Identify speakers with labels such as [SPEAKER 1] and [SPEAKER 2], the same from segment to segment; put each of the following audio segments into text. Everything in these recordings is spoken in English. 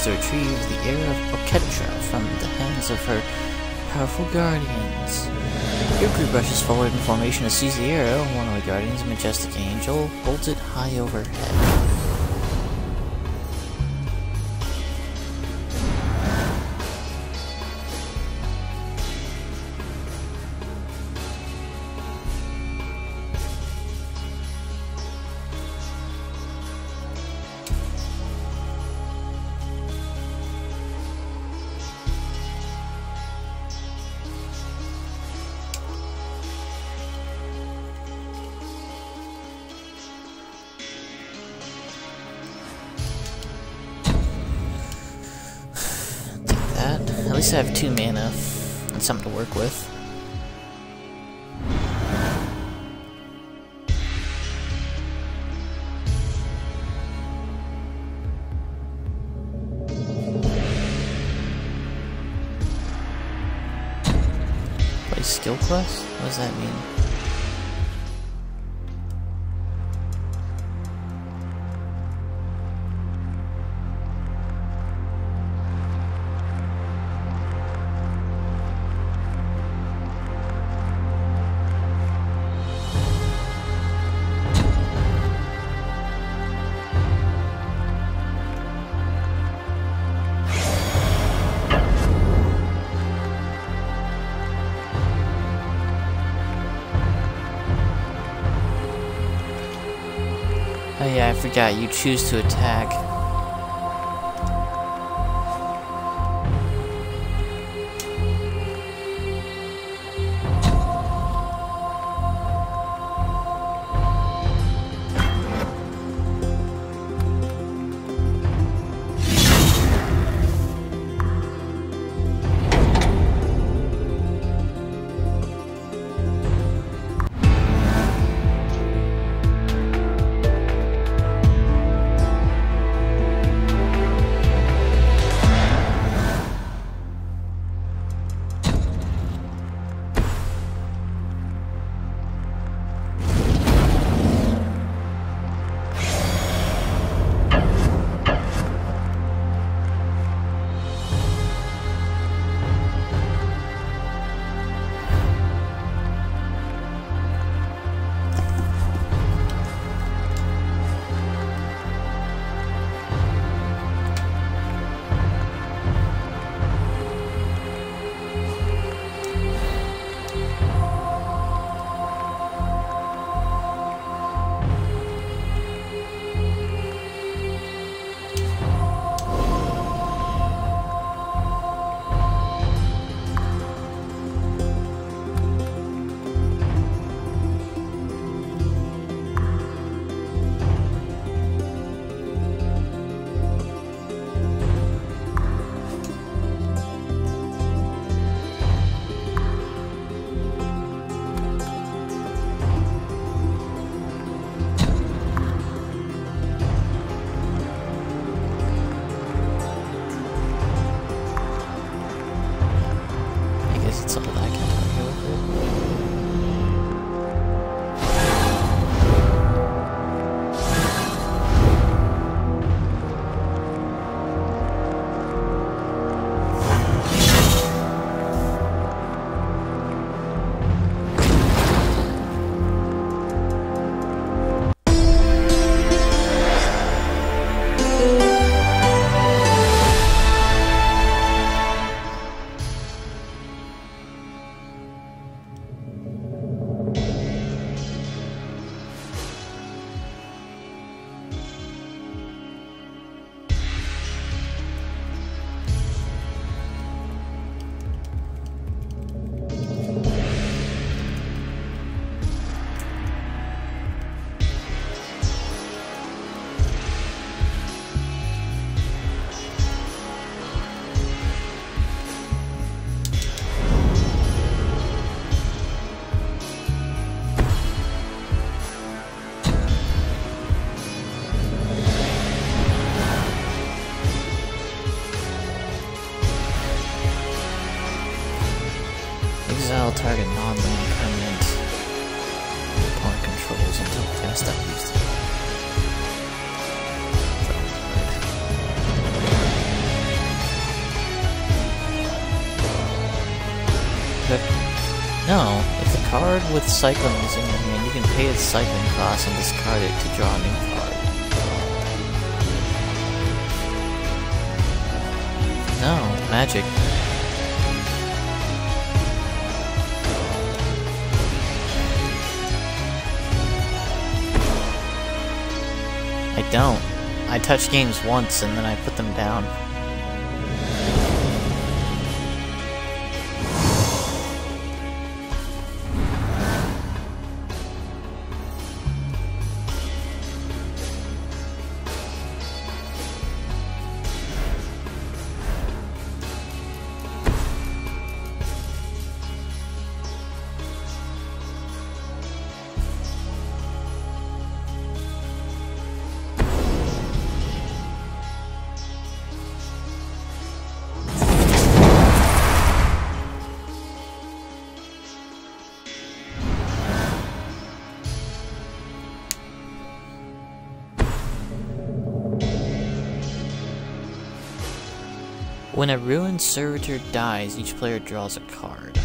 [SPEAKER 1] to retrieve the heir of Oketra from the hands of her powerful guardians. Your crew rushes forward in formation to seize the arrow, one of the guardians, a majestic angel, bolted high overhead. least have two mana and something to work with. Play skill quest. guy you choose to attack. card with cycling is in your hand, you can pay its cycling cost and discard it to draw a new card. No, magic. I don't. I touch games once and then I put them down. When a ruined servitor dies, each player draws a card.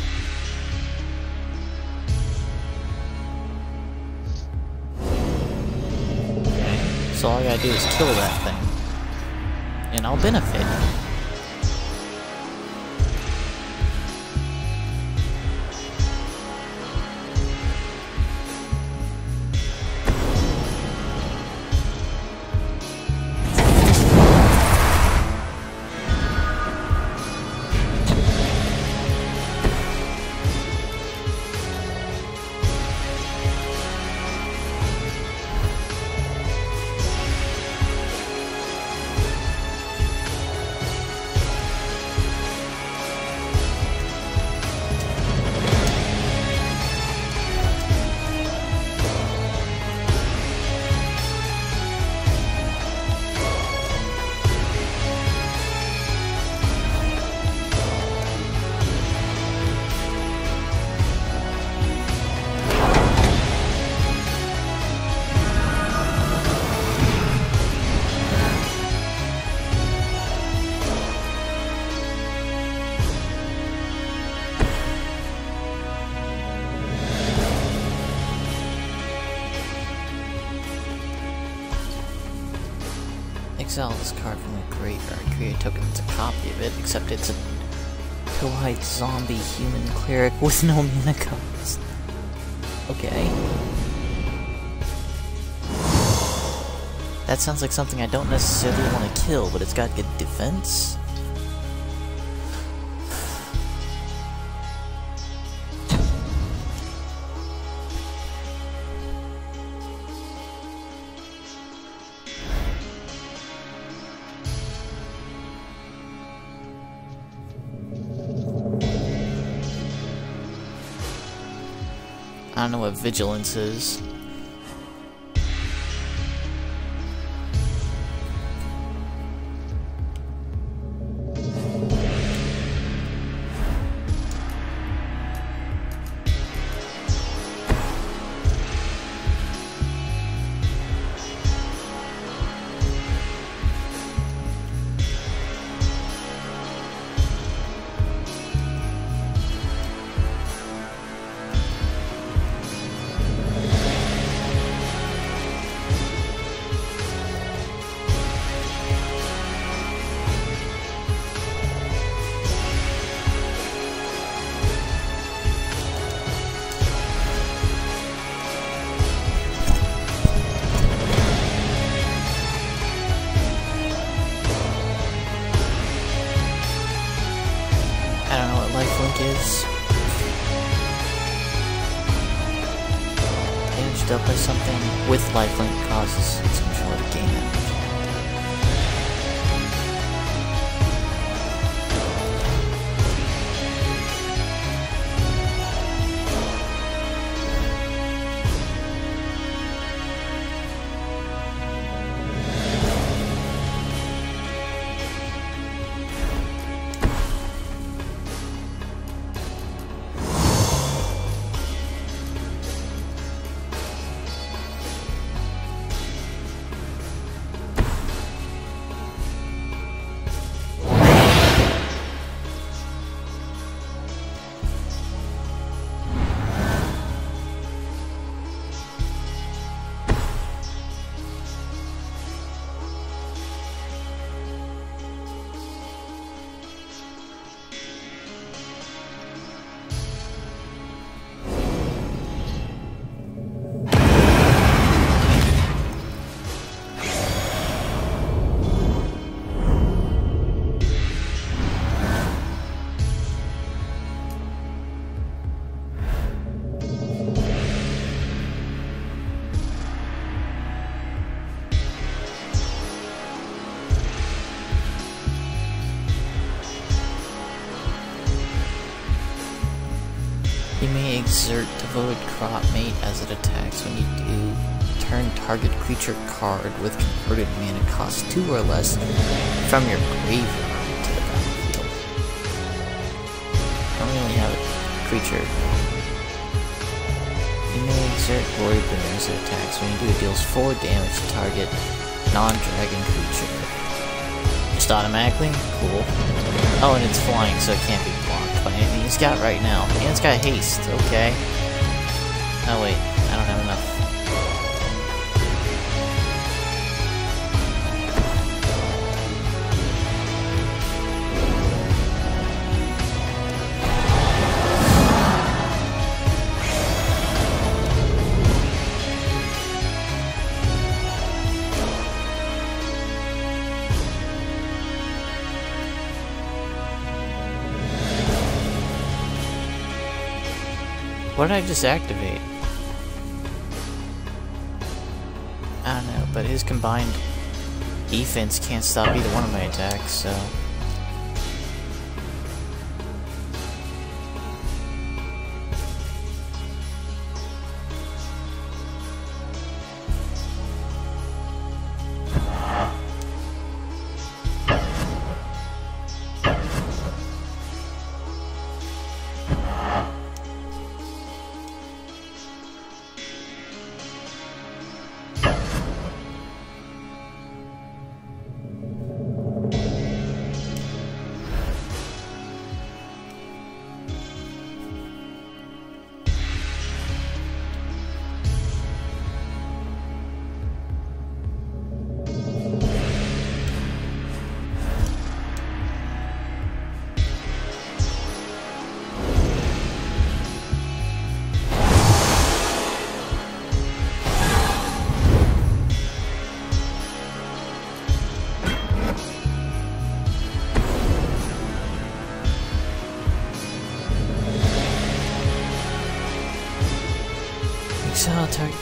[SPEAKER 1] Okay, so all I gotta do is kill that thing. And I'll benefit. zombie human cleric with no mana cost. Okay. That sounds like something I don't necessarily want to kill, but it's got good defense. vigilances. target creature card with converted mana cost 2 or less from your graveyard to the battlefield. I only have a creature. You may exert Glory Burners attacks. When you do, it deals 4 damage to target non-dragon creature. Just automatically? Cool. Oh, and it's flying, so it can't be blocked by anything it's got right now. And it's got haste, okay. Oh, wait. What did I just activate? I don't know, but his combined defense can't stop either one of my attacks, so...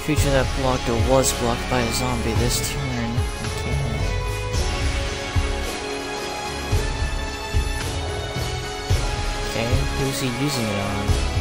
[SPEAKER 1] creature that blocked or was blocked by a zombie this turn. Okay, who's he using it on?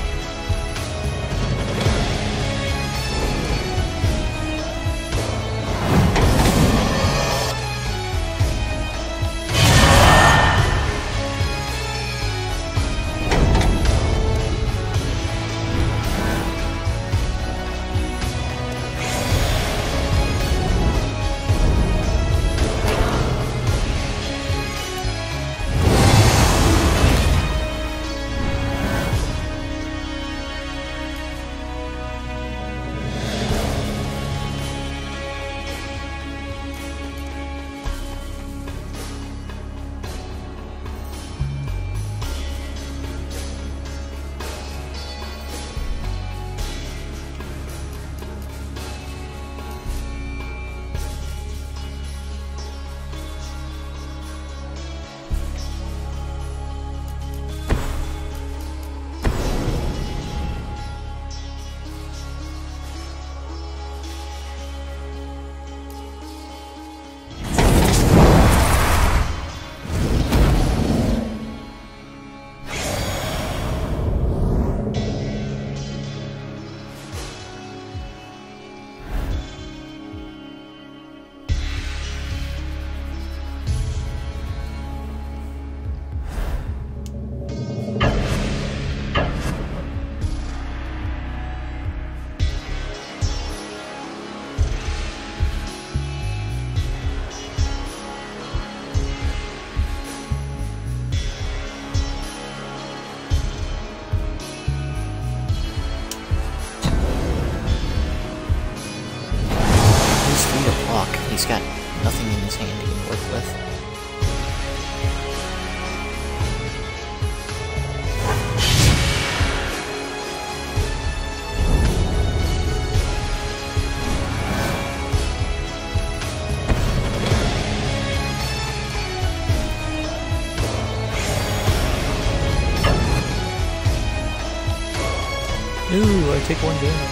[SPEAKER 1] One game.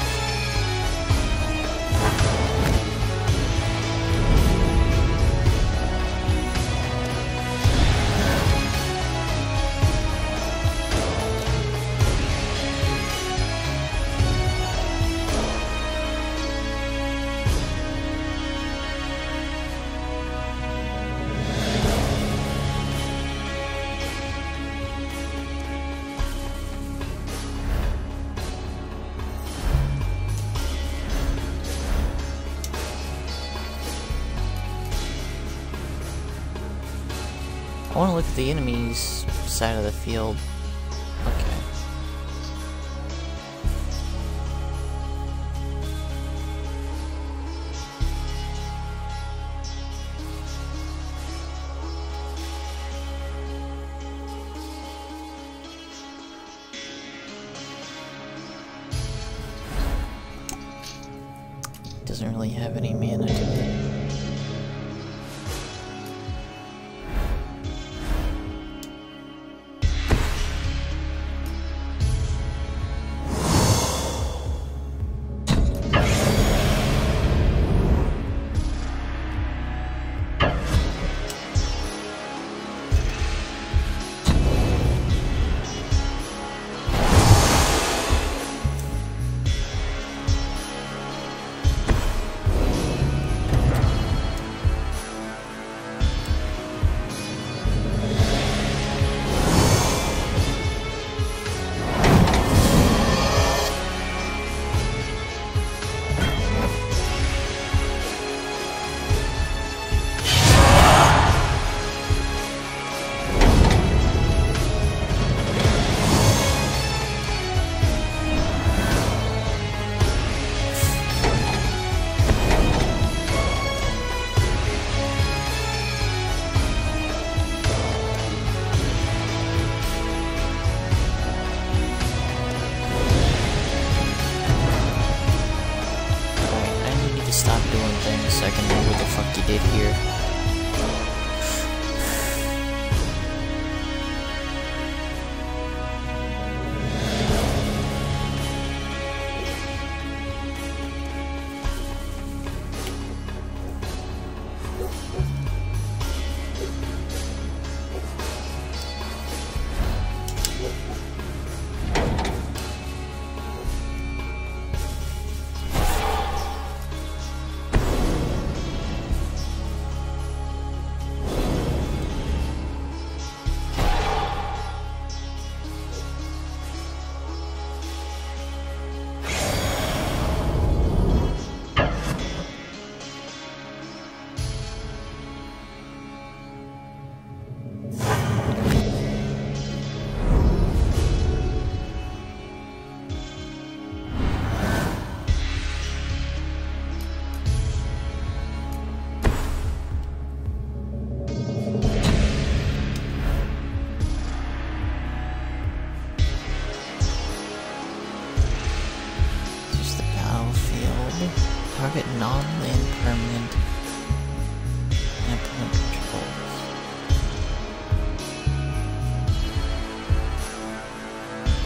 [SPEAKER 1] the enemy's side of the field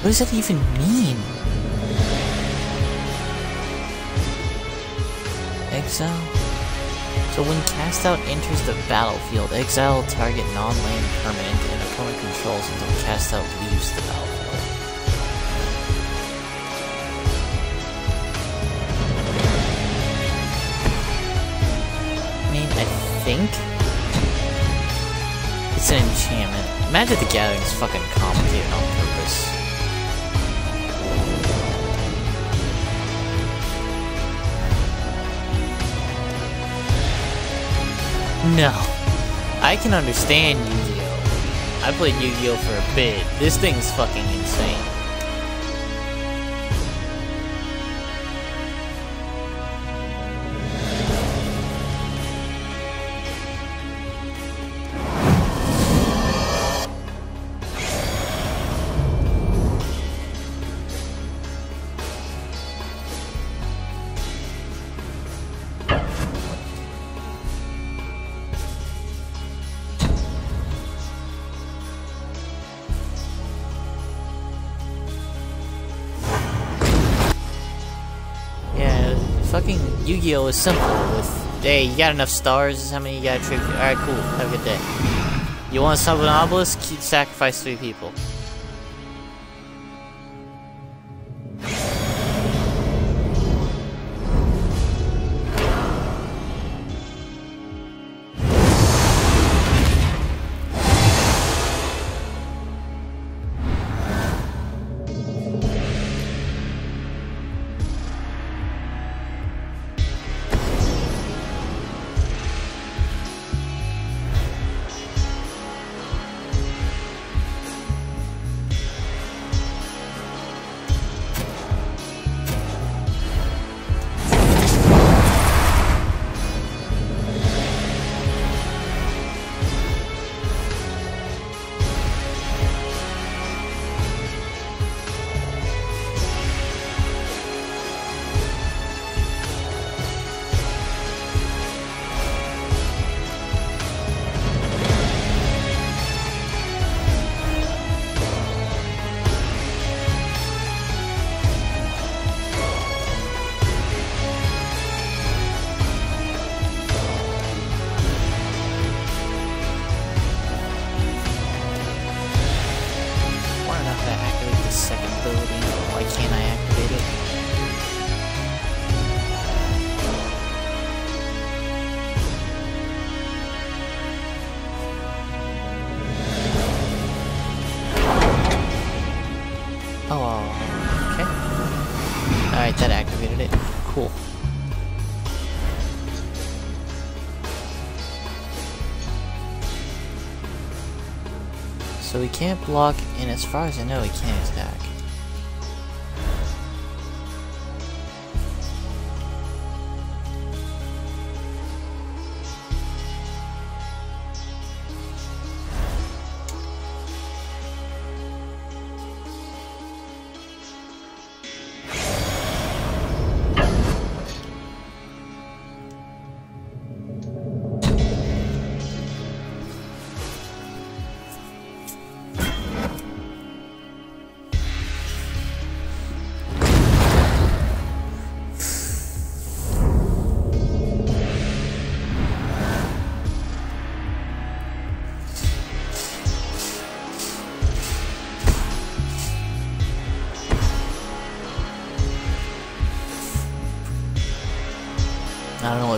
[SPEAKER 1] What does that even mean? Exile? So when cast out enters the battlefield, exile target non-land permanent and opponent controls until cast out leaves the battlefield. I mean, I think it's an enchantment. Magic the Gathering is fucking I can understand Yu-Gi-Oh! I played Yu-Gi-Oh! for a bit. This thing's fucking insane. is simple. With hey, you got enough stars? how many you got All right, cool. Have a good day. You want to summon an obelisk? Sacrifice three people. block, and as far as I know, it can.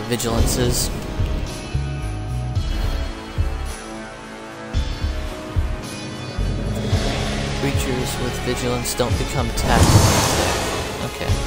[SPEAKER 1] vigilance is. Creatures with vigilance don't become attacked. Okay.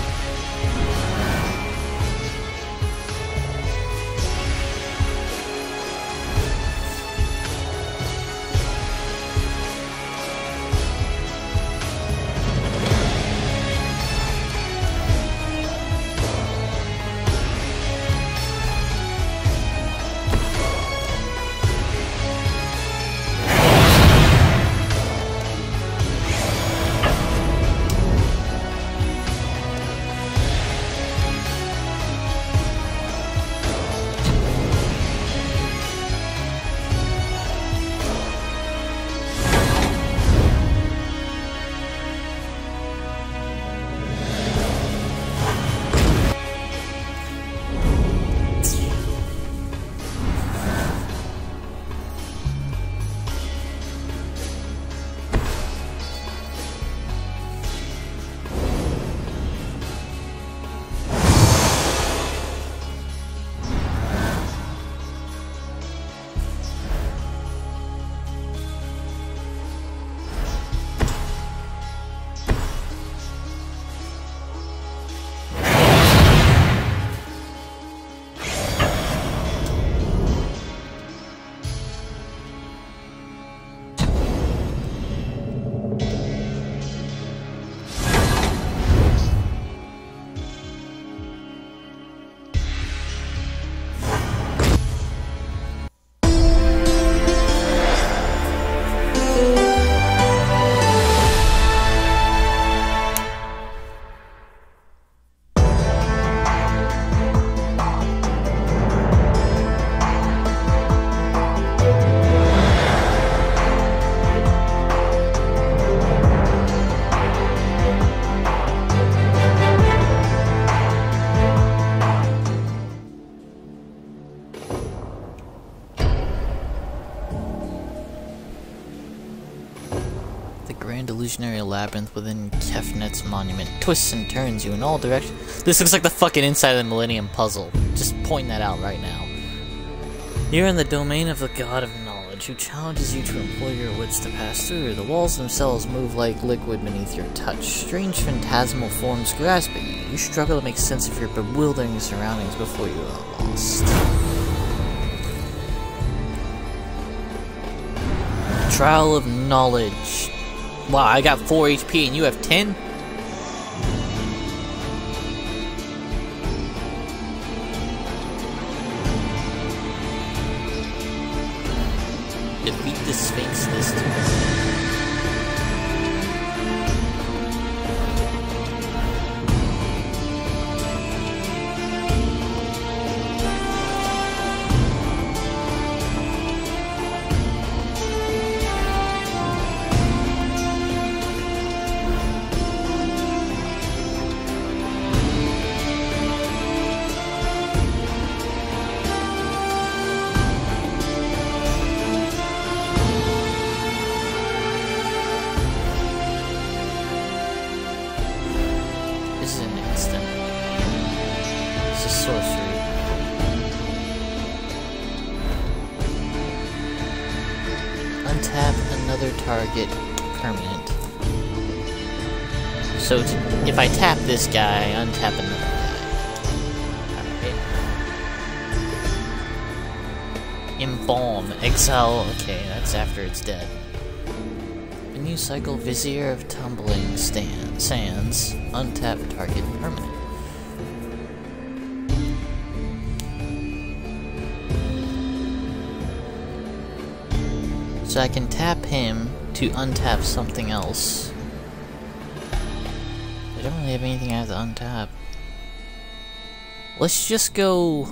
[SPEAKER 1] labyrinth within Kefnet's monument twists and turns you in all directions. This looks like the fucking inside of the Millennium Puzzle. Just point that out right now. You're in the domain of the God of Knowledge, who challenges you to employ your wits to pass through. The walls themselves move like liquid beneath your touch. Strange phantasmal forms grasp at you. You struggle to make sense of your bewildering surroundings before you are lost. Trial of Knowledge. Wow, I got 4 HP and you have 10? Vizier of Tumbling stand, Sands, untapped target permanent. So I can tap him to untap something else. I don't really have anything I have to untap. Let's just go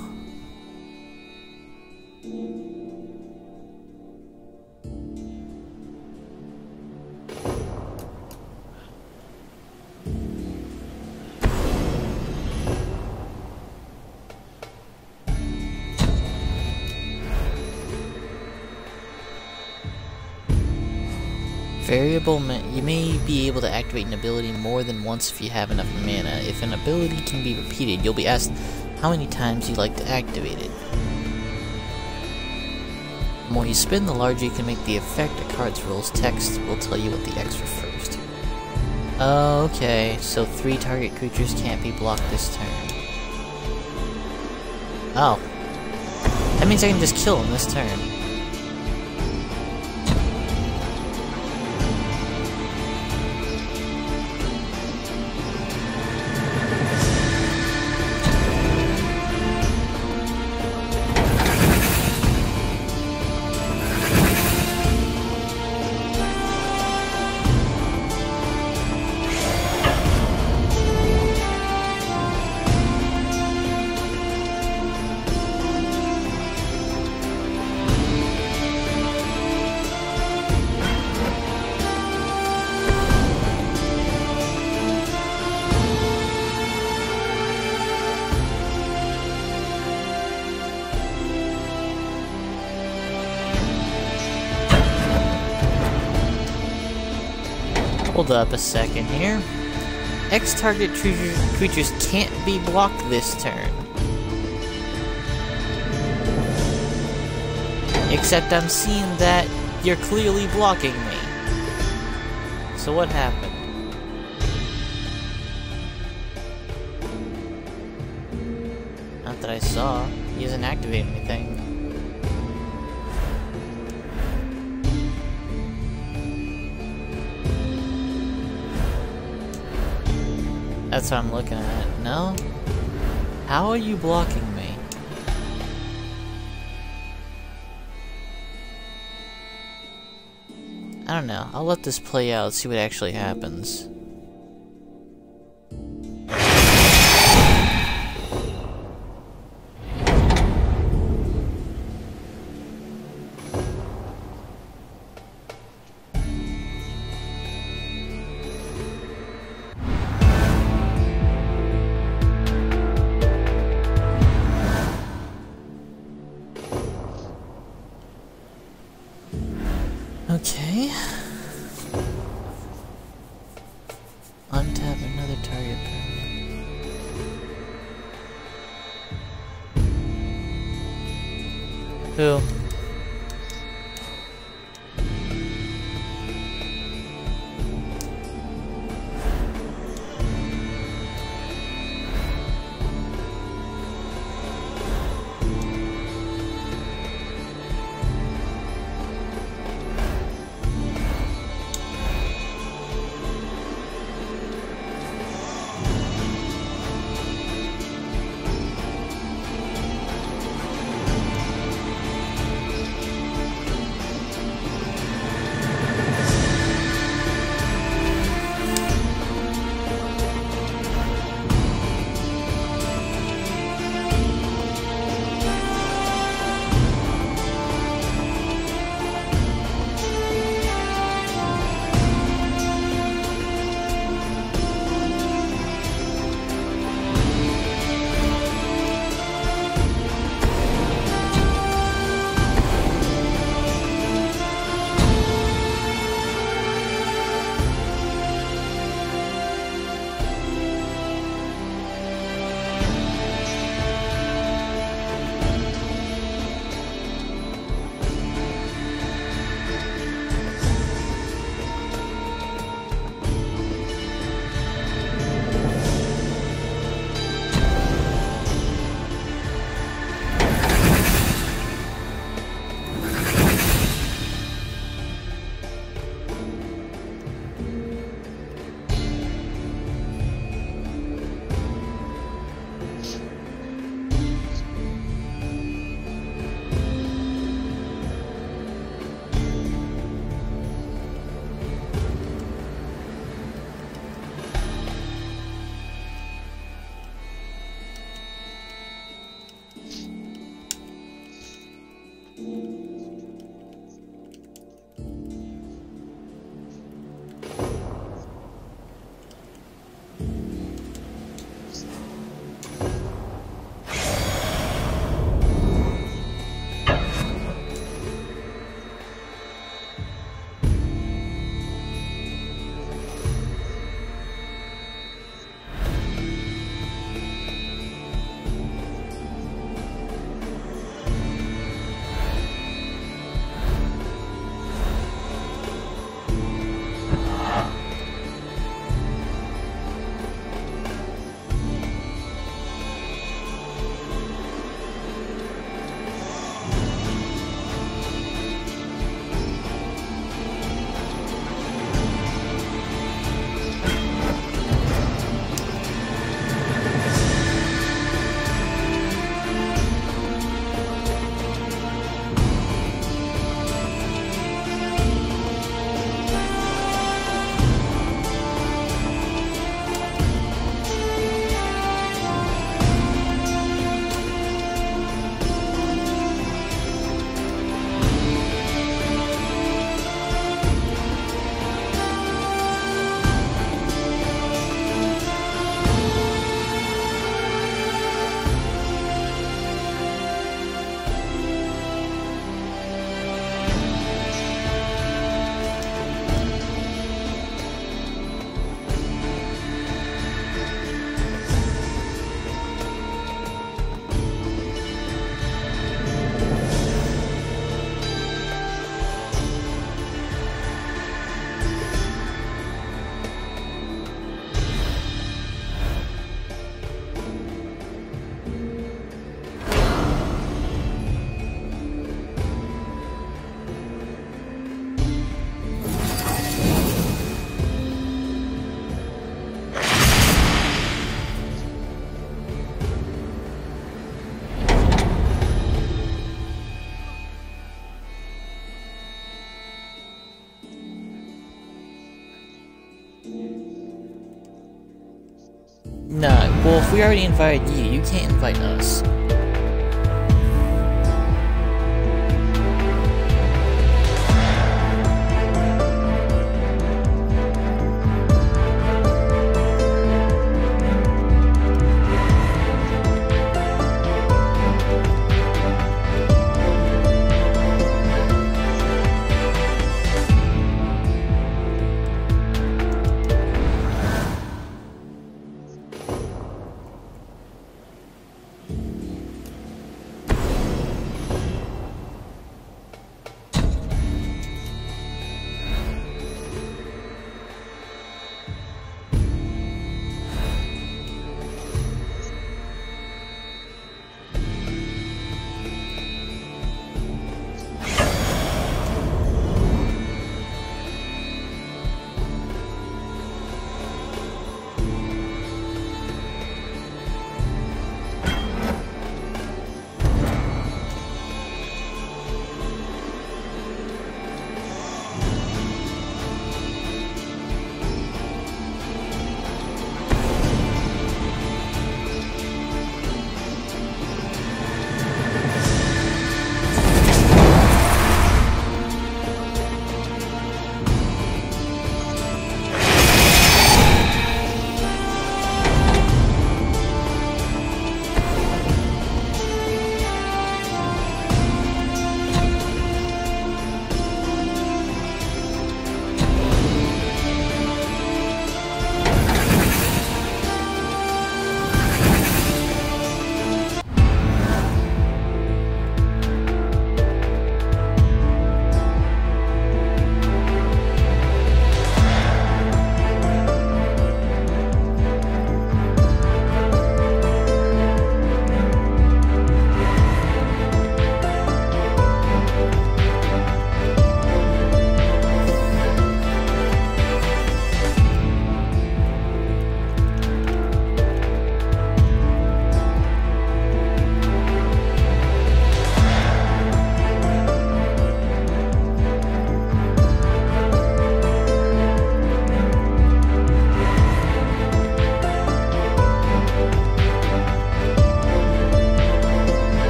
[SPEAKER 1] variable you may be able to activate an ability more than once if you have enough mana. If an ability can be repeated, you'll be asked how many times you'd like to activate it. The more you spin, the larger you can make the effect. A card's rules text will tell you what the X refers to. Okay, so three target creatures can't be blocked this turn. Oh. That means I can just kill them this turn. up a second here. X target creatures can't be blocked this turn. Except I'm seeing that you're clearly blocking me. So what happened? Not that I saw. He hasn't activated anything. what I'm looking at. No? How are you blocking me? I don't know. I'll let this play out, see what actually happens. if we already invited you, you can't invite us.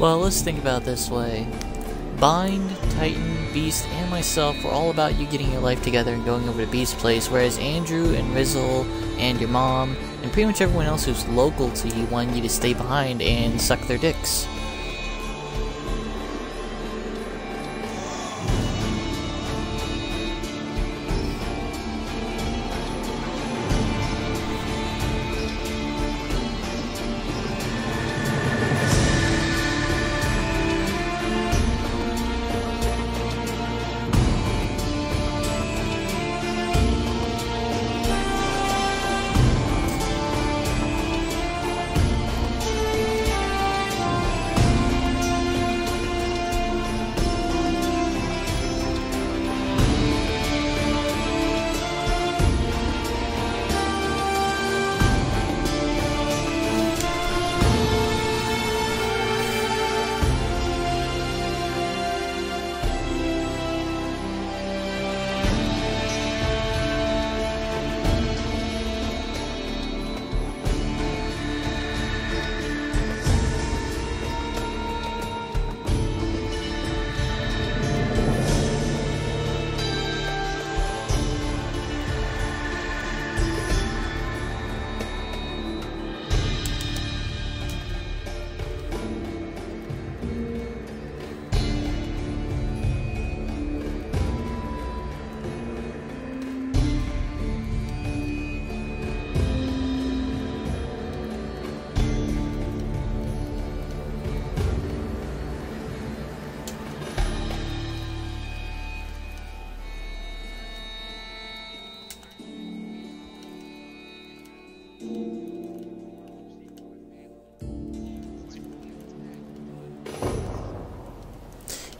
[SPEAKER 1] Well, let's think about this way. Bind, Titan, Beast, and myself were all about you getting your life together and going over to Beast's place, whereas Andrew and Rizzle and your mom and pretty much everyone else who's local to you wanted you to stay behind and suck their dicks.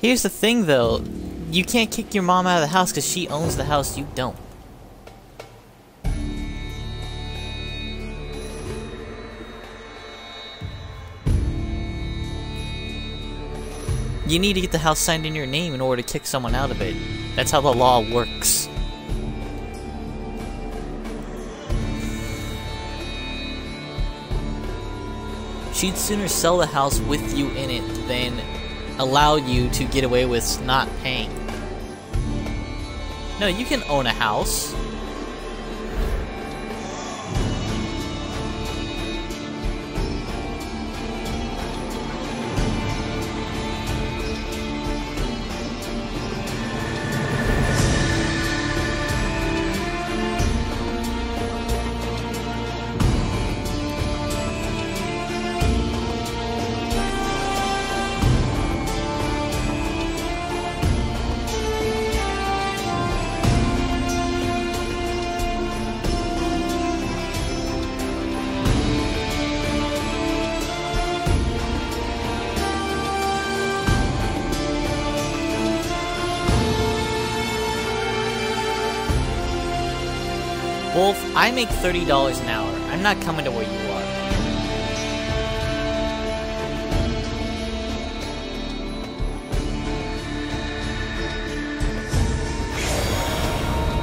[SPEAKER 1] Here's the thing, though. You can't kick your mom out of the house because she owns the house. You don't. You need to get the house signed in your name in order to kick someone out of it. That's how the law works. She'd sooner sell the house with you in it than allow you to get away with not paying. No, you can own a house. I make $30 an hour. I'm not coming to where you are.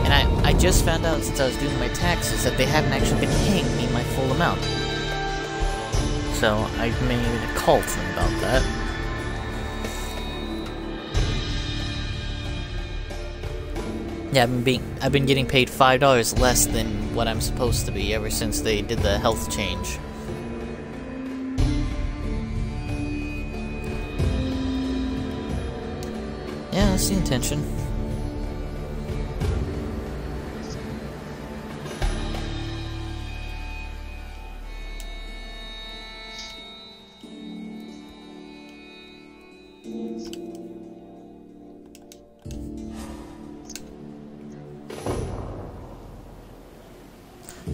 [SPEAKER 1] And I, I just found out since I was doing my taxes that they haven't actually been paying me my full amount. So I have made a call to them about that. Yeah, I've been being, I've been getting paid five dollars less than what I'm supposed to be ever since they did the health change. Yeah, that's the intention.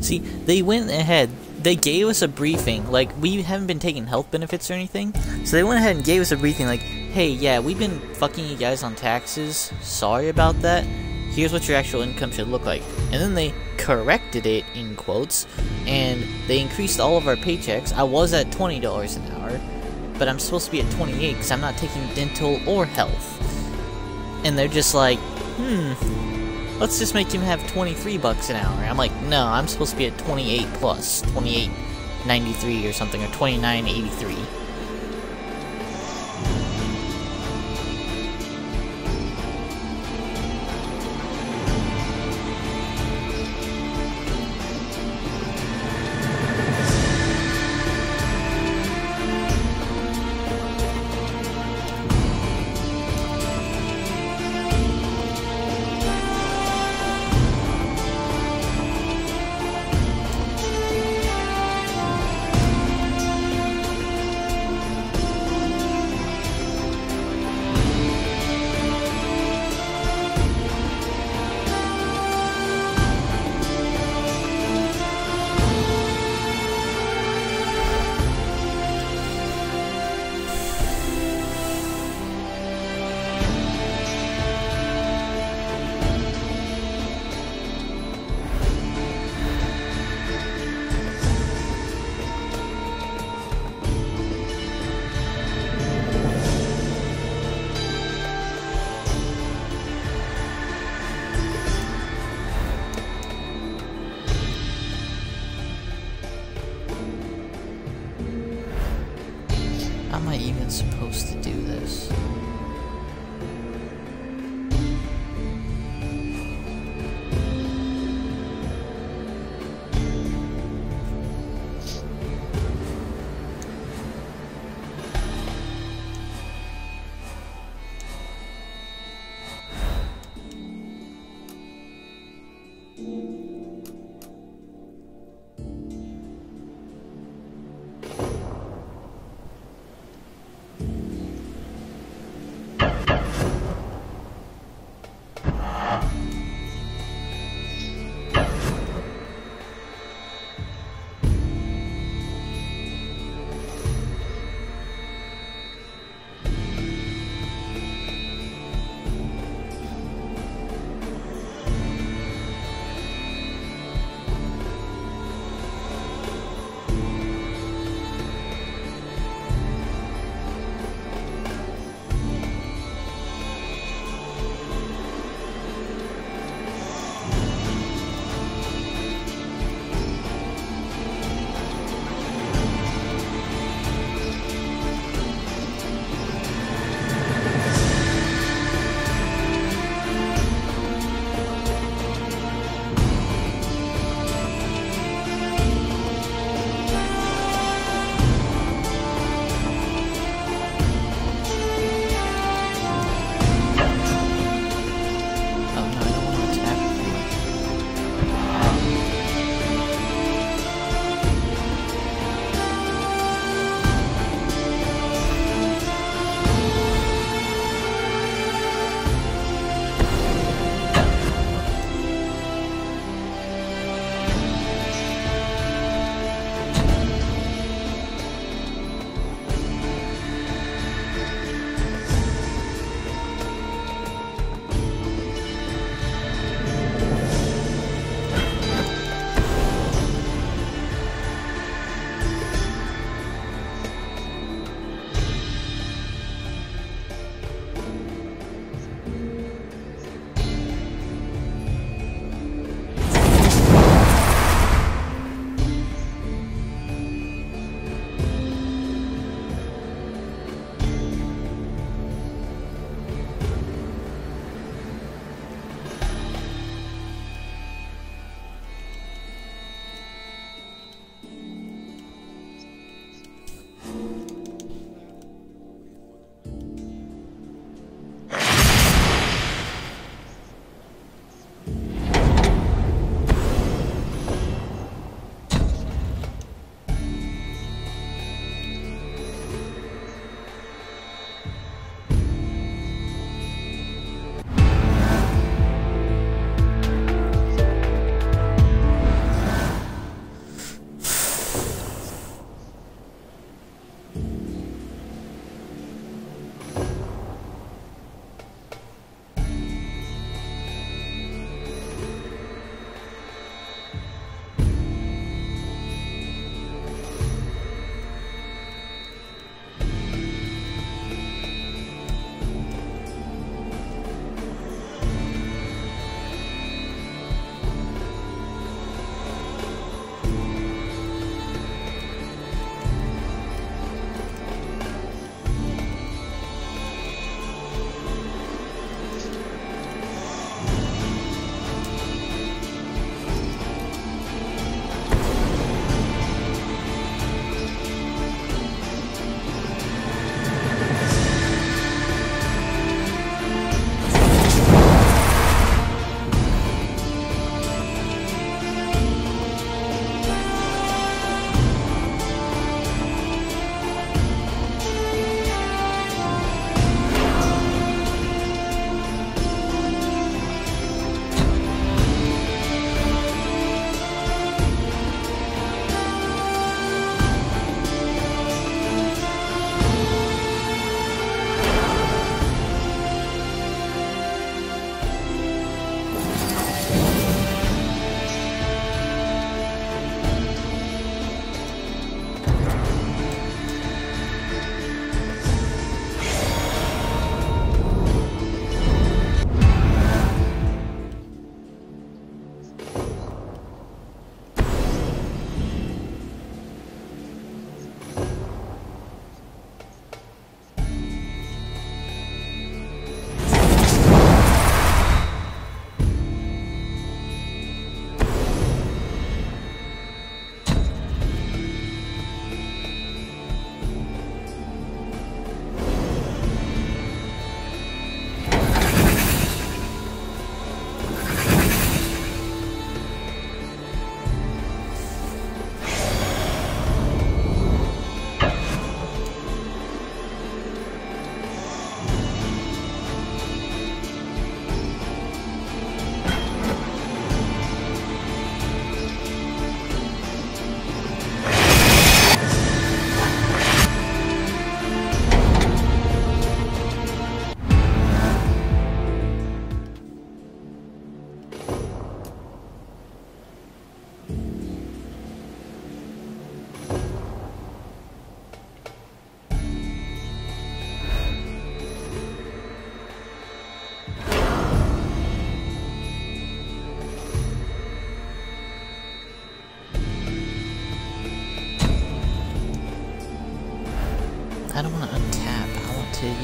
[SPEAKER 1] See, they went ahead, they gave us a briefing, like, we haven't been taking health benefits or anything, so they went ahead and gave us a briefing, like, hey, yeah, we've been fucking you guys on taxes, sorry about that, here's what your actual income should look like. And then they corrected it, in quotes, and they increased all of our paychecks. I was at $20 an hour, but I'm supposed to be at 28 because I'm not taking dental or health. And they're just like, hmm, let's just make him have 23 bucks an hour. I'm like, no, I'm supposed to be at 28 plus, 28.93 or something, or 29.83.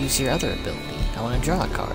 [SPEAKER 1] use your other ability. I want to draw a card.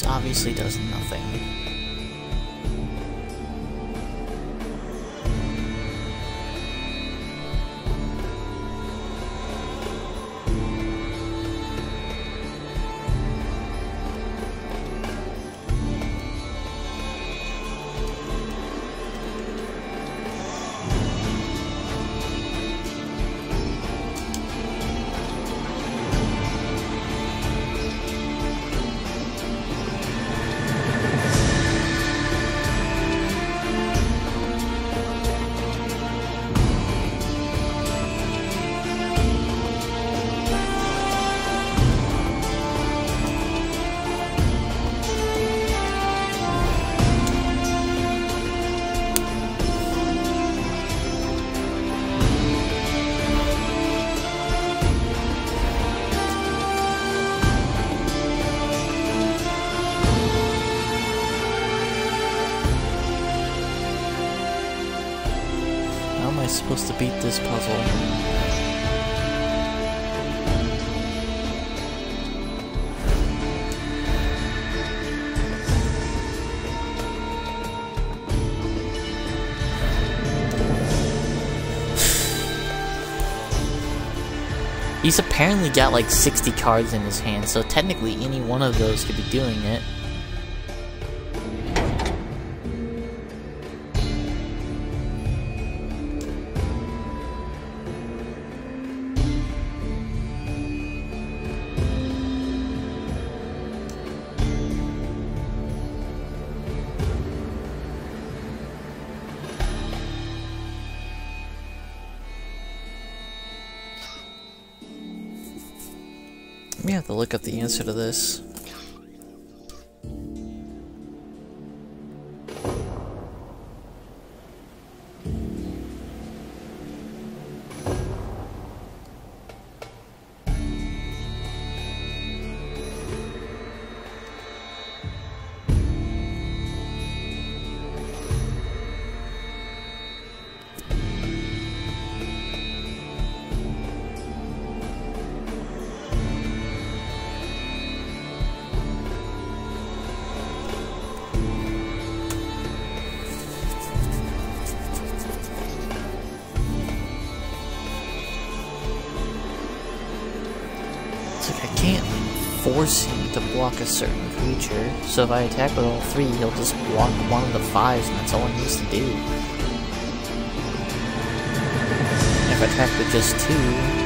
[SPEAKER 1] This obviously does nothing. He's apparently got like 60 cards in his hand, so technically any one of those could be doing it. We have to look up the answer to this. a certain creature, so if I attack with all three, he'll just block one of the fives, and that's all he needs to do. If I attack with just two,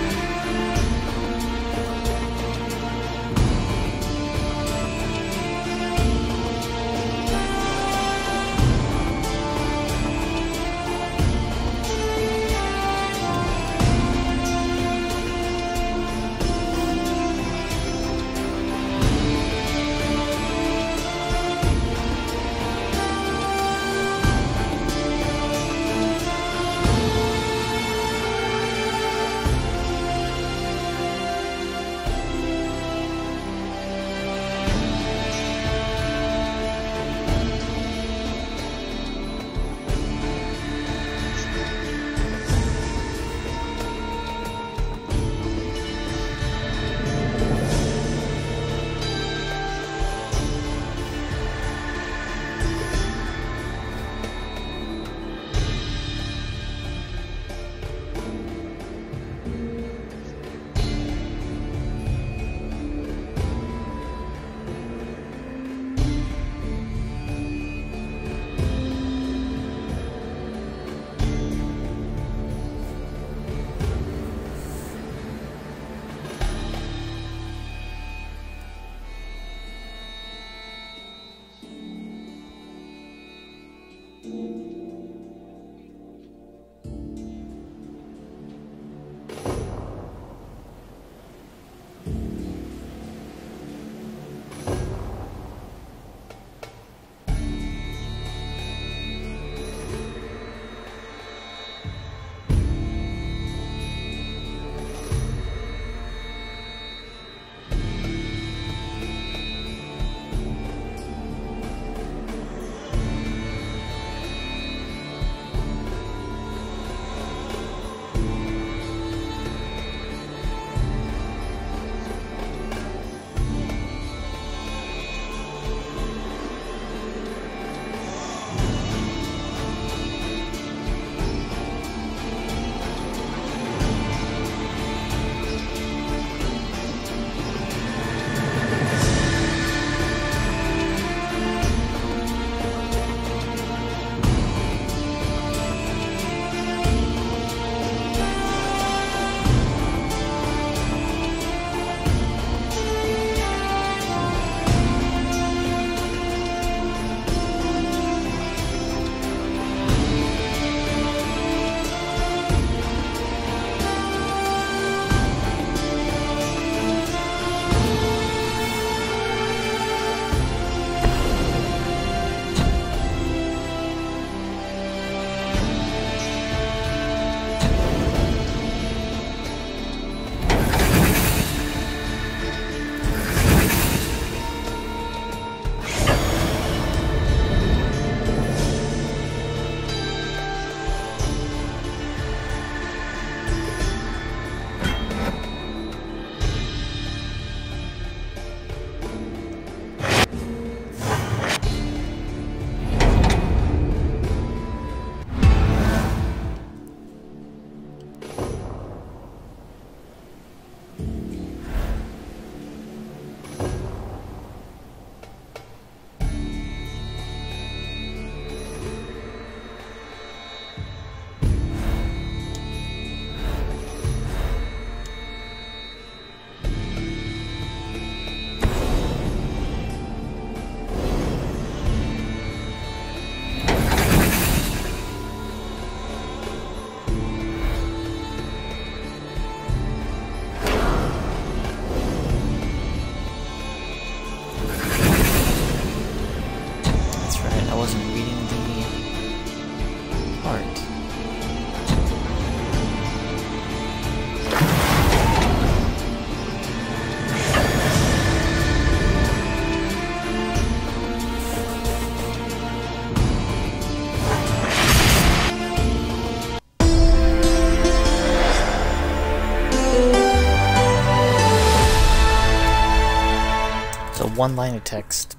[SPEAKER 1] one line of text.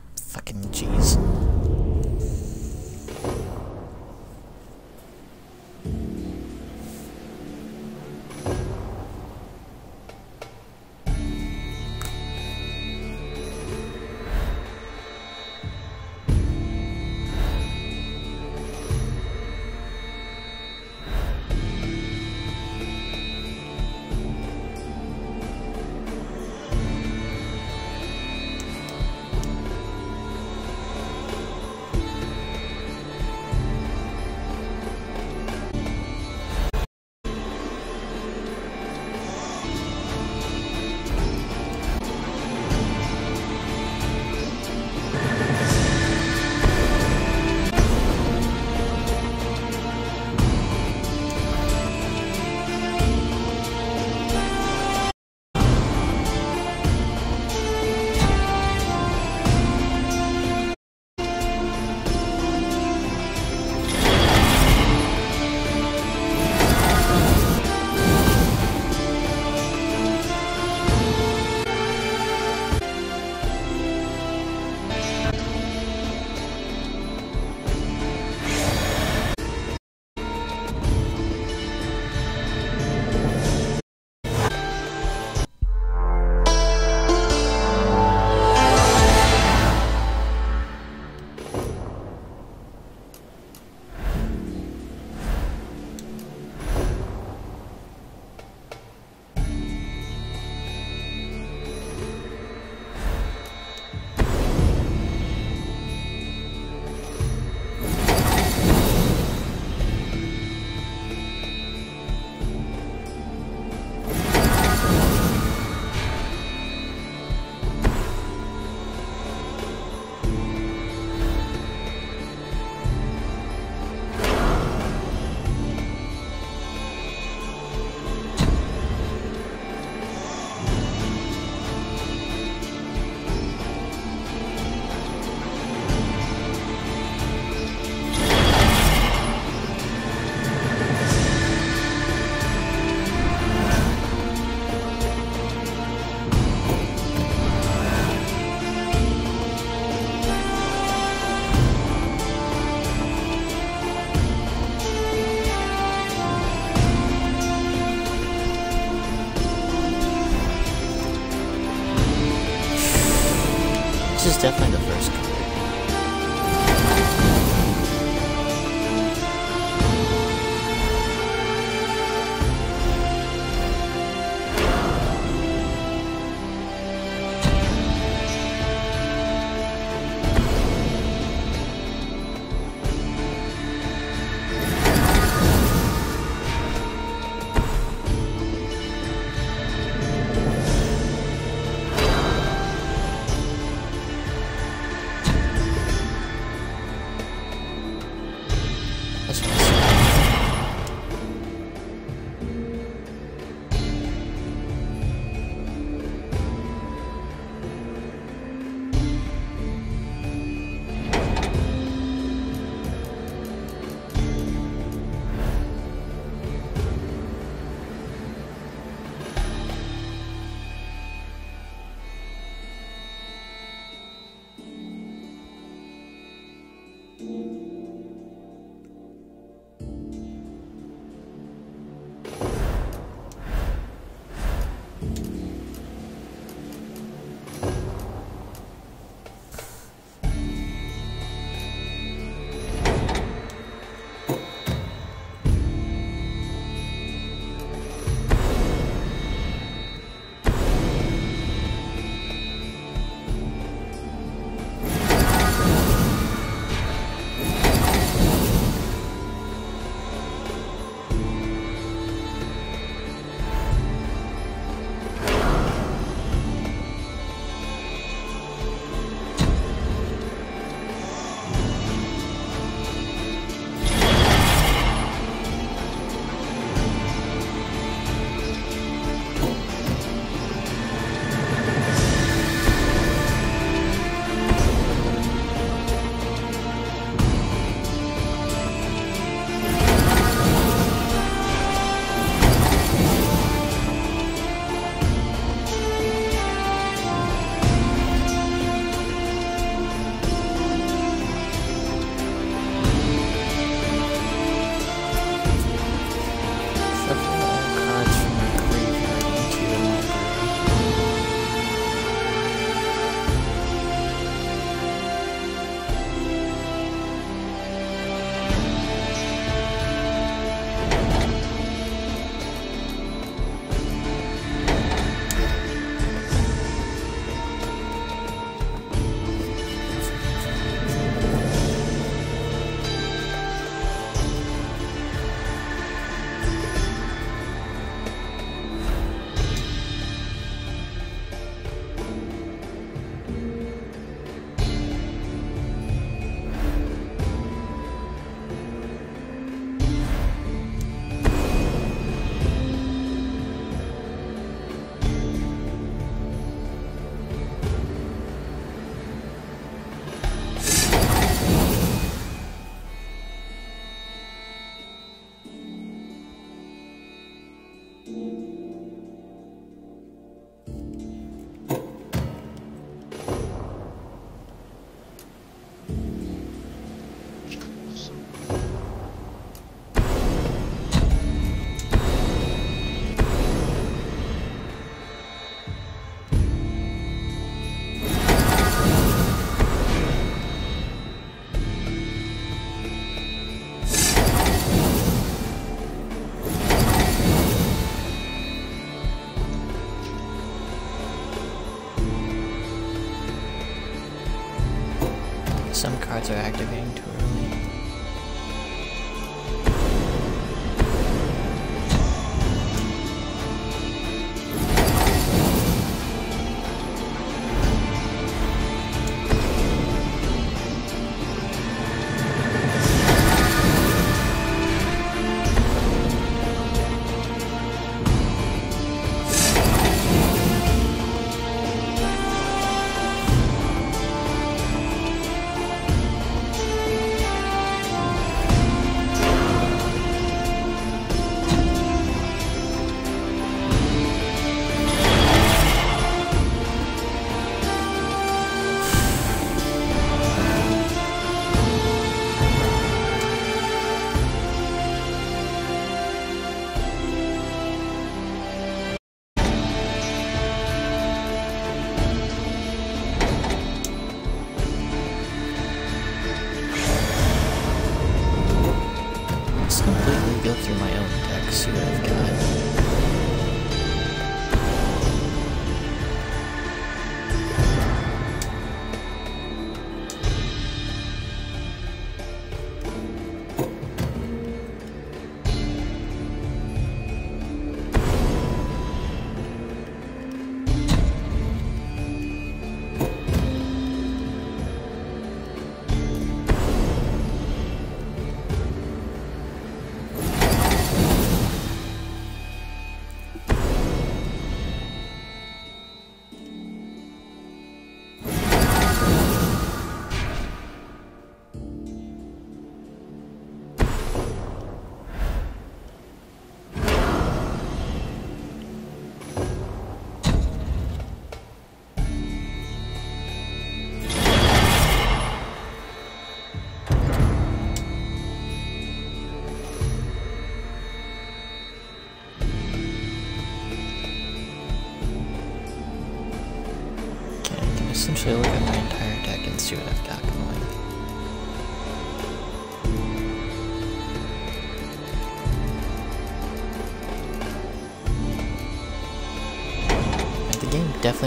[SPEAKER 1] how to activate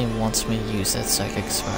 [SPEAKER 1] definitely wants me to use that psychic spell.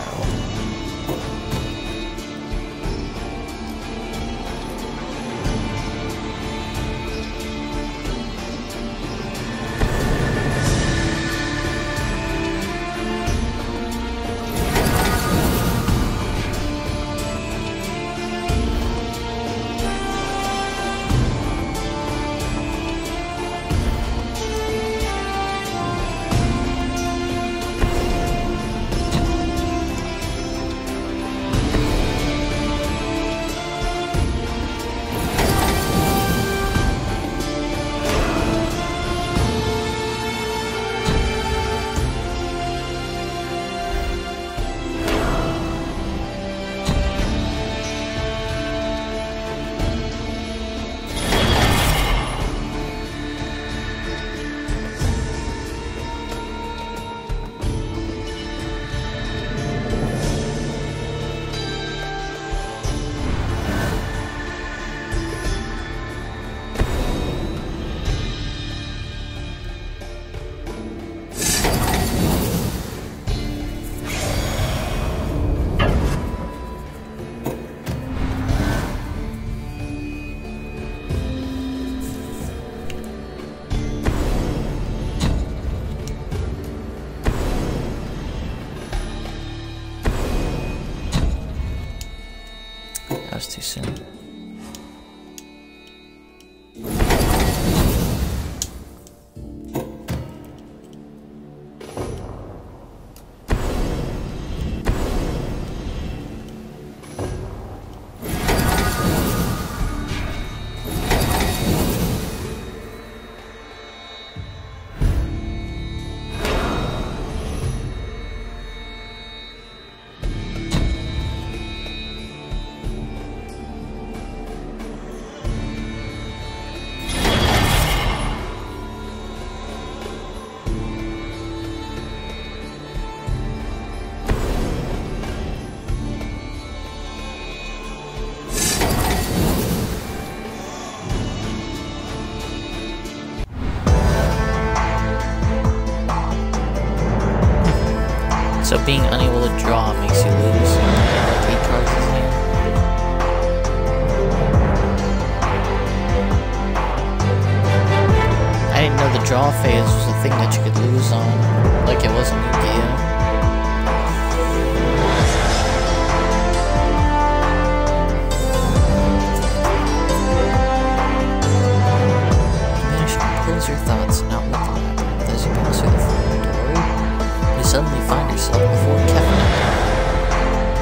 [SPEAKER 1] decent.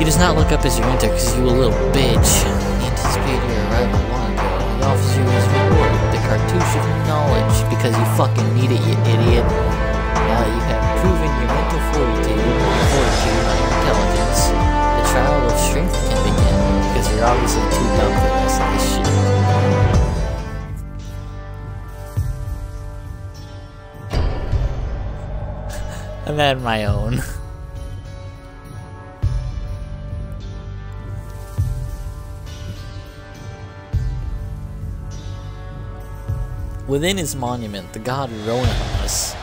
[SPEAKER 1] does not look up as you enter because you a little bitch. He anticipated your arrival long ago. He offers you his reward, the cartouche of knowledge, because you fucking need it, you idiot. Now that you have proven your mental fortitude, fortitude on your intelligence, the trial of strength can begin, because you're obviously too dumb for this, this shit. I'm at my own. Within his monument, the god Rhonas,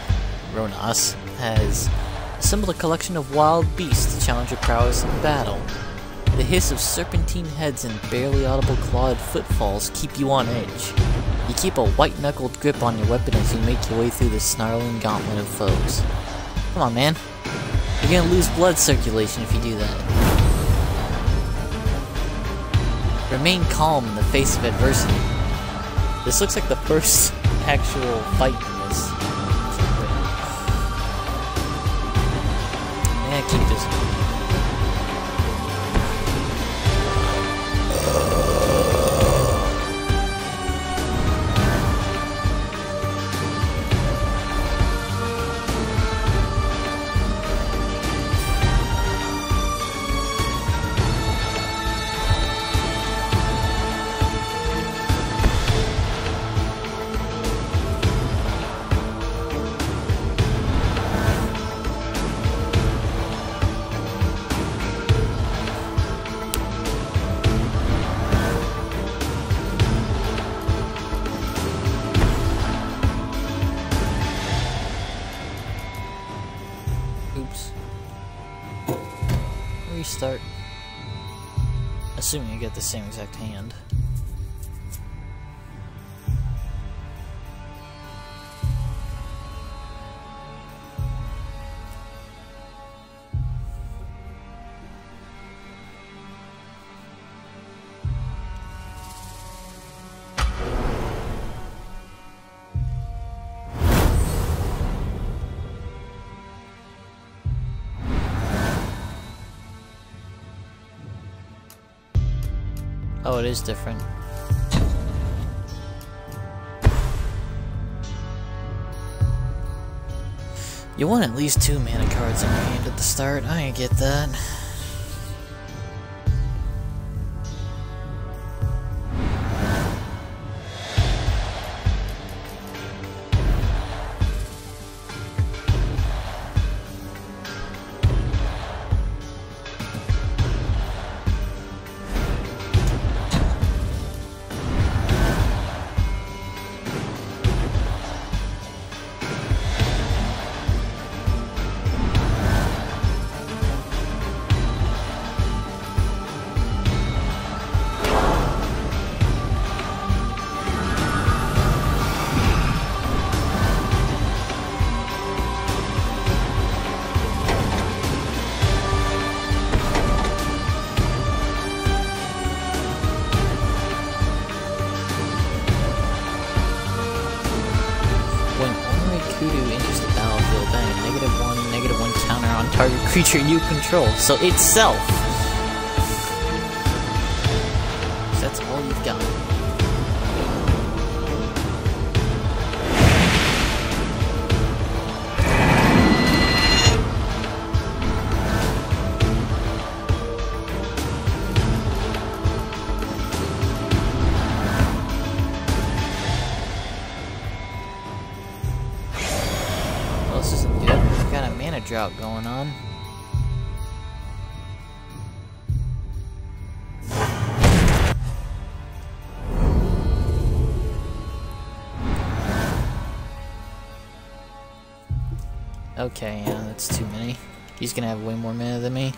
[SPEAKER 1] Rhonas has assembled a collection of wild beasts to challenge your prowess in battle. The hiss of serpentine heads and barely audible clawed footfalls keep you on edge. You keep a white-knuckled grip on your weapon as you make your way through the snarling gauntlet of foes. Come on, man. You're gonna lose blood circulation if you do that. Remain calm in the face of adversity. This looks like the first actual fight same exact hand. is different. You want at least two mana cards in your hand at the start. I get that. control, so itself Okay, yeah, that's too many. He's gonna have way more mana than me.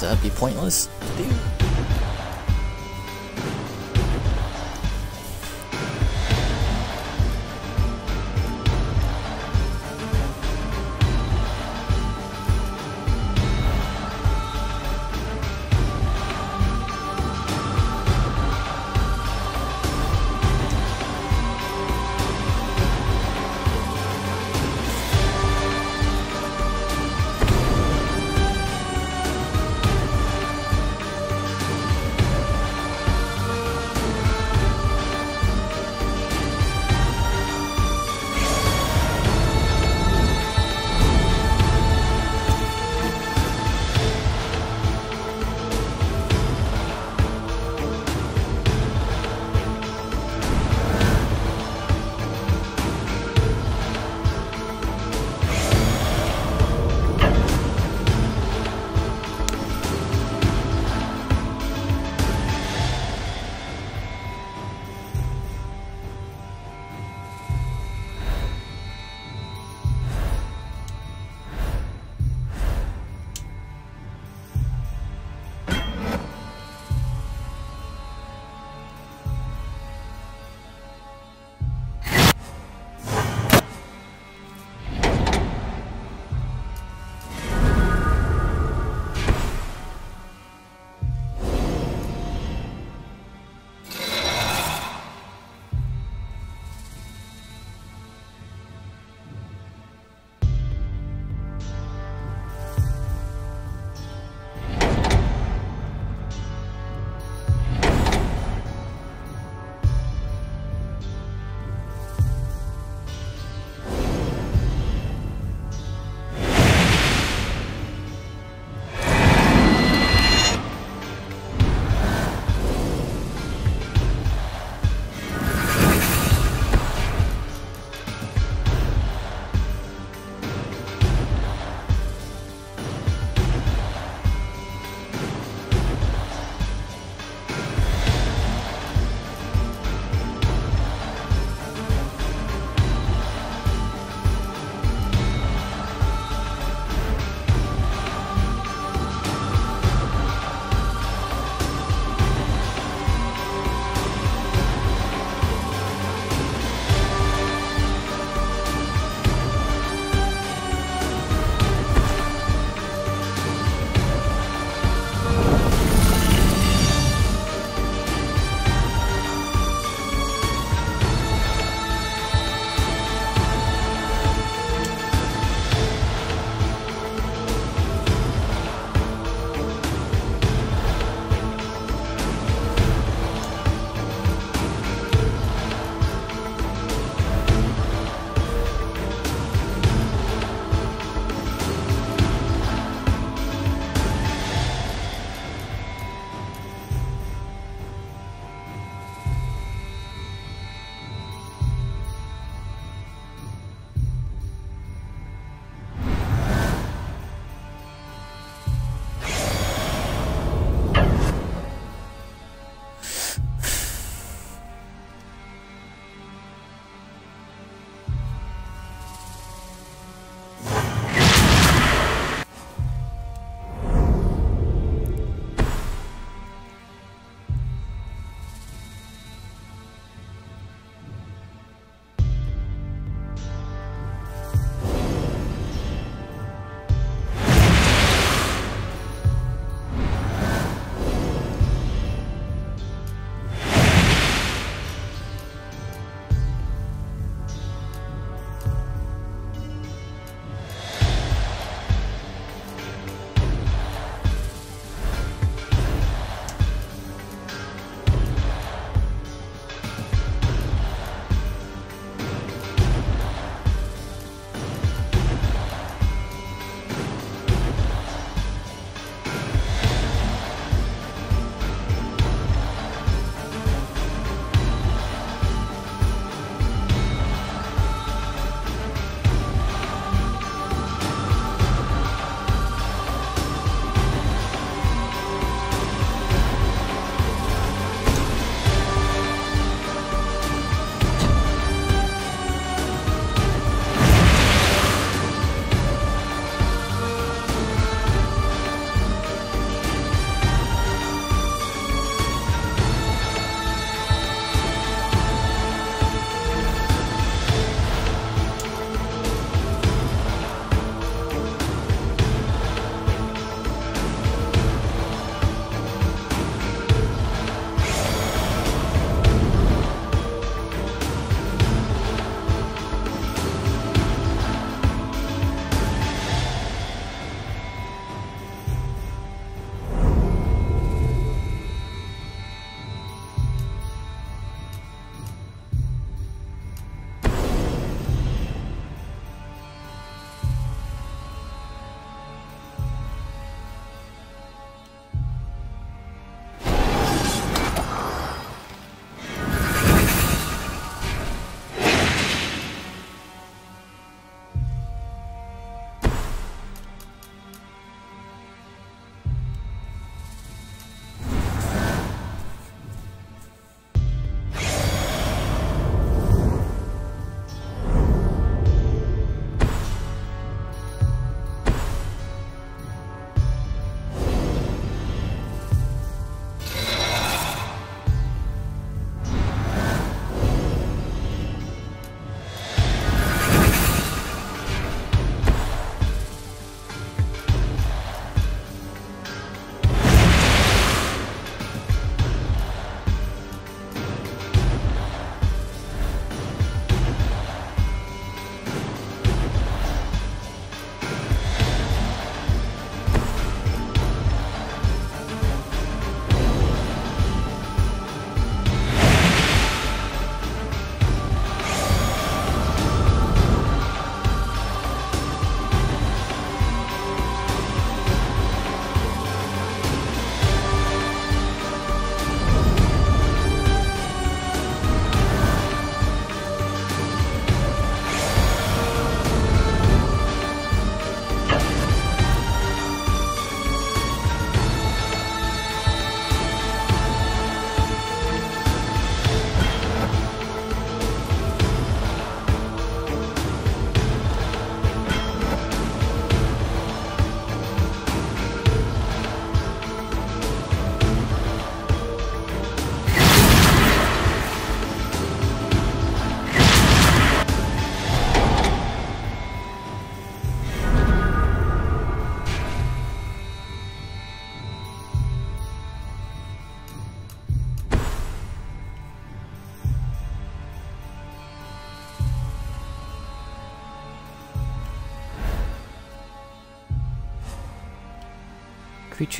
[SPEAKER 1] That'd uh, be pointless.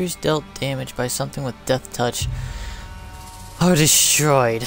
[SPEAKER 1] creatures dealt damage by something with Deathtouch are destroyed.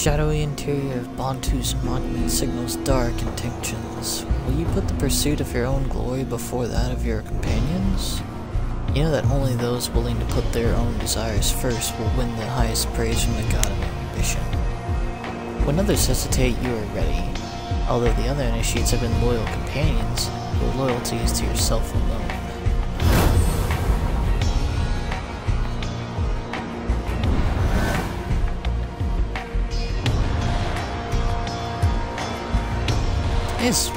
[SPEAKER 1] shadowy interior of Bontu's monument signals dark intentions. Will you put the pursuit of your own glory before that of your companions? You know that only those willing to put their own desires first will win the highest praise from the god of ambition. When others hesitate, you are ready. Although the other initiates have been loyal companions, your loyalty is to yourself alone. This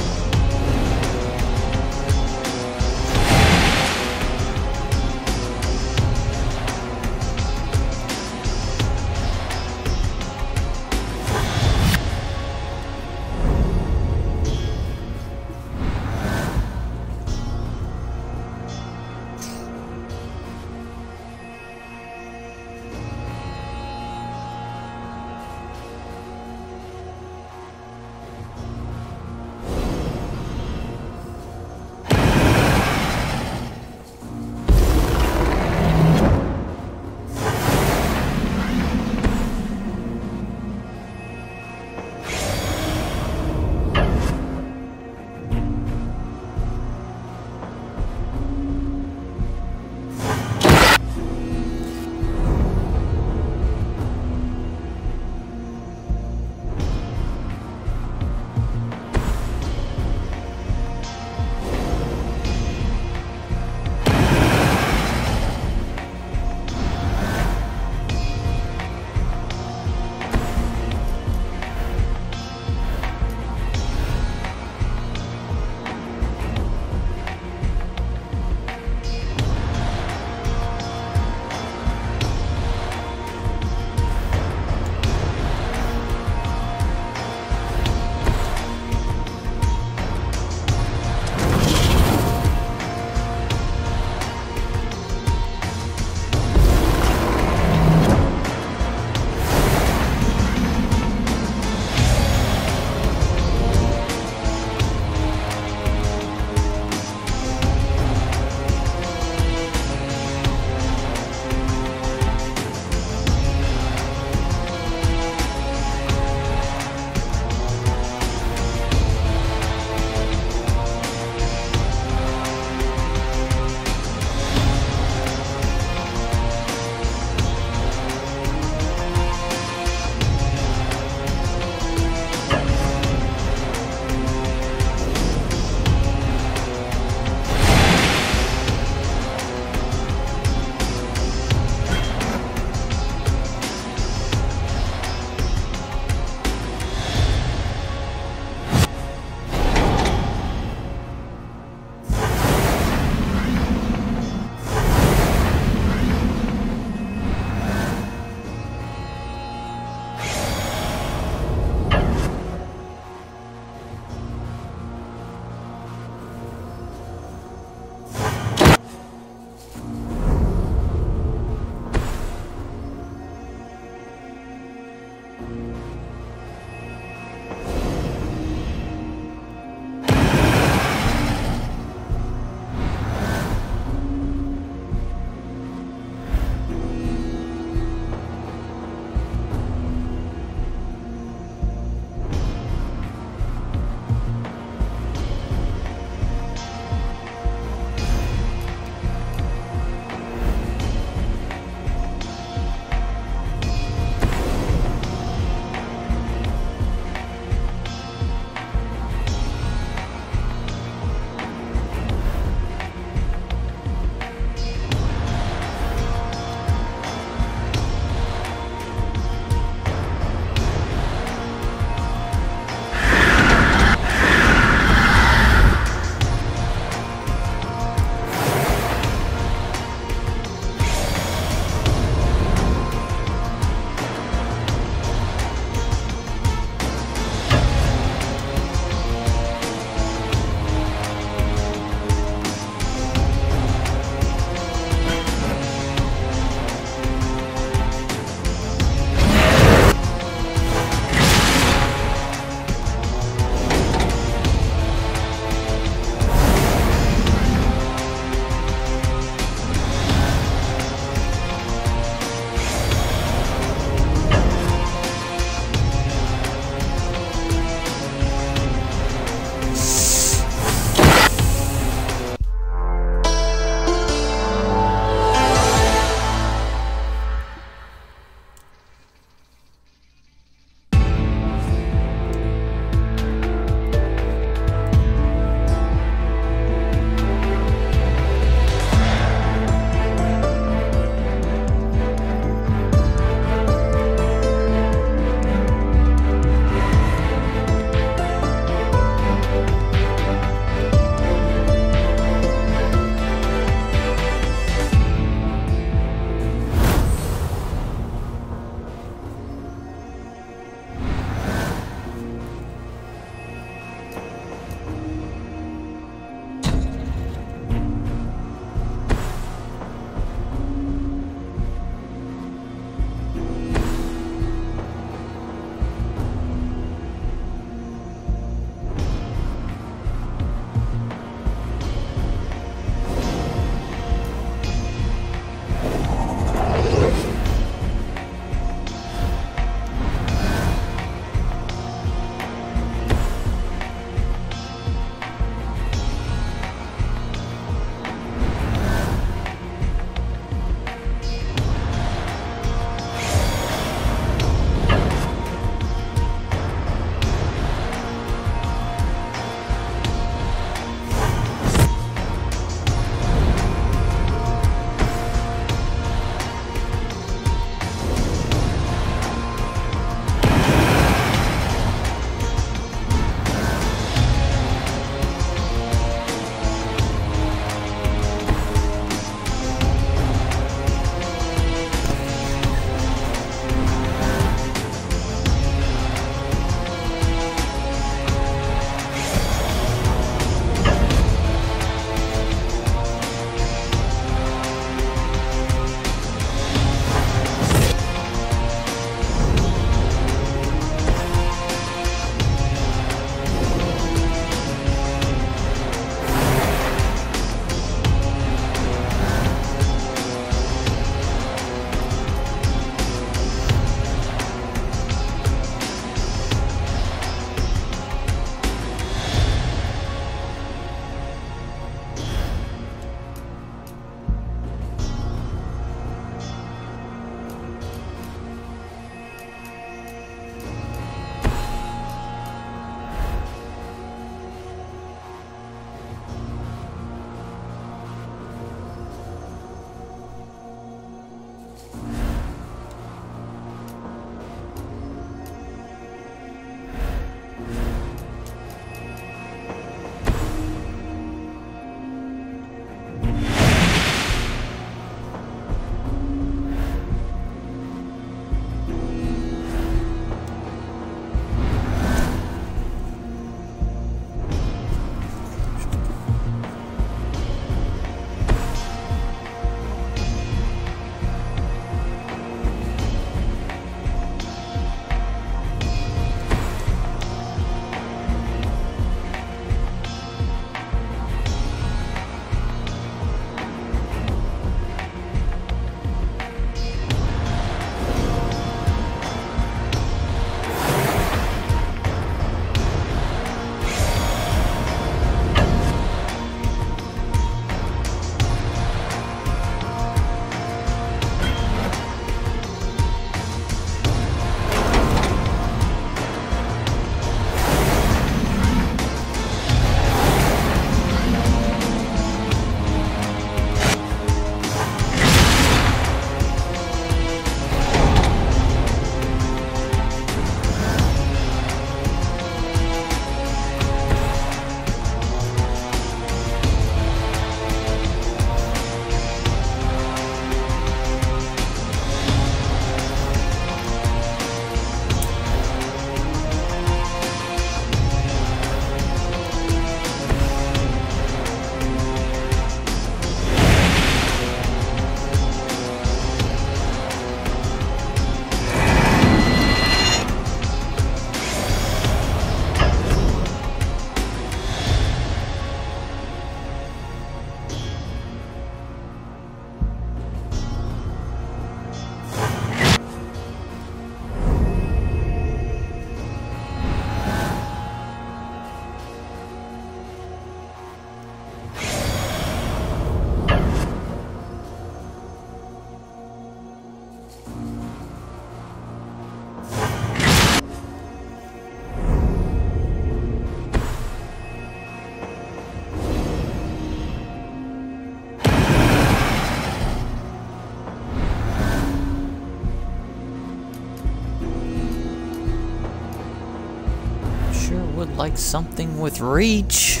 [SPEAKER 1] something with reach.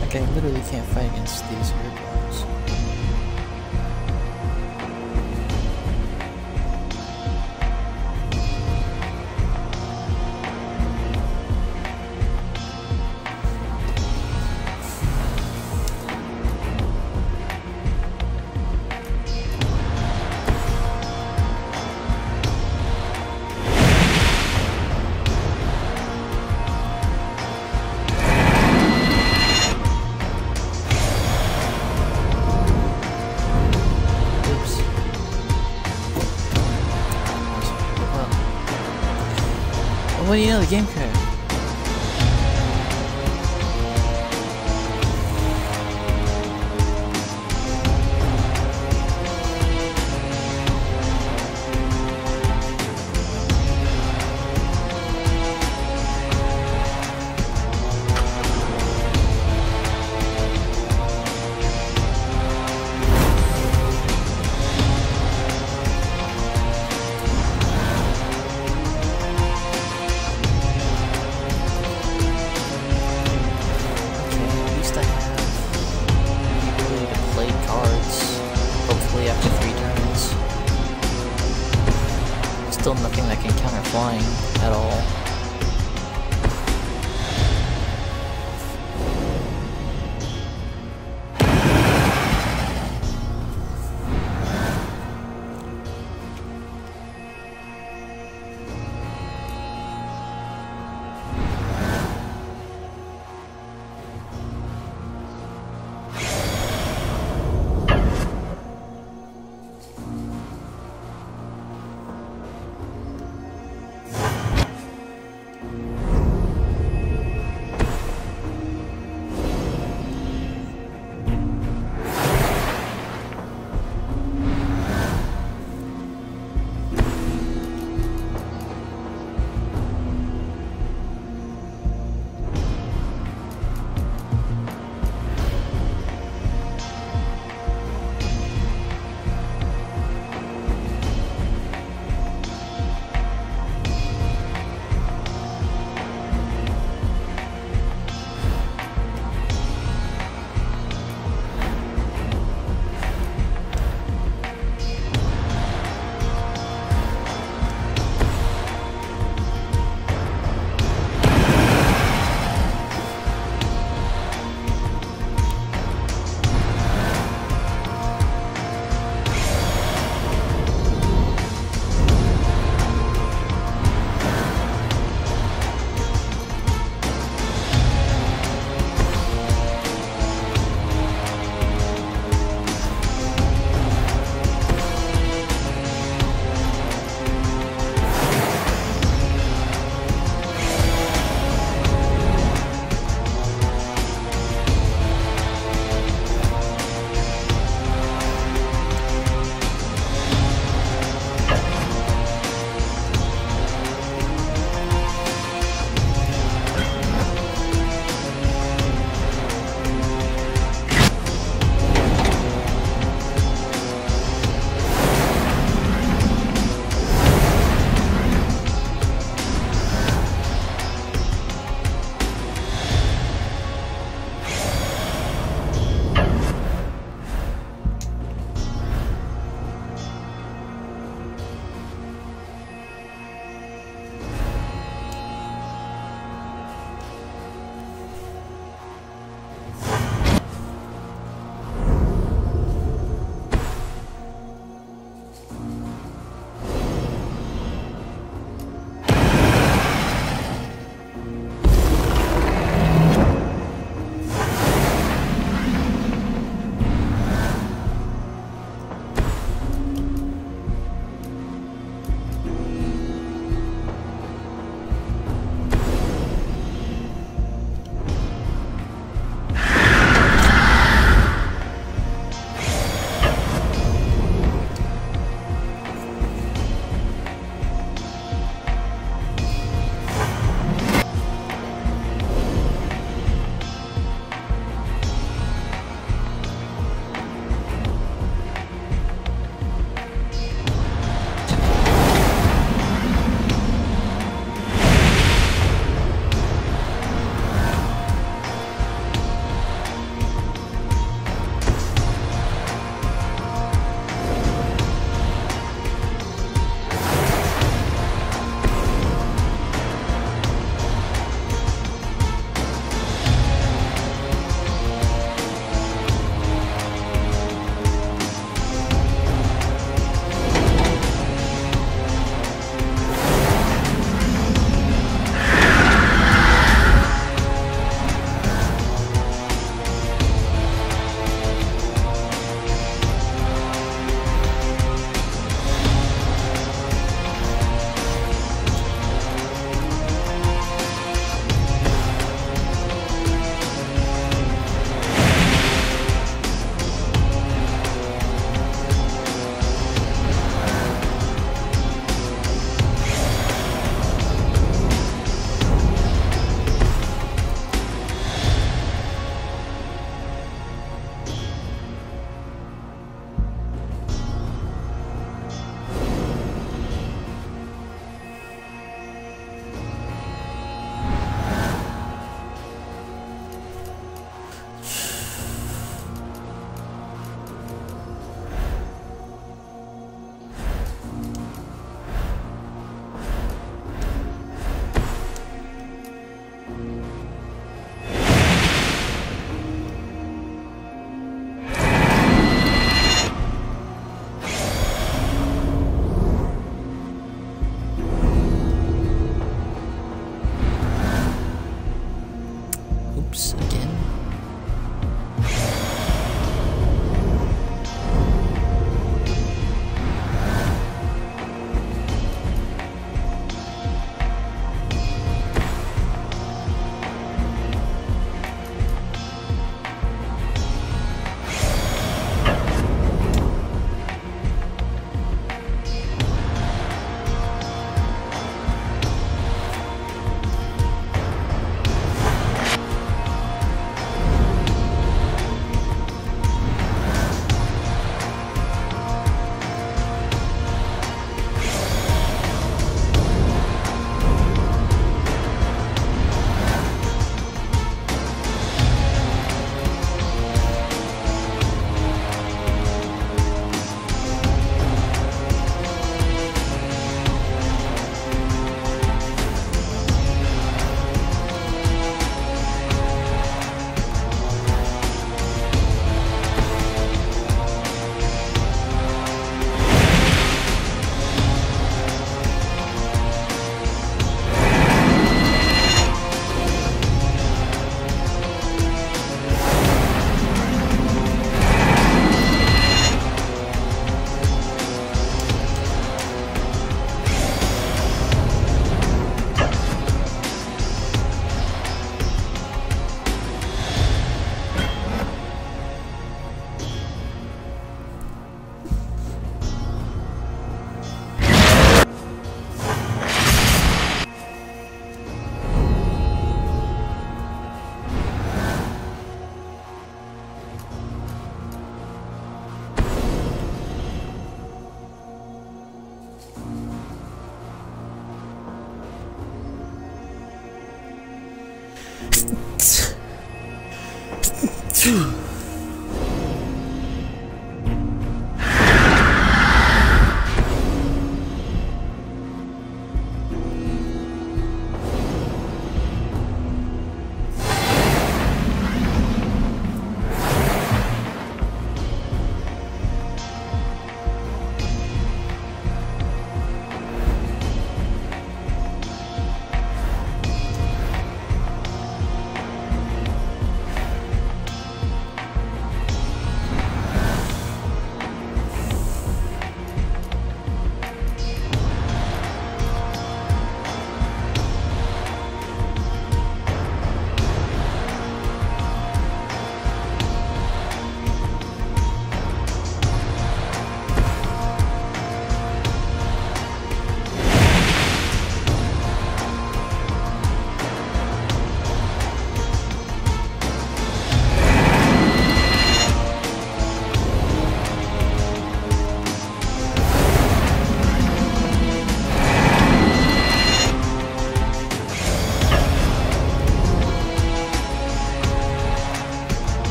[SPEAKER 1] Like I literally can't fight against these yeah, the game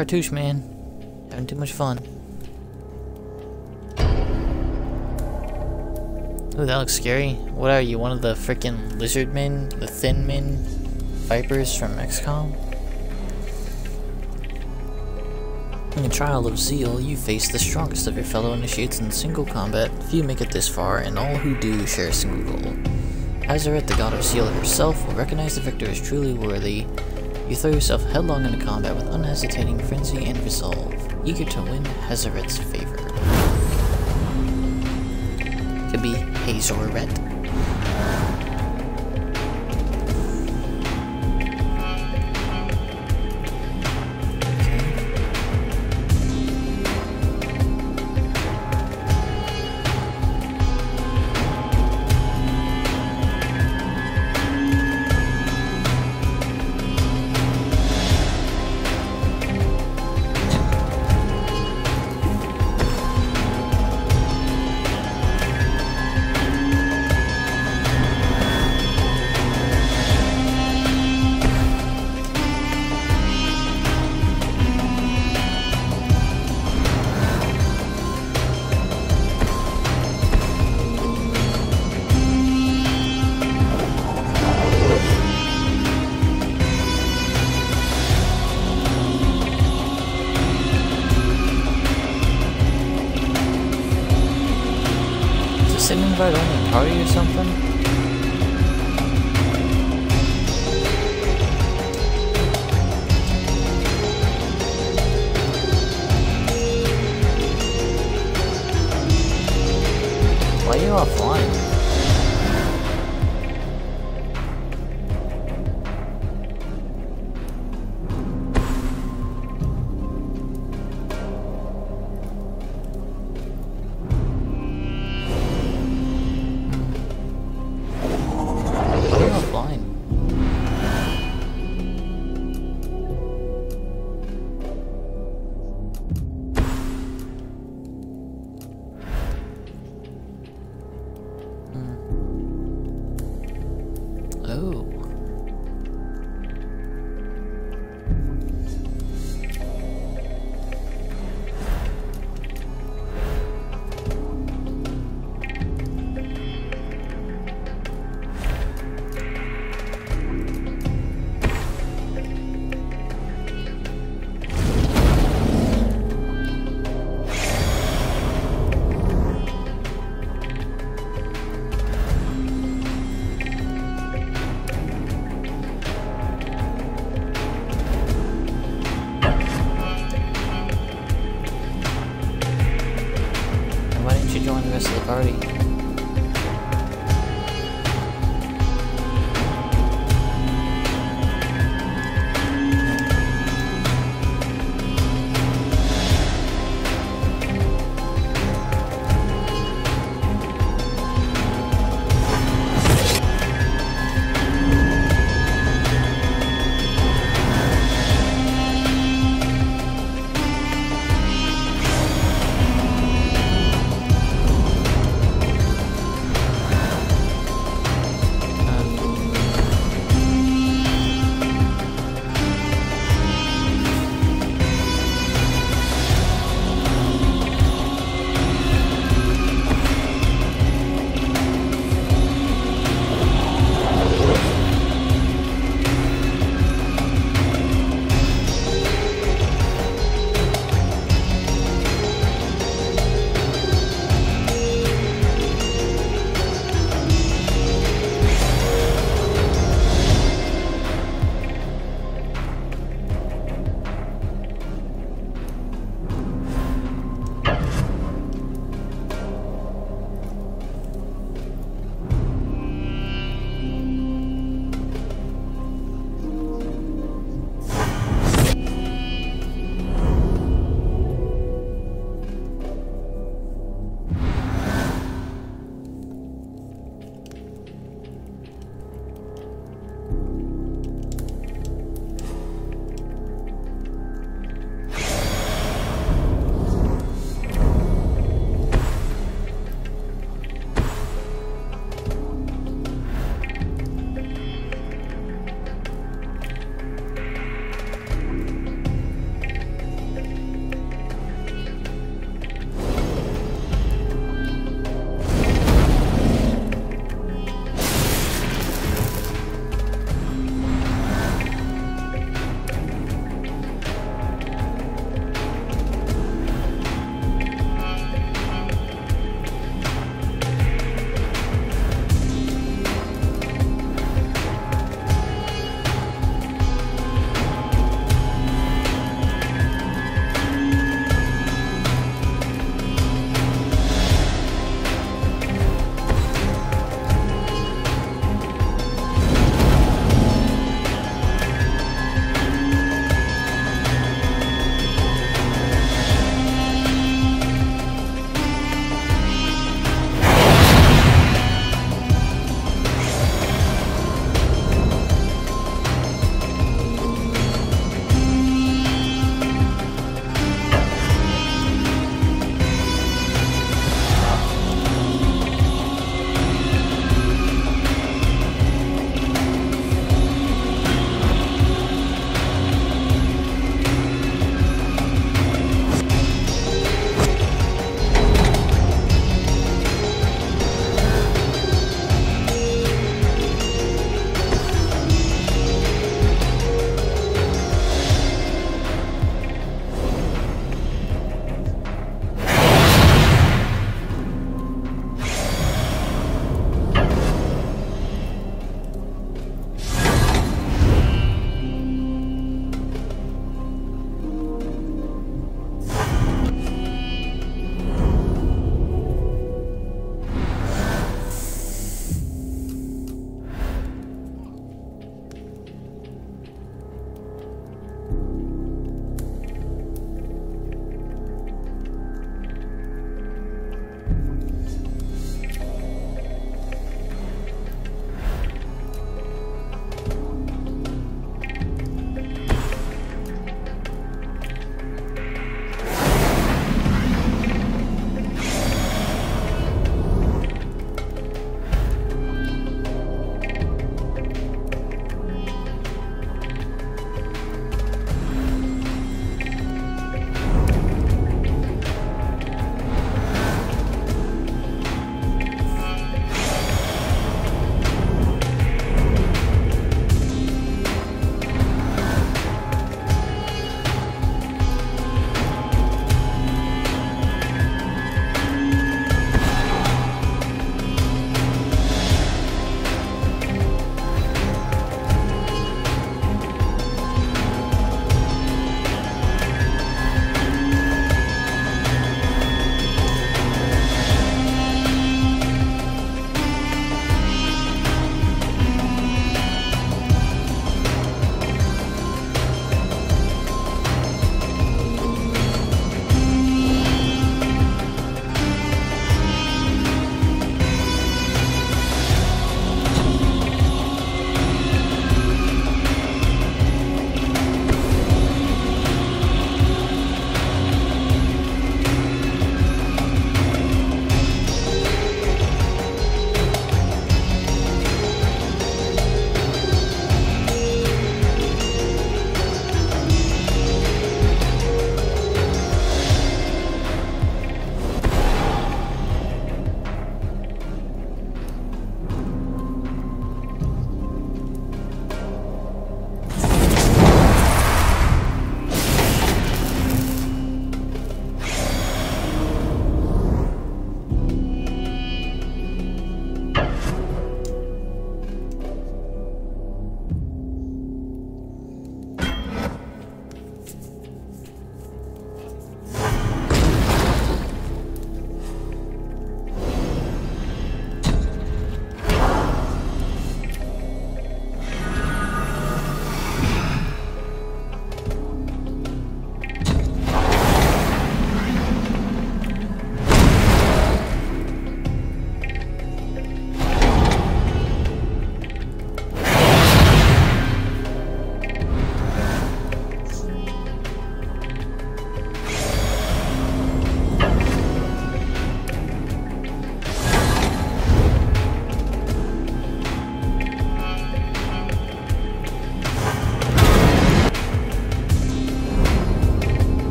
[SPEAKER 1] Cartouche, man. Having too much fun. Ooh, that looks scary. What are you, one of the freaking lizard men? The thin men? Vipers from XCOM? In a trial of zeal, you face the strongest of your fellow initiates in single combat. Few make it this far, and all who do share a single goal. Azareth, the god of zeal herself, will recognize the victor as truly worthy you throw yourself headlong into combat with unhesitating frenzy and resolve, eager to win Hazoret's favor. Could be Hazoret.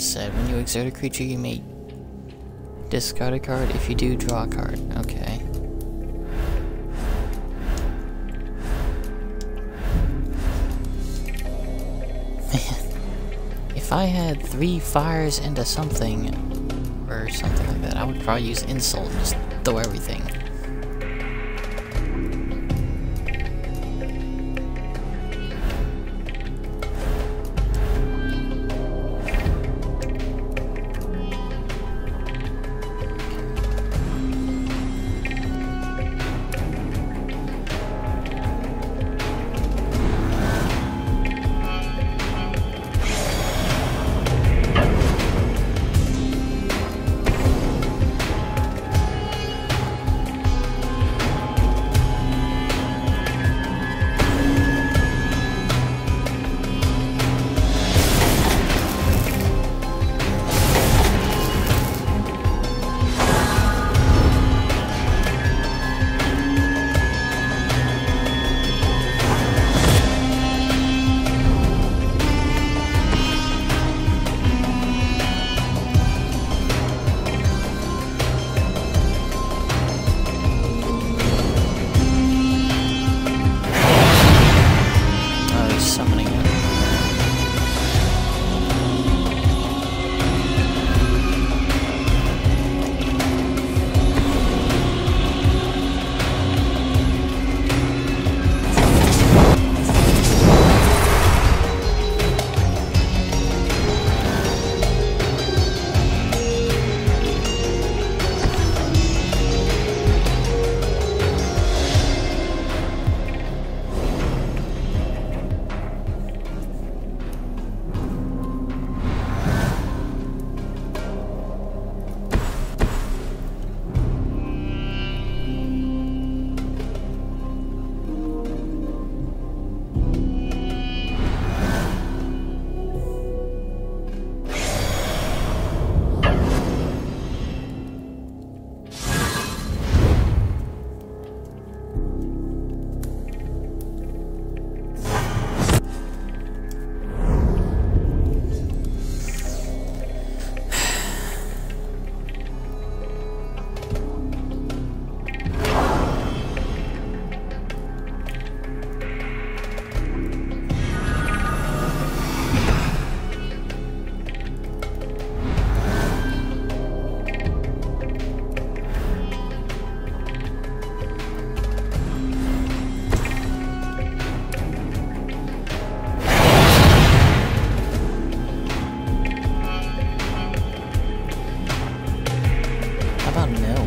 [SPEAKER 1] is said, when you exert a creature you may discard a card. If you do, draw a card. Okay. Man, if I had three fires into something, or something like that, I would probably use insult and just throw everything. How about no?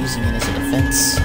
[SPEAKER 1] using it as a defense.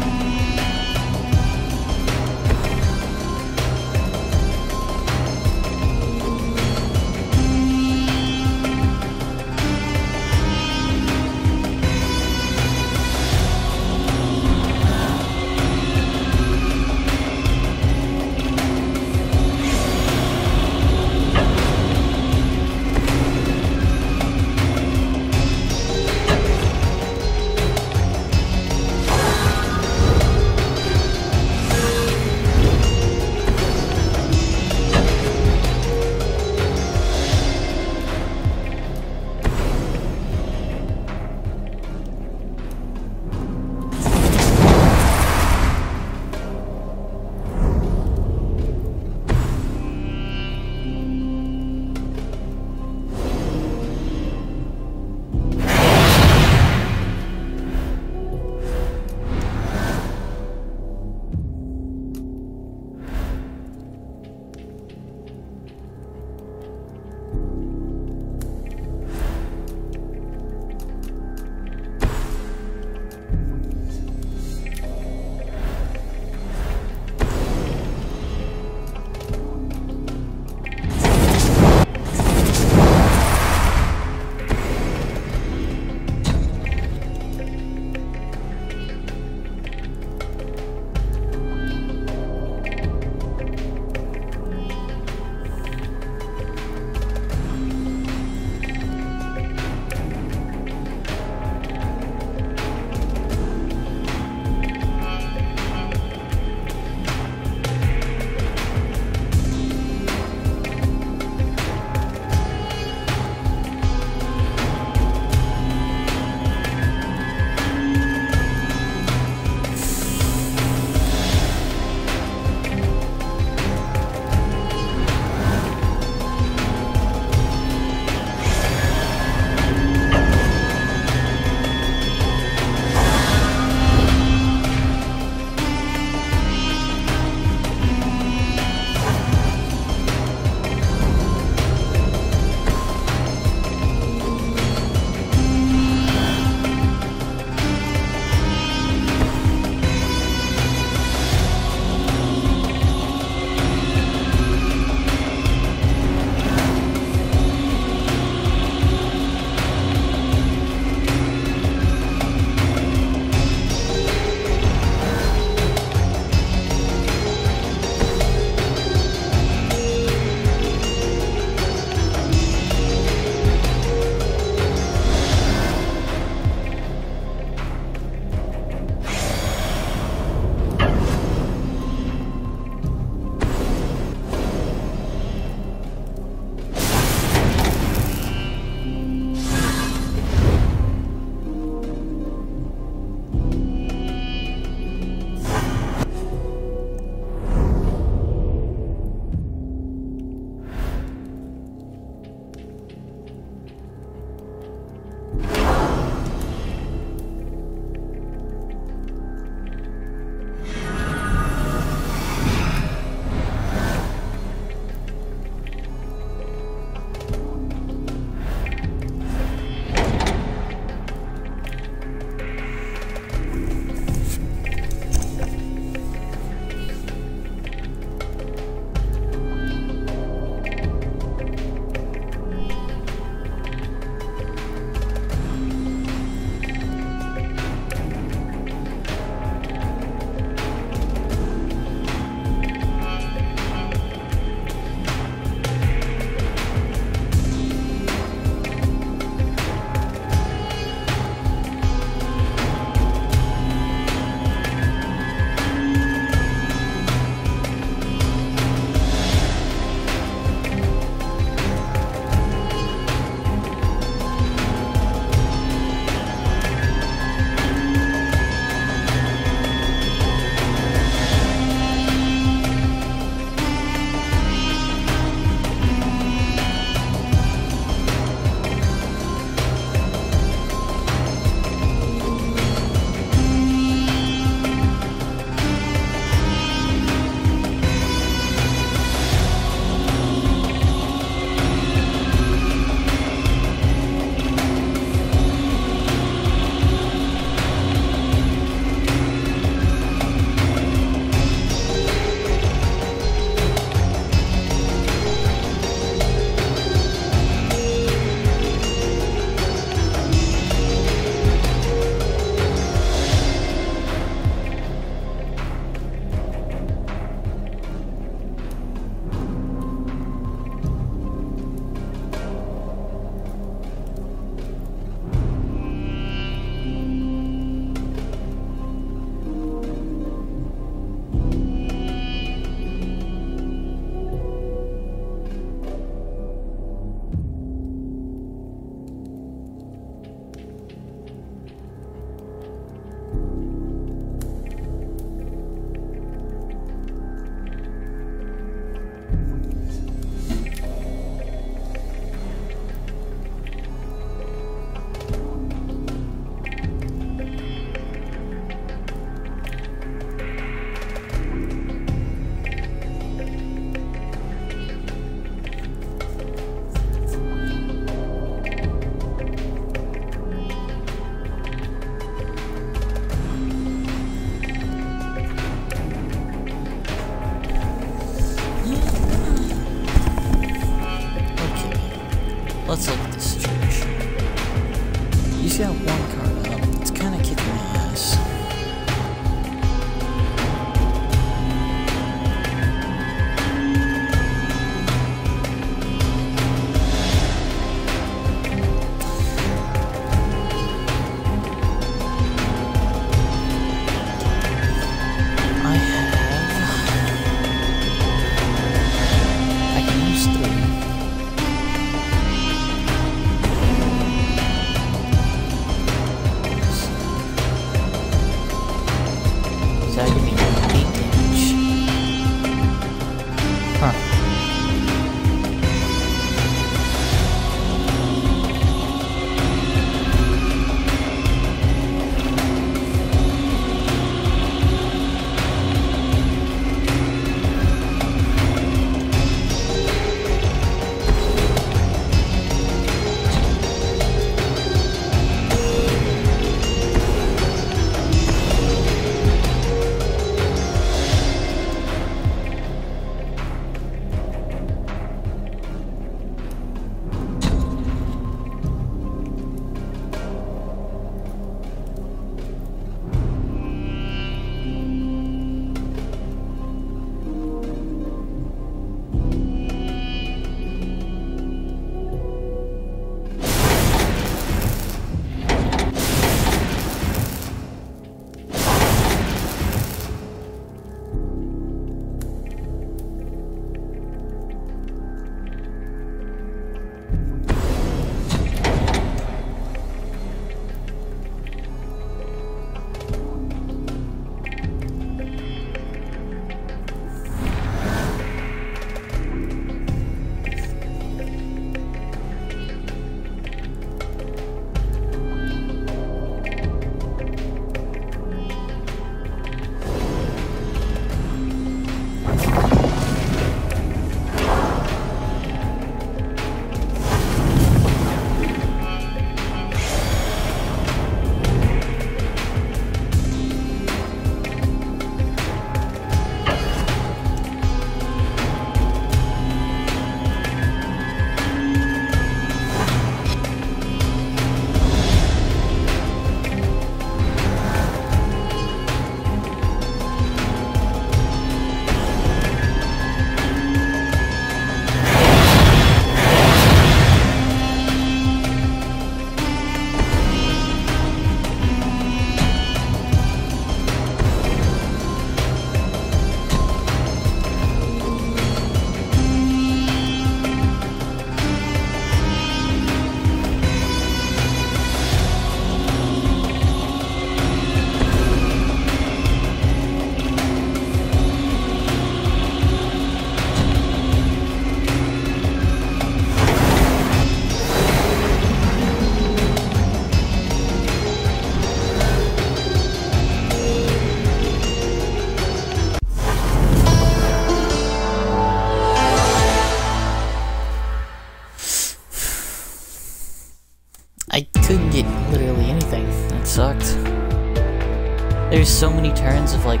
[SPEAKER 1] of like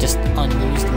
[SPEAKER 1] just unused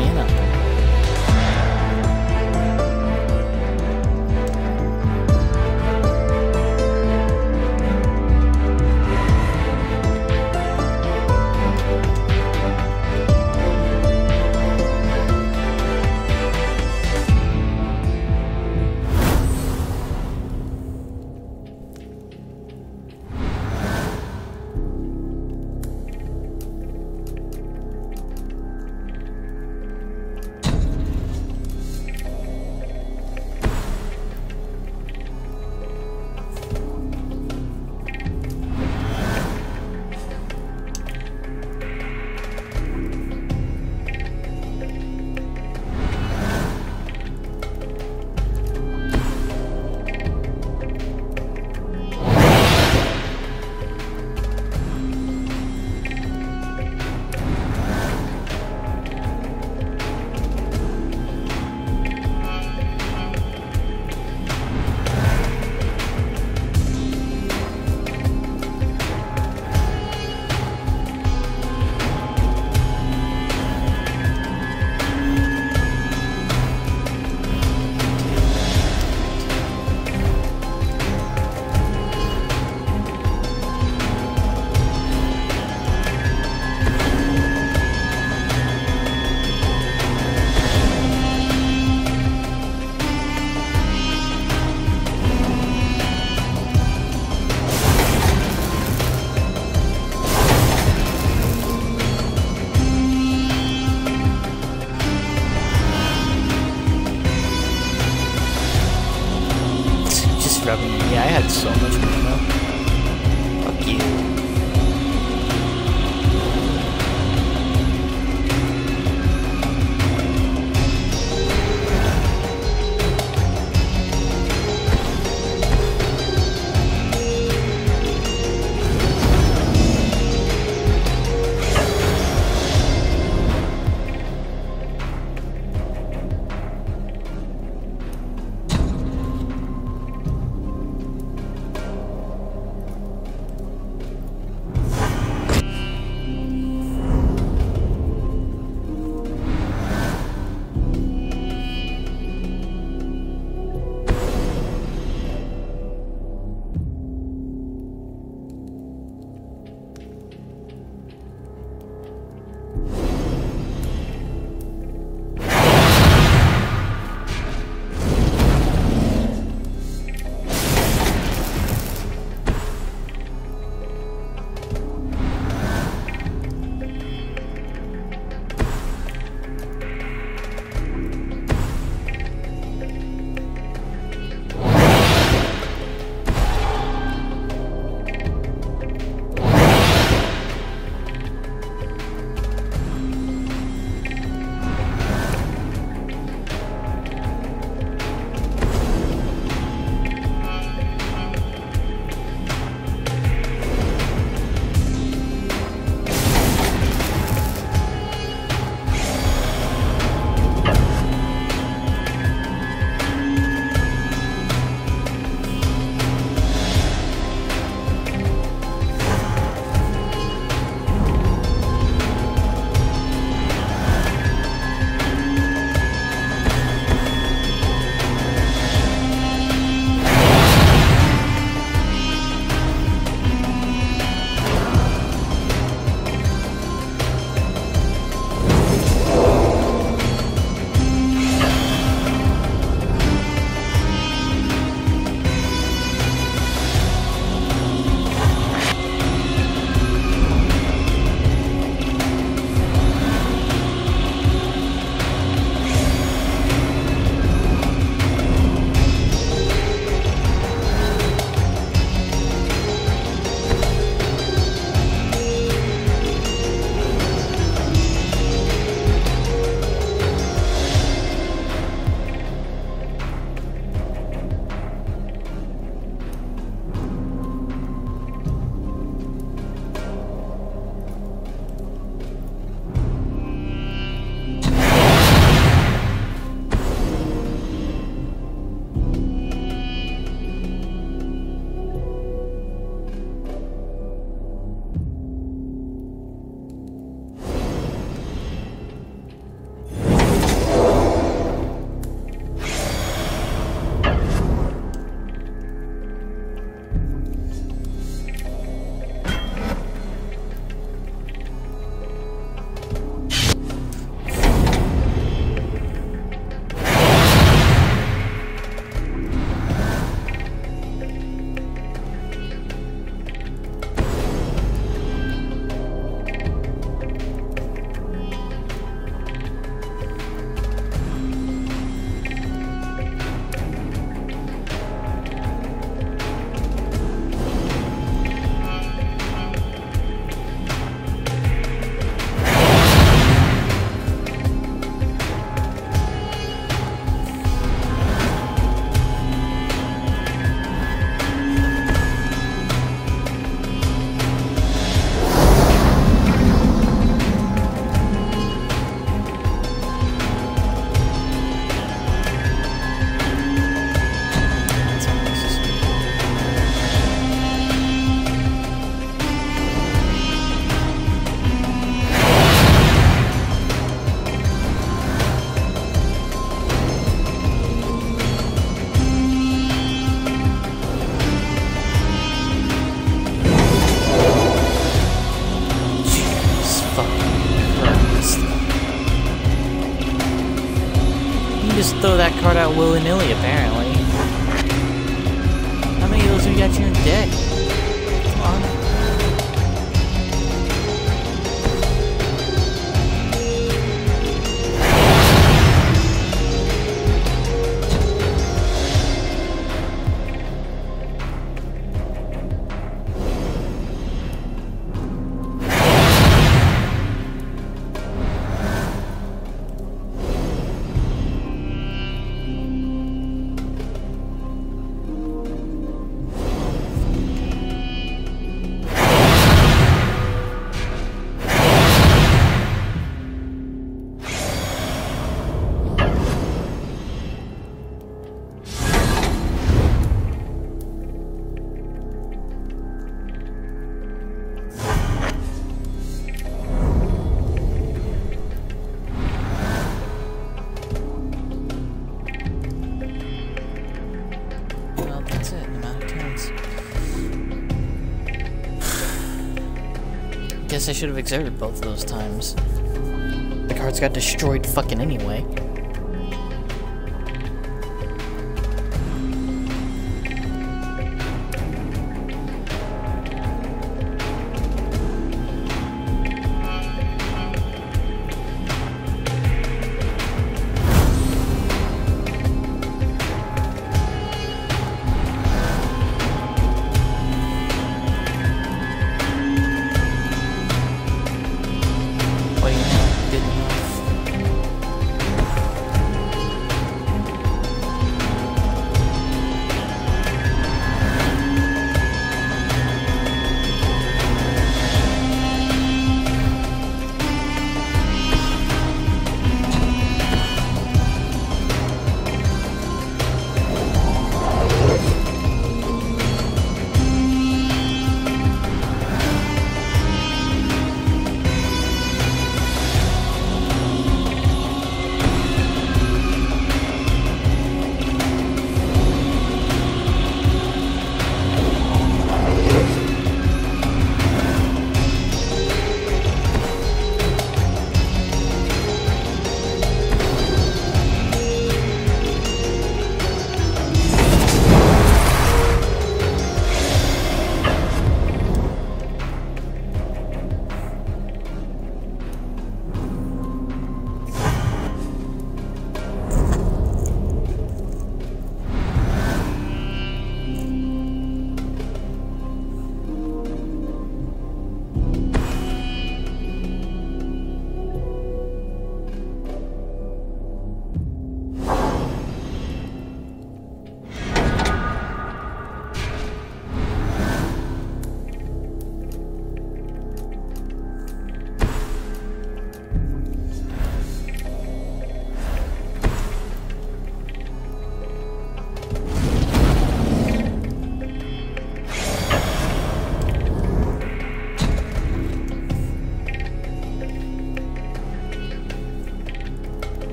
[SPEAKER 1] I should have exerted both those times. The cards got destroyed fucking anyway.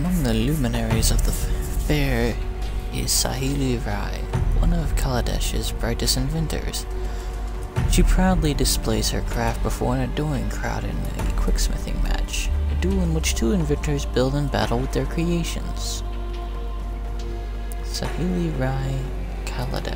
[SPEAKER 1] Among the luminaries of the fair is Saheeli Rai, one of Kaladesh's brightest inventors. She proudly displays her craft before an adoring crowd in a quicksmithing match, a duel in which two inventors build and battle with their creations. Saheeli Rai Kaladesh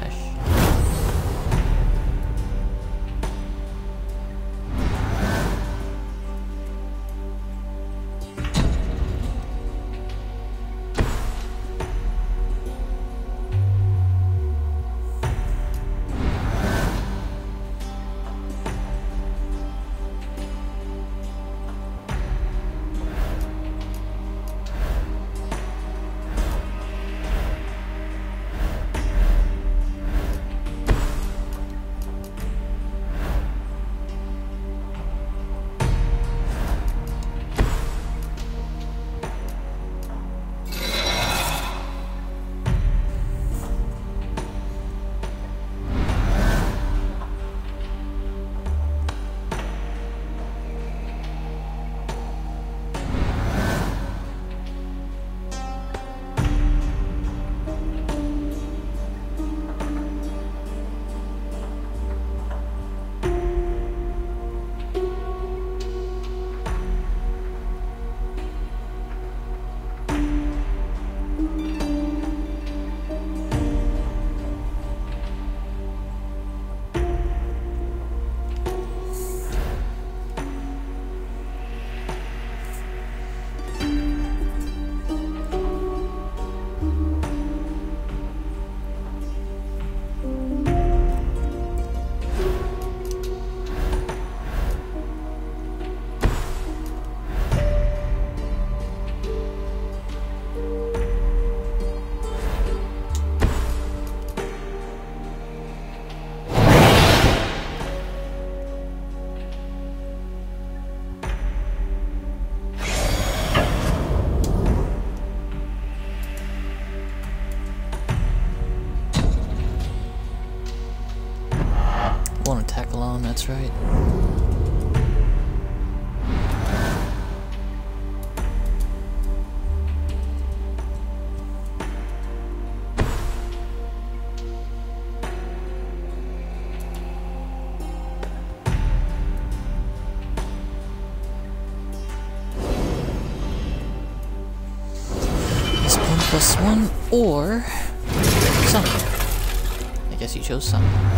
[SPEAKER 1] That's right. It's one plus one or something. I guess you chose something.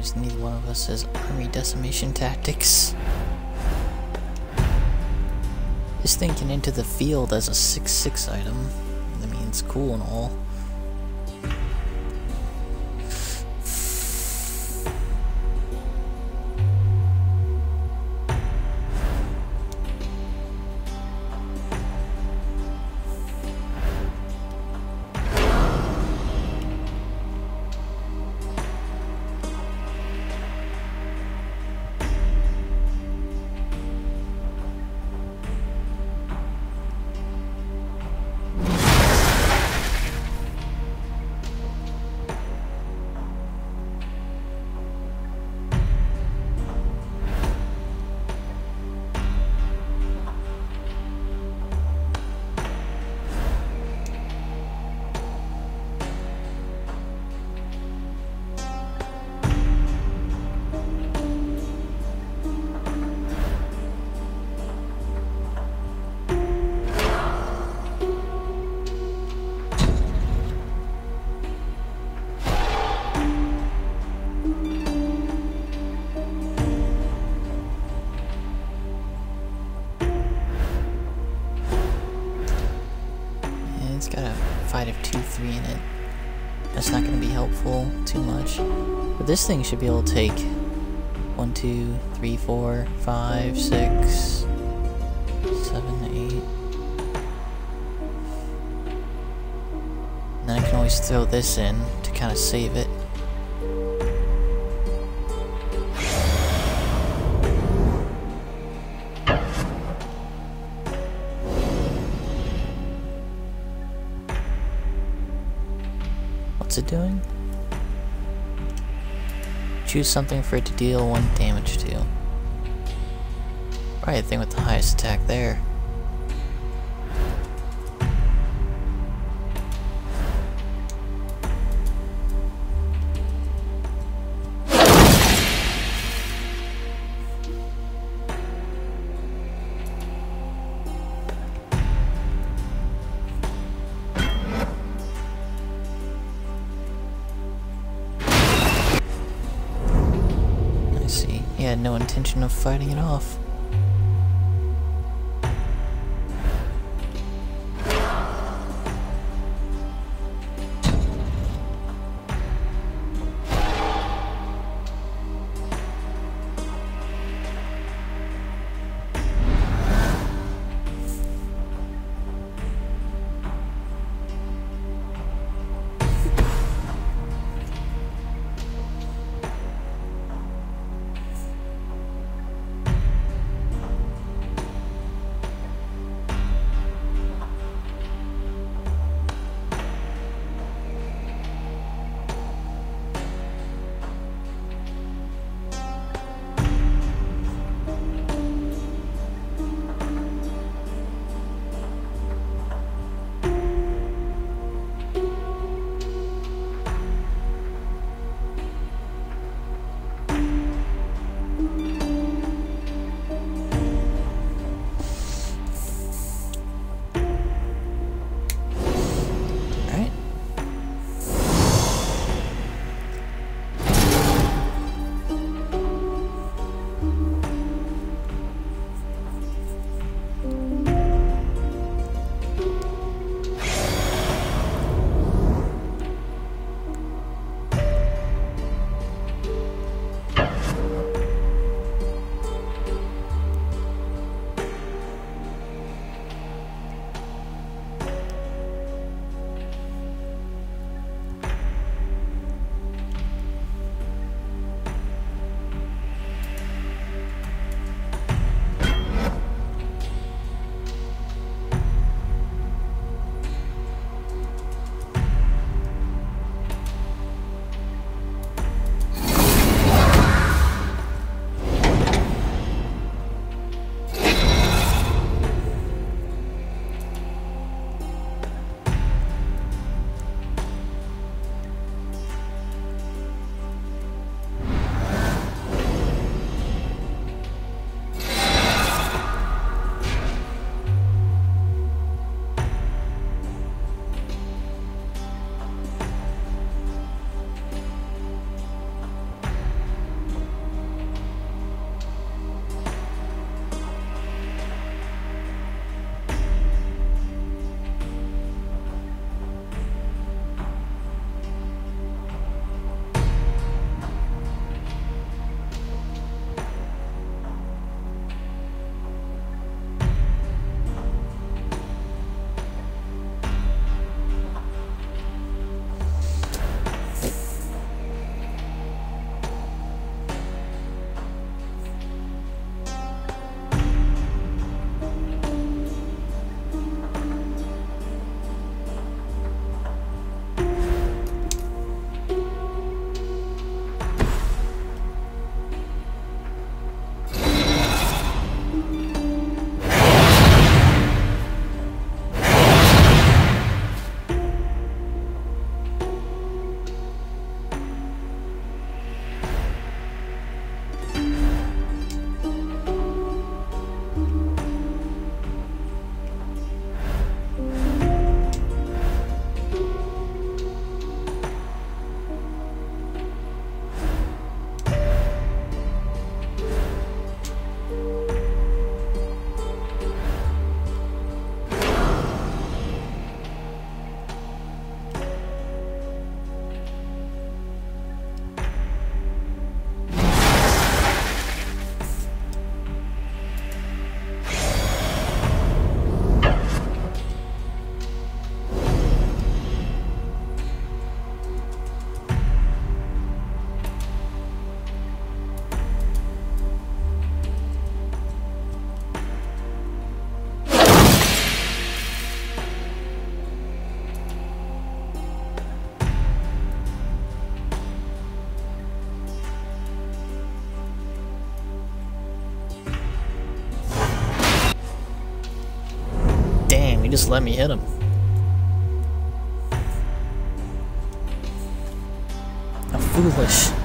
[SPEAKER 1] Just neither one of us as army decimation tactics. This thing can enter the field as a 6-6 item. That means cool and all. this thing should be able to take one, two, three, four, five, six, seven, eight. And then I can always throw this in to kind of save it. What's it doing? Choose something for it to deal one damage to. Probably the thing with the highest attack there. of fighting it off. let me hit him. i foolish.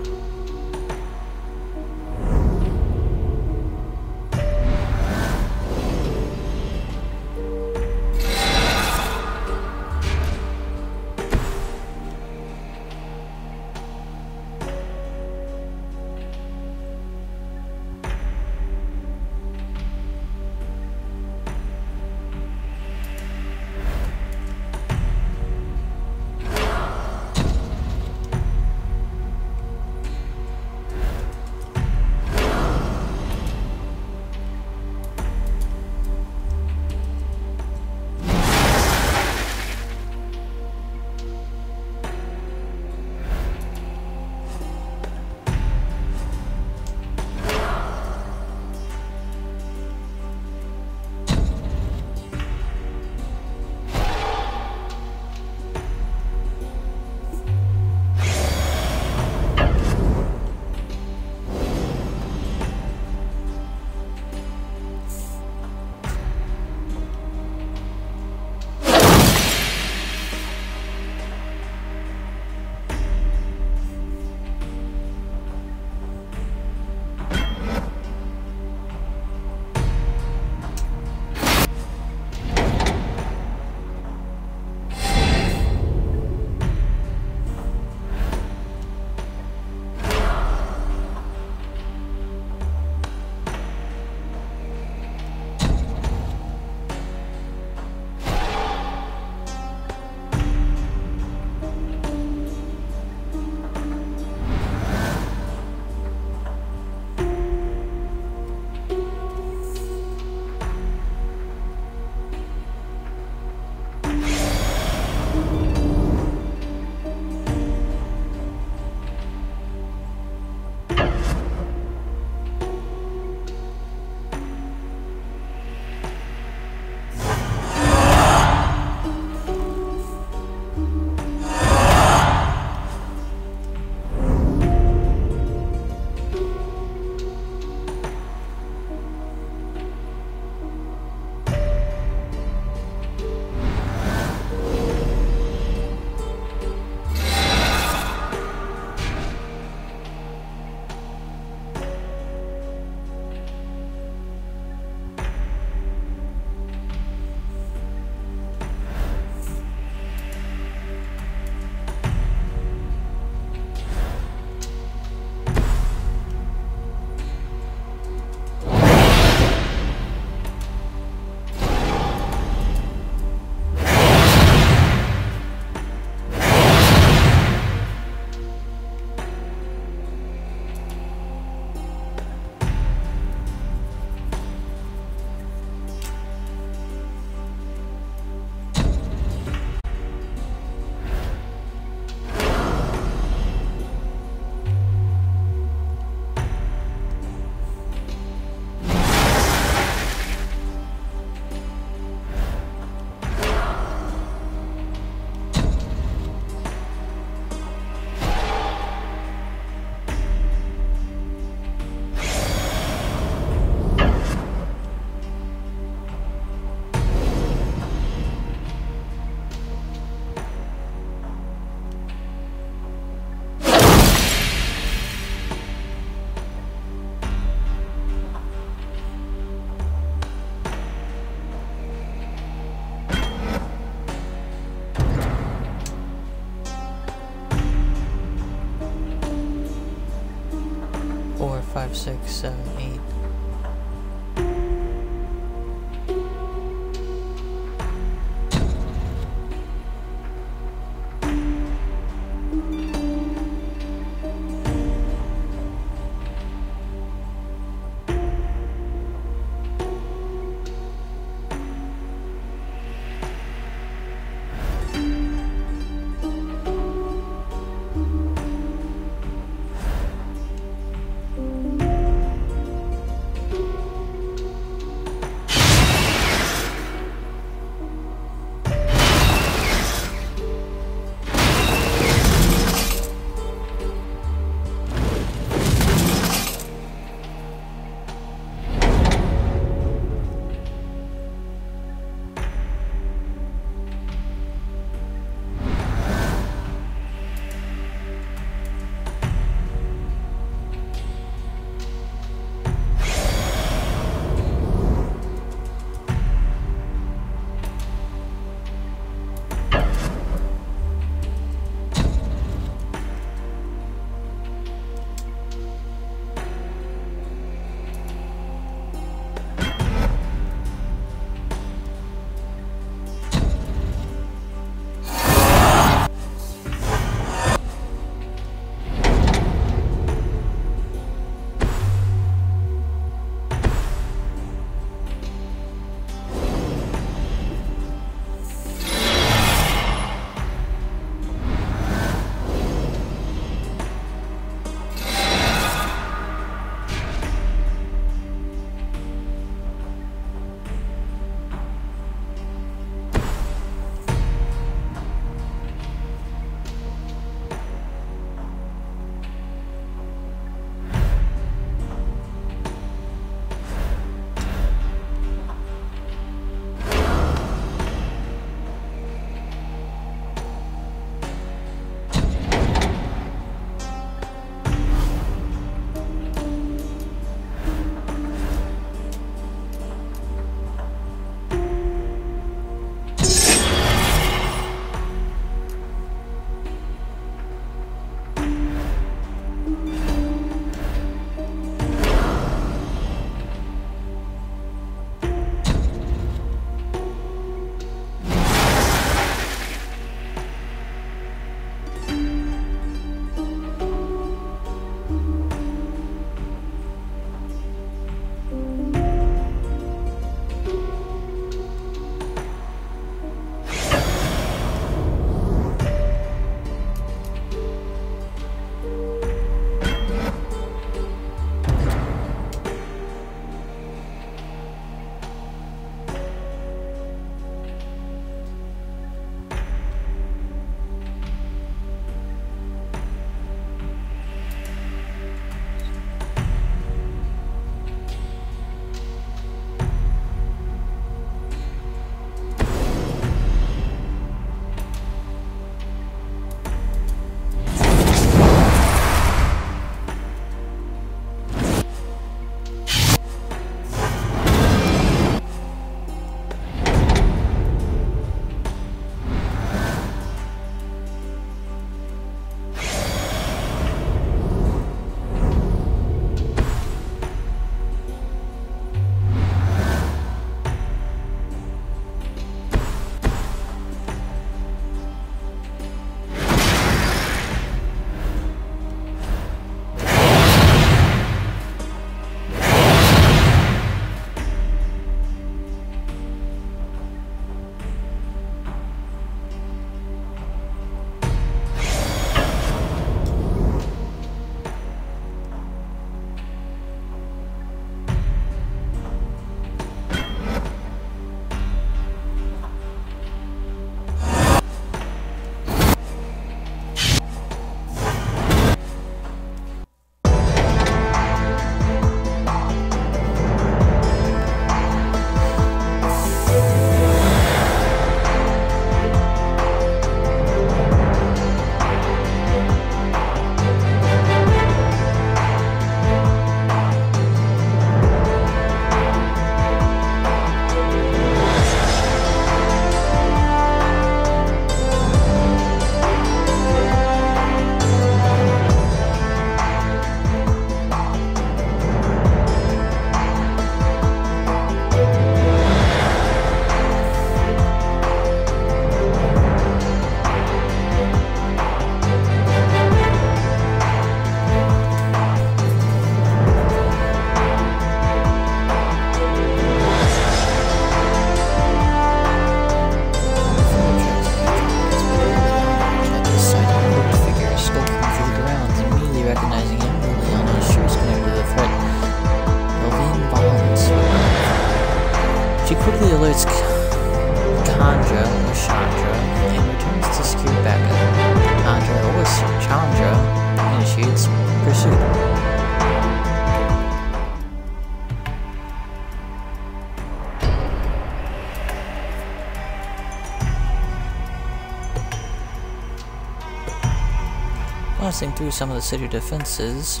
[SPEAKER 1] Passing through some of the city defenses,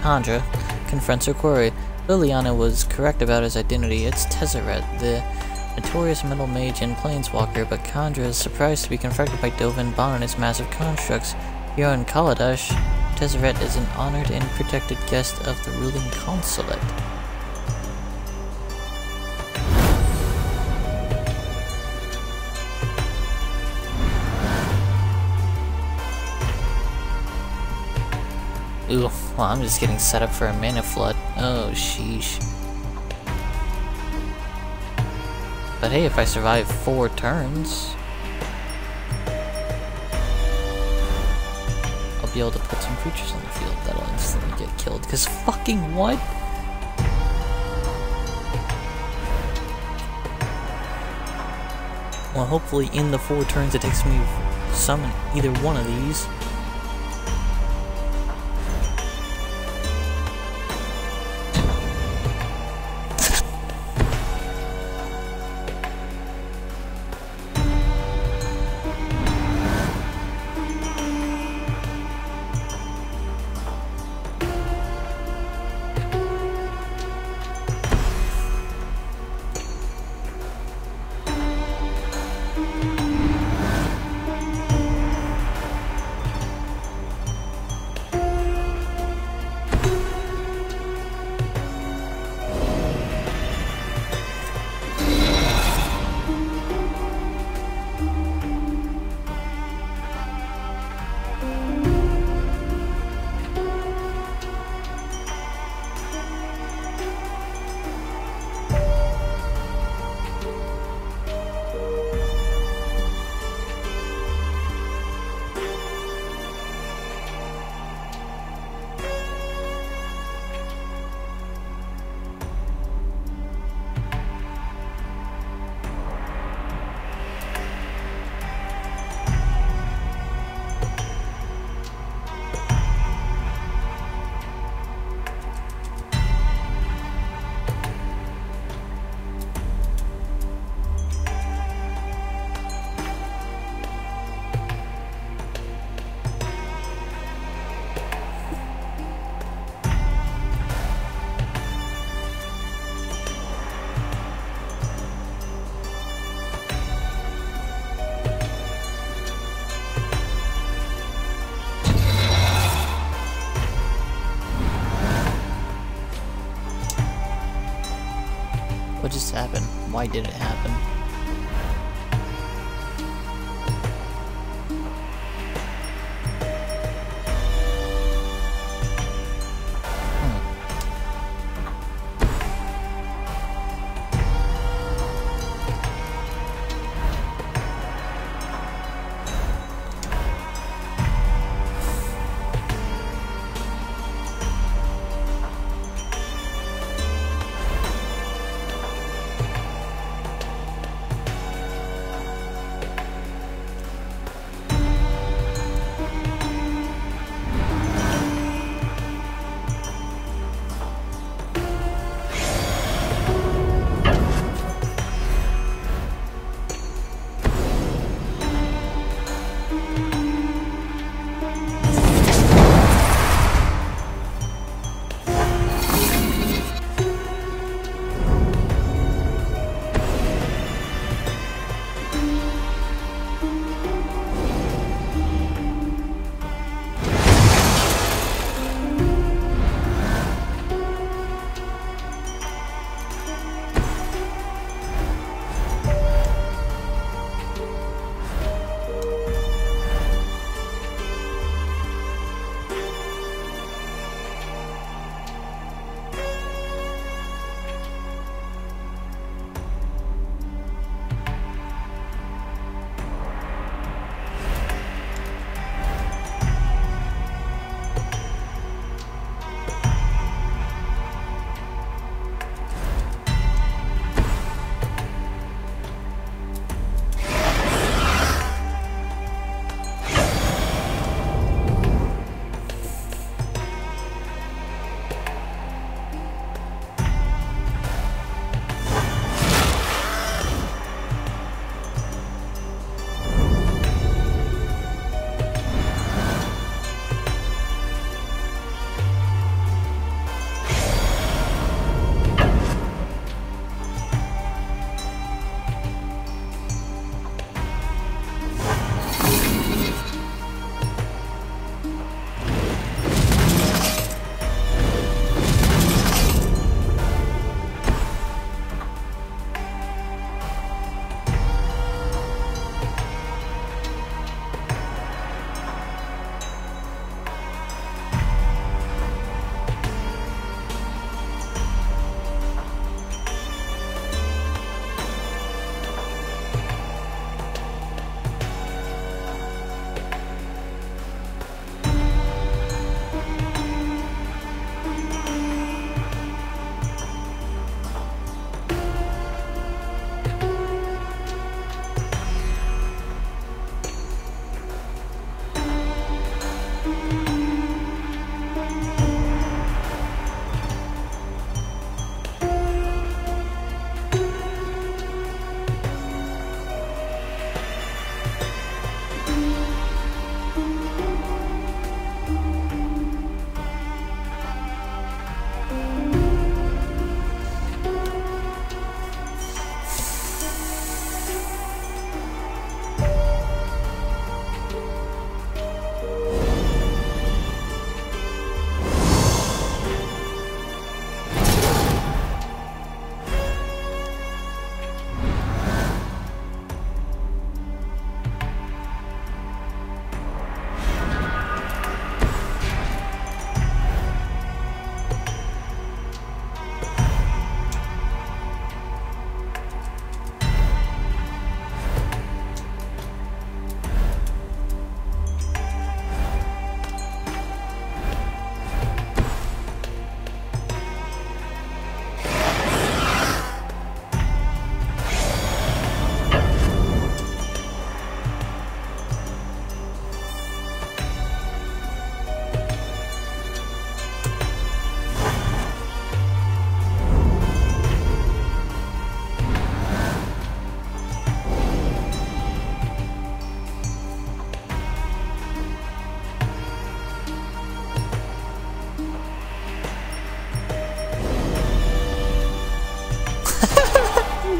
[SPEAKER 1] Chandra confronts her quarry. Liliana was correct about his identity. It's Tezzeret, the notorious metal mage and planeswalker, but Chandra is surprised to be confronted by Dovin Baan and his massive constructs. Here in Kaladesh, Tezzeret is an honored and protected guest of the ruling consulate. Well, I'm just getting set up for a mana flood. Oh, sheesh. But hey, if I survive four turns, I'll be able to put some creatures on the field that'll instantly get killed. Because fucking what? Well, hopefully in the four turns it takes me to summon either one of these.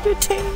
[SPEAKER 1] editing.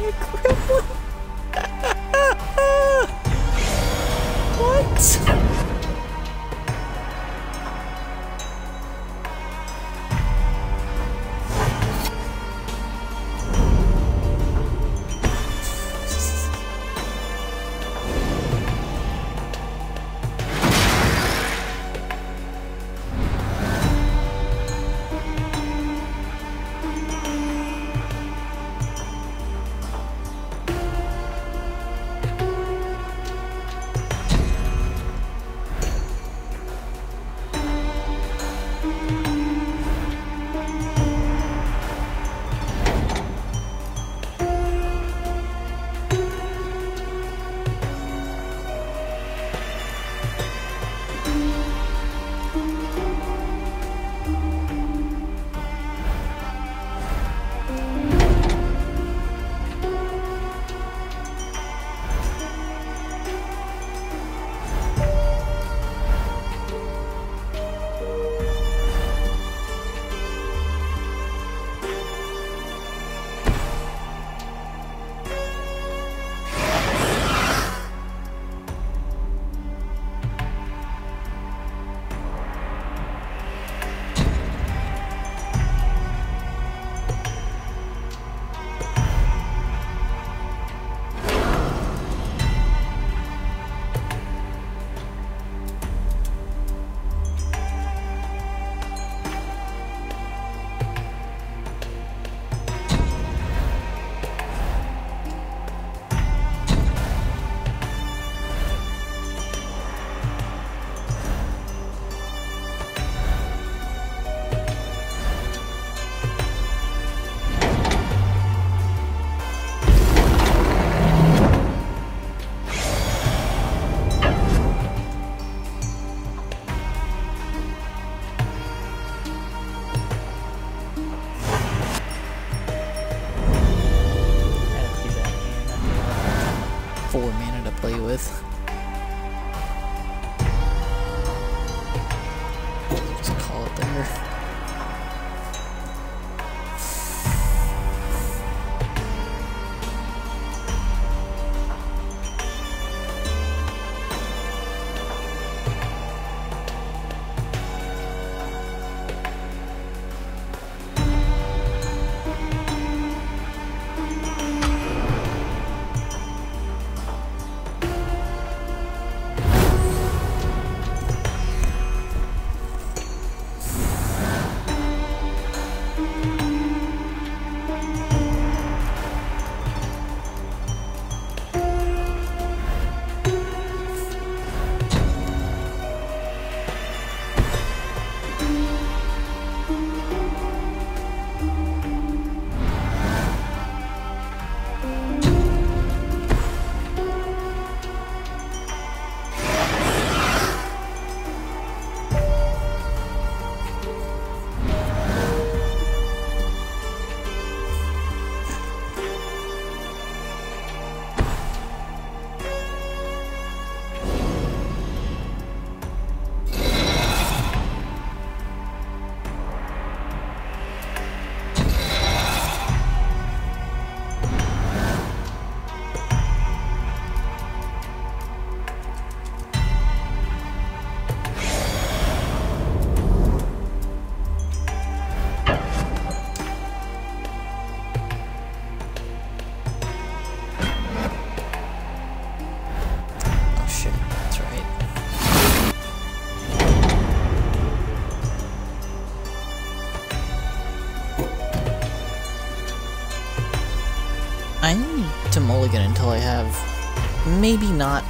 [SPEAKER 1] mulligan until I have maybe not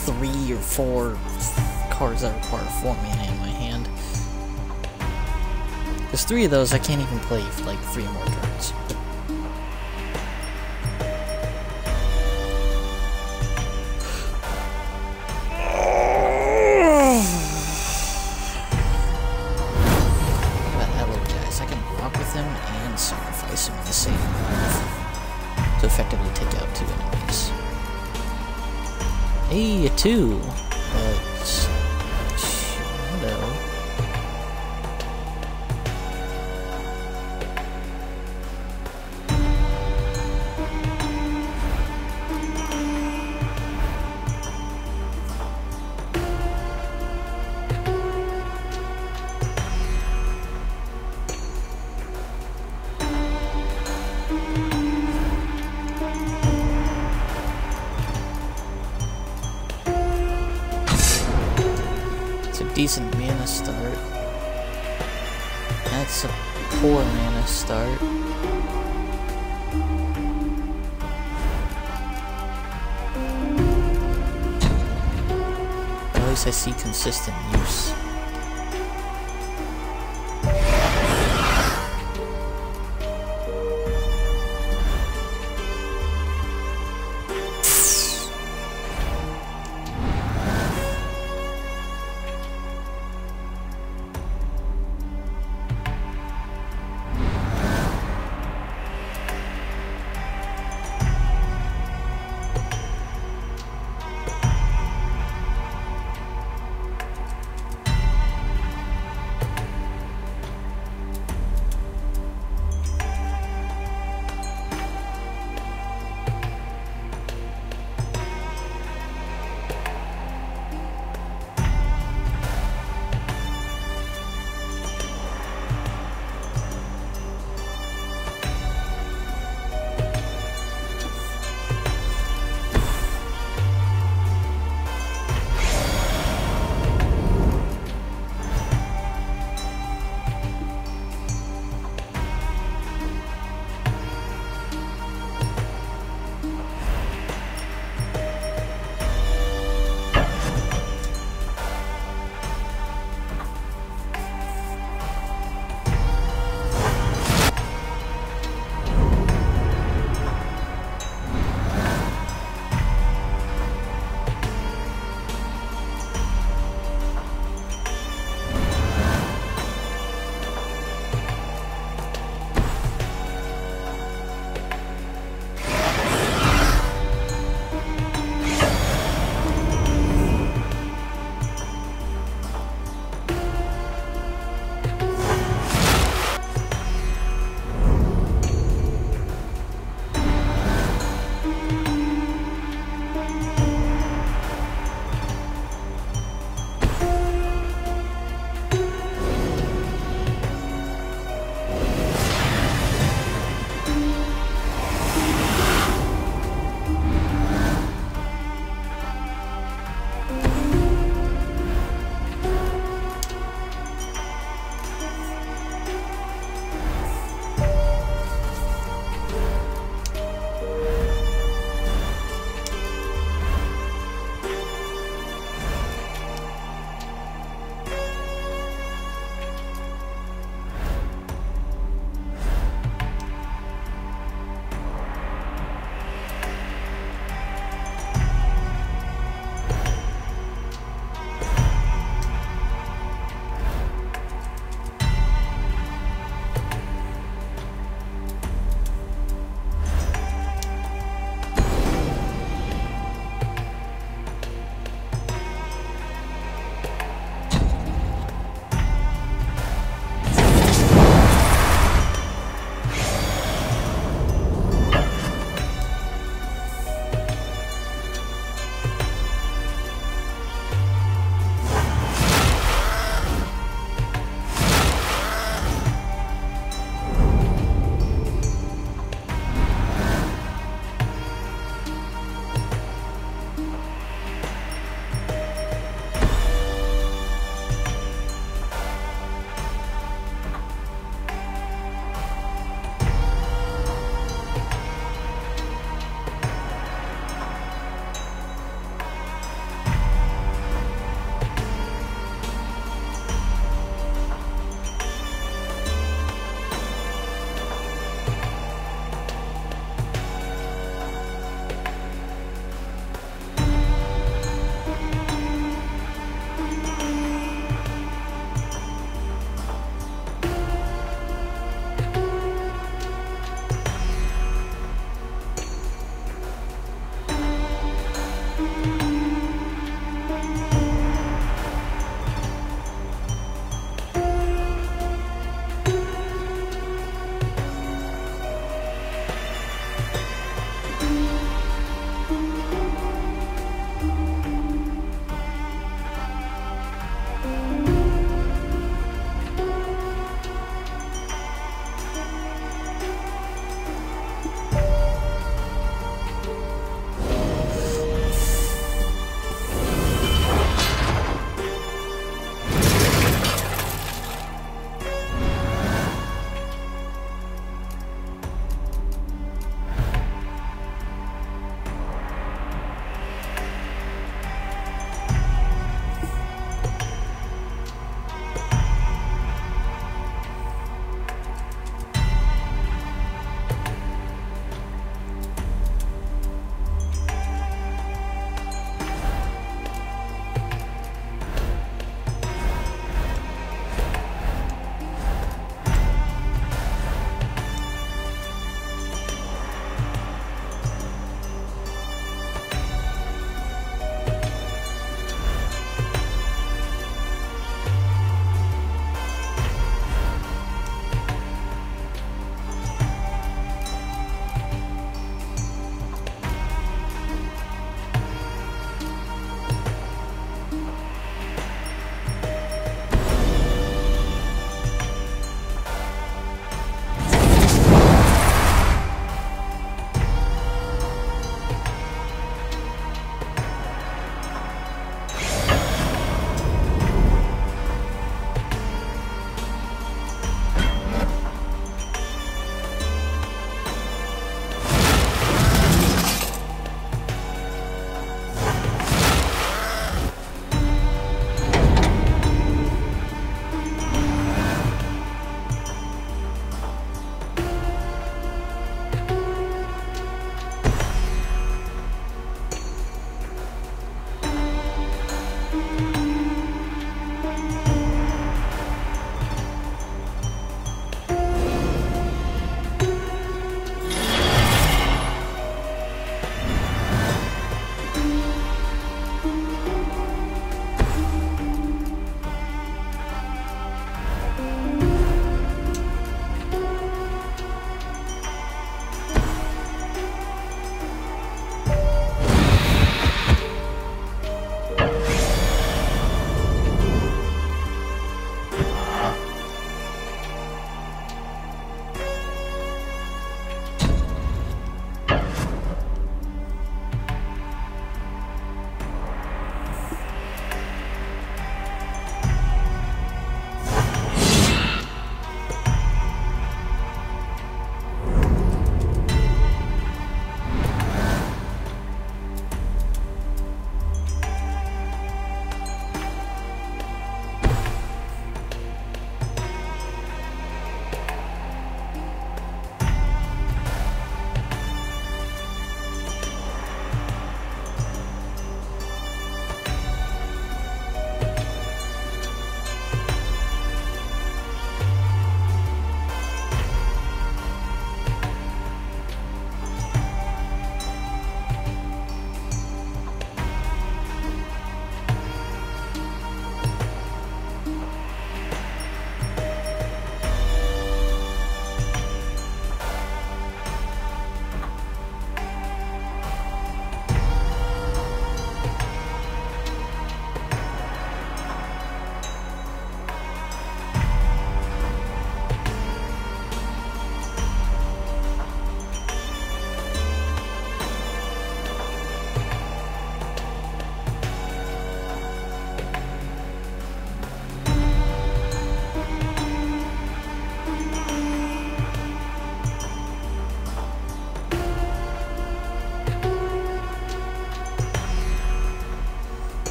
[SPEAKER 1] three or four cards that require four mana in my hand. Because three of those I can't even play like three more see consistent use.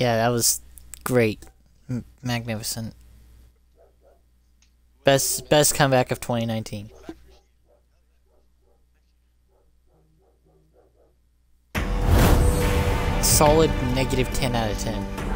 [SPEAKER 1] Yeah, that was great. M magnificent. Best best comeback of 2019. Solid negative 10 out of 10.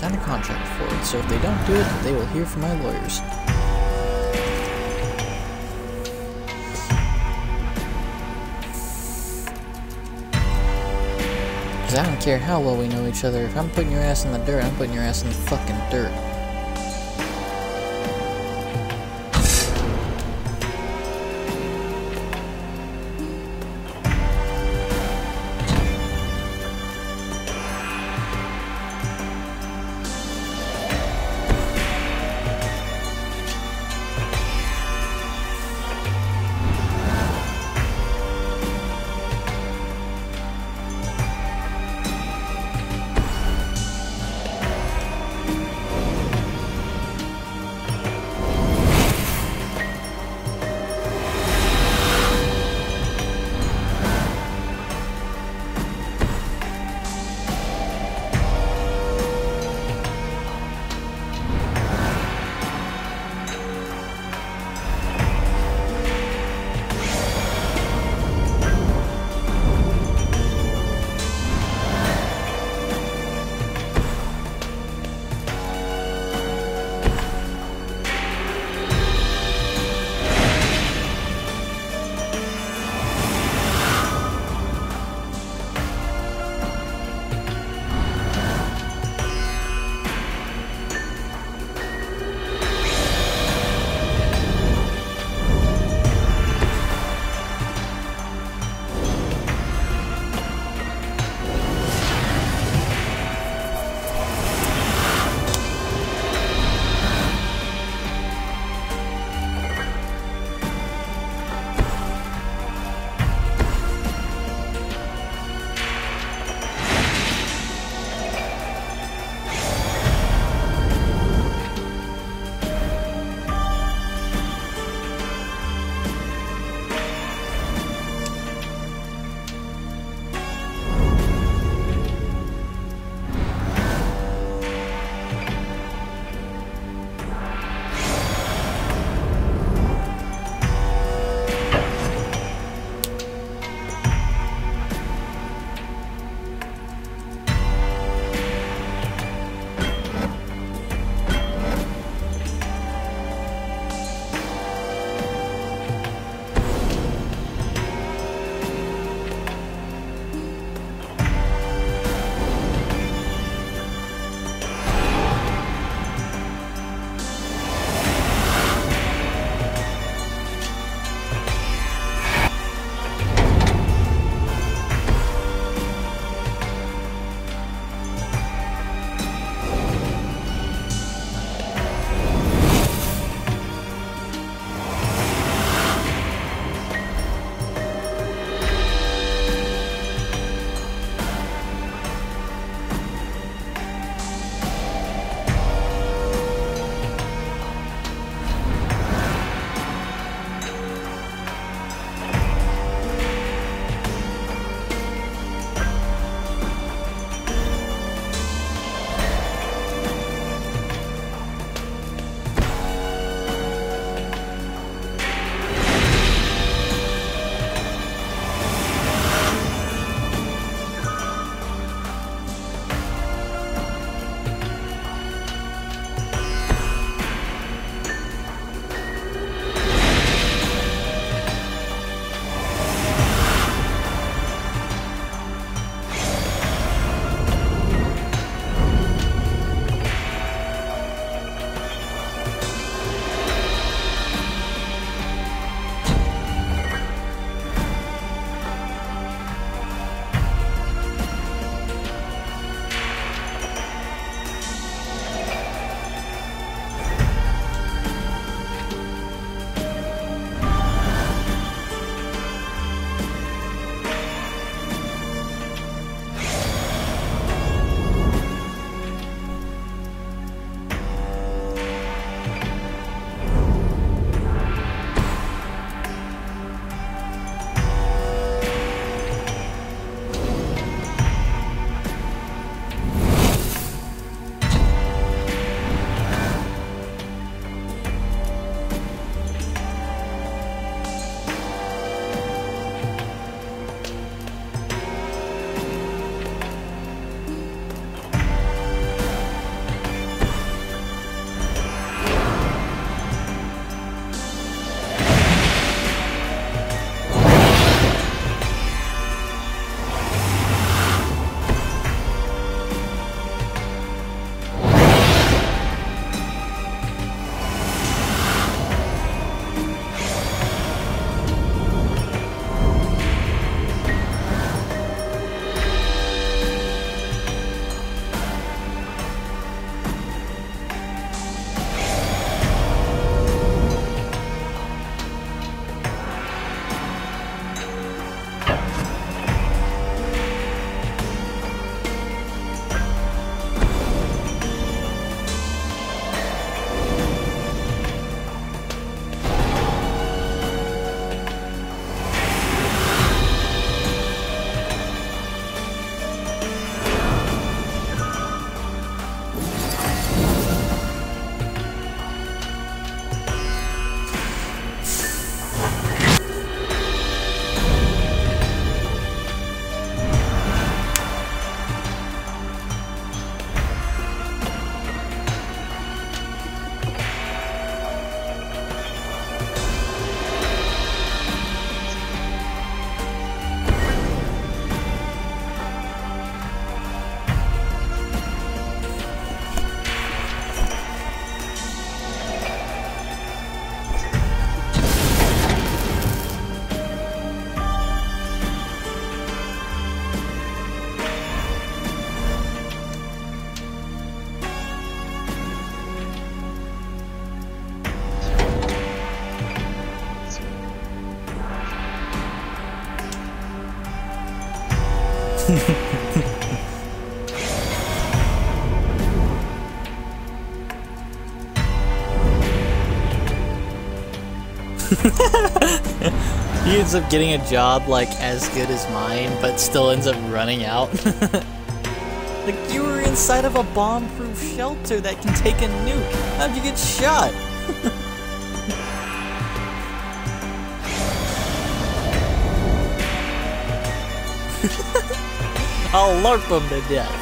[SPEAKER 1] them sign a contract for it, so if they don't do it, they will hear from my lawyers. Because I don't care how well we know each other, if I'm putting your ass in the dirt, I'm putting your ass in the fucking dirt. he ends up getting a job like as good as mine, but still ends up running out. like you were inside of a bomb-proof shelter that can take a nuke. How'd you get shot? I'll LARP him to death.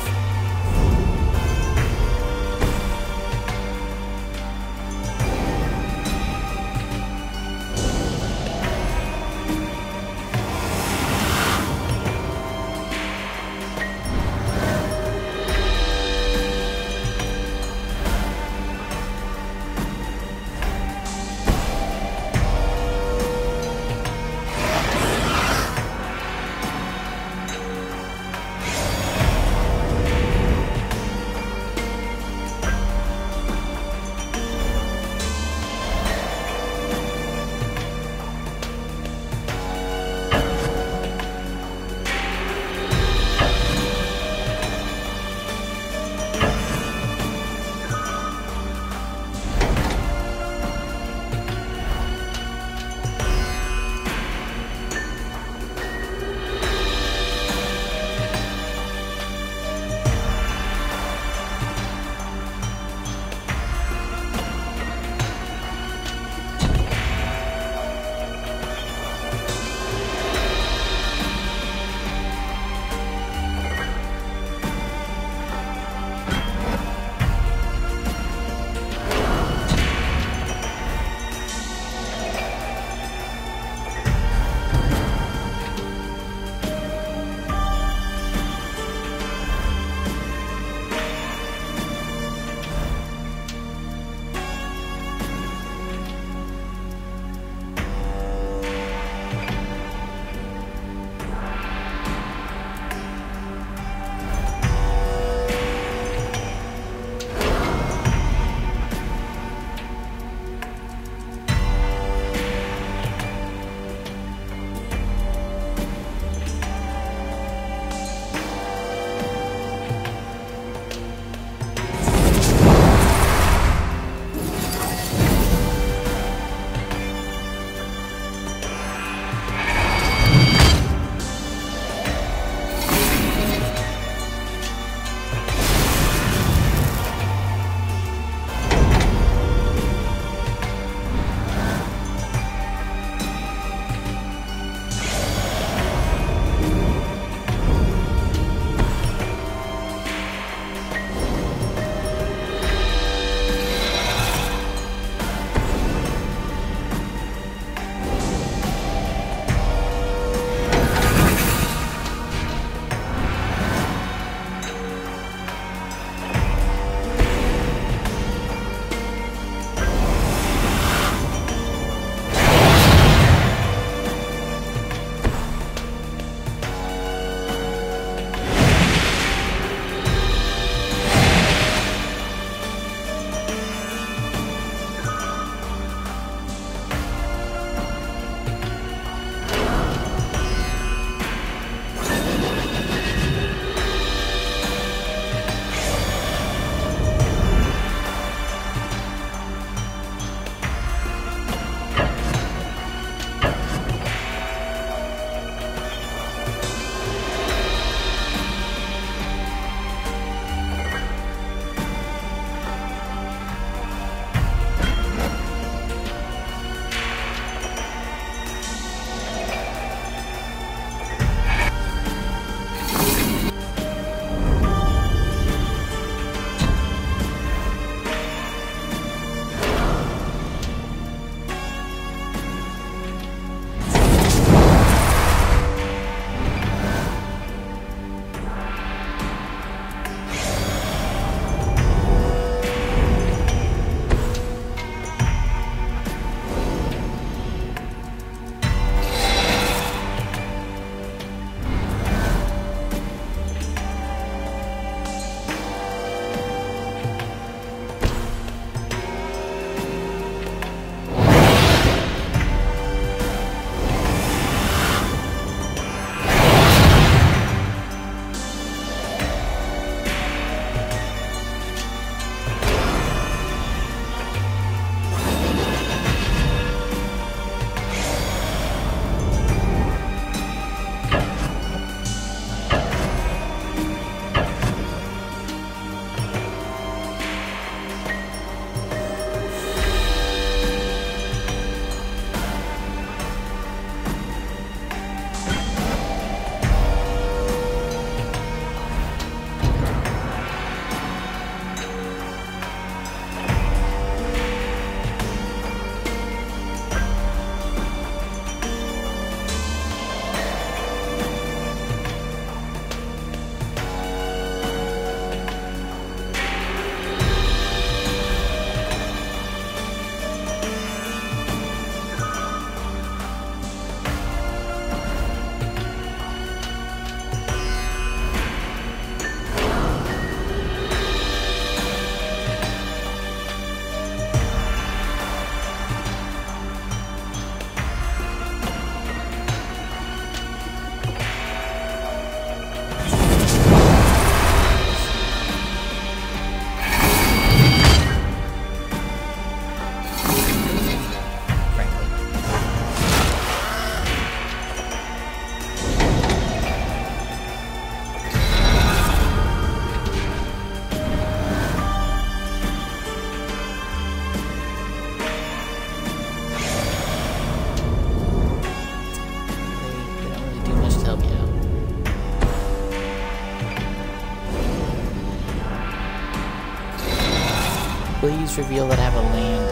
[SPEAKER 1] Please reveal that I have a land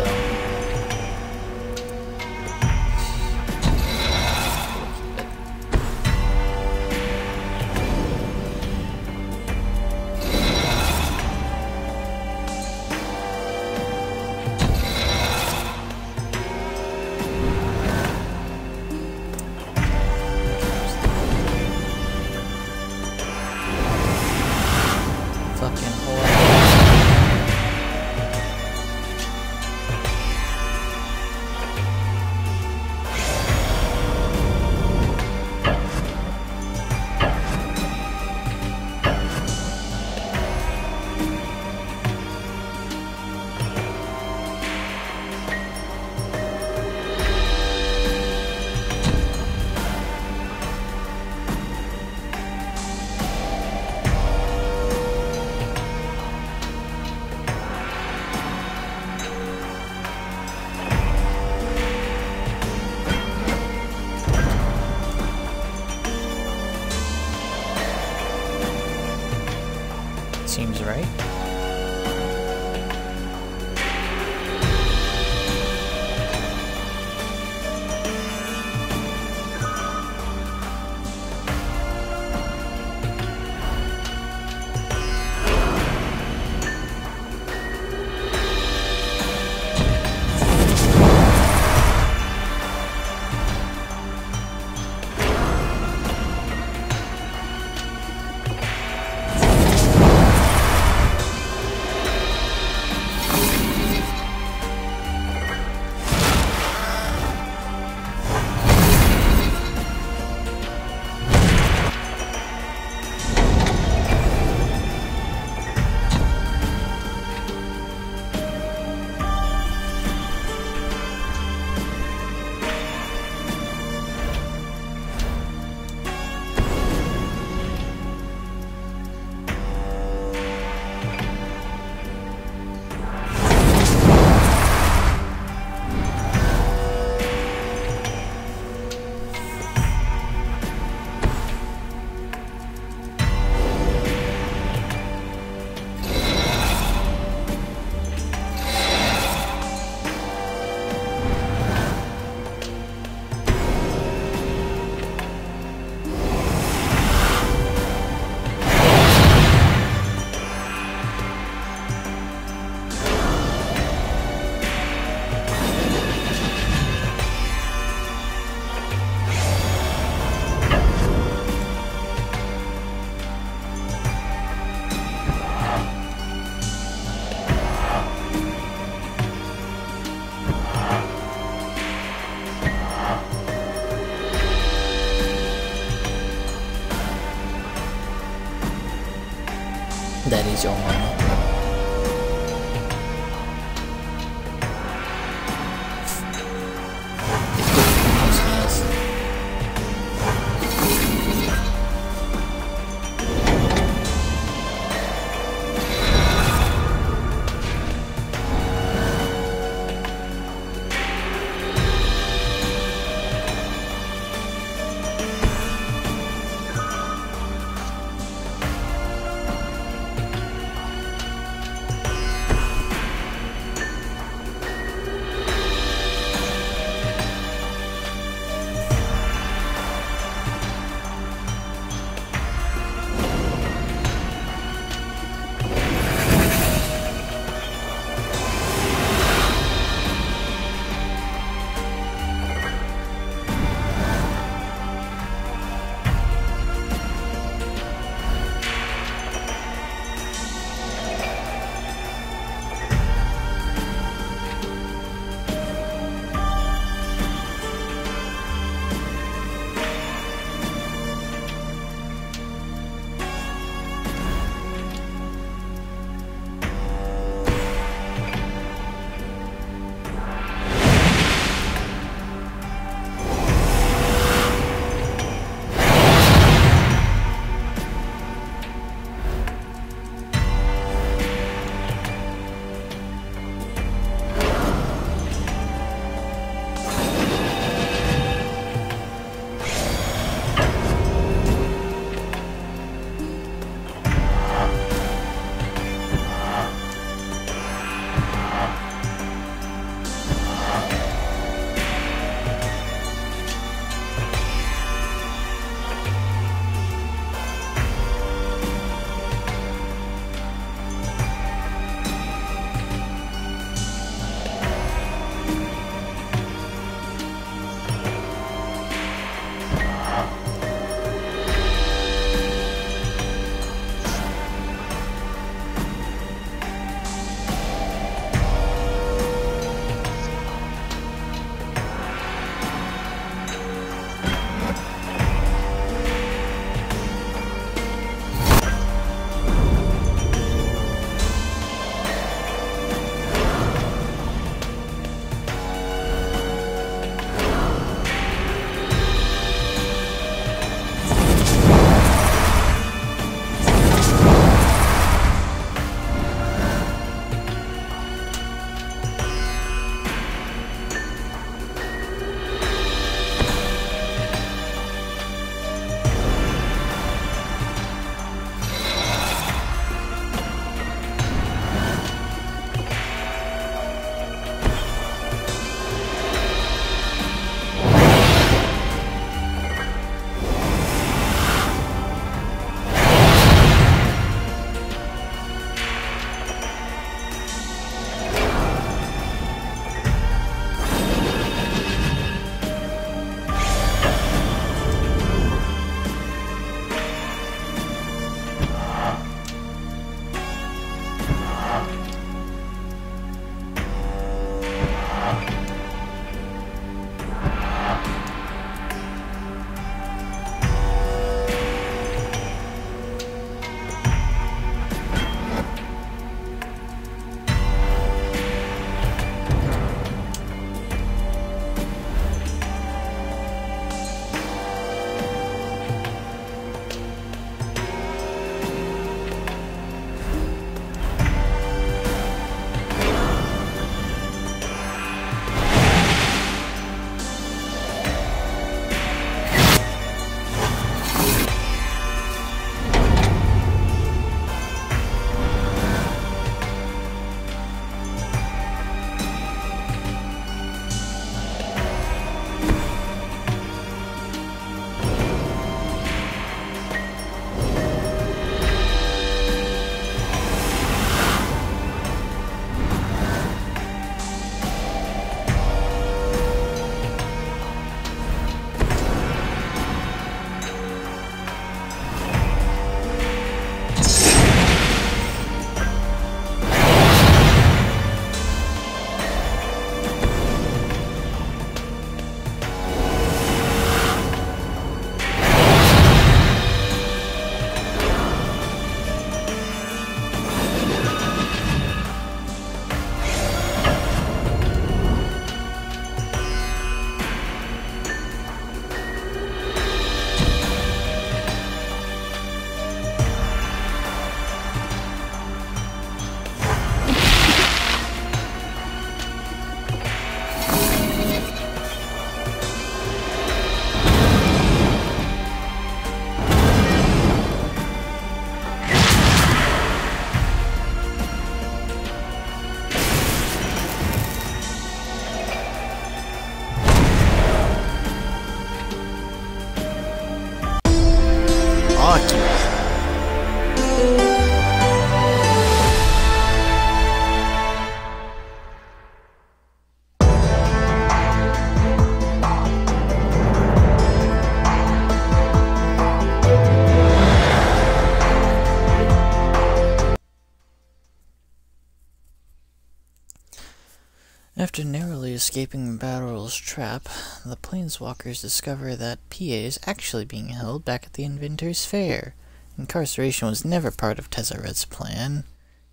[SPEAKER 1] escaping Battl's trap, the planeswalkers discover that Pia is actually being held back at the Inventor's Fair. Incarceration was never part of Tezzeret's plan.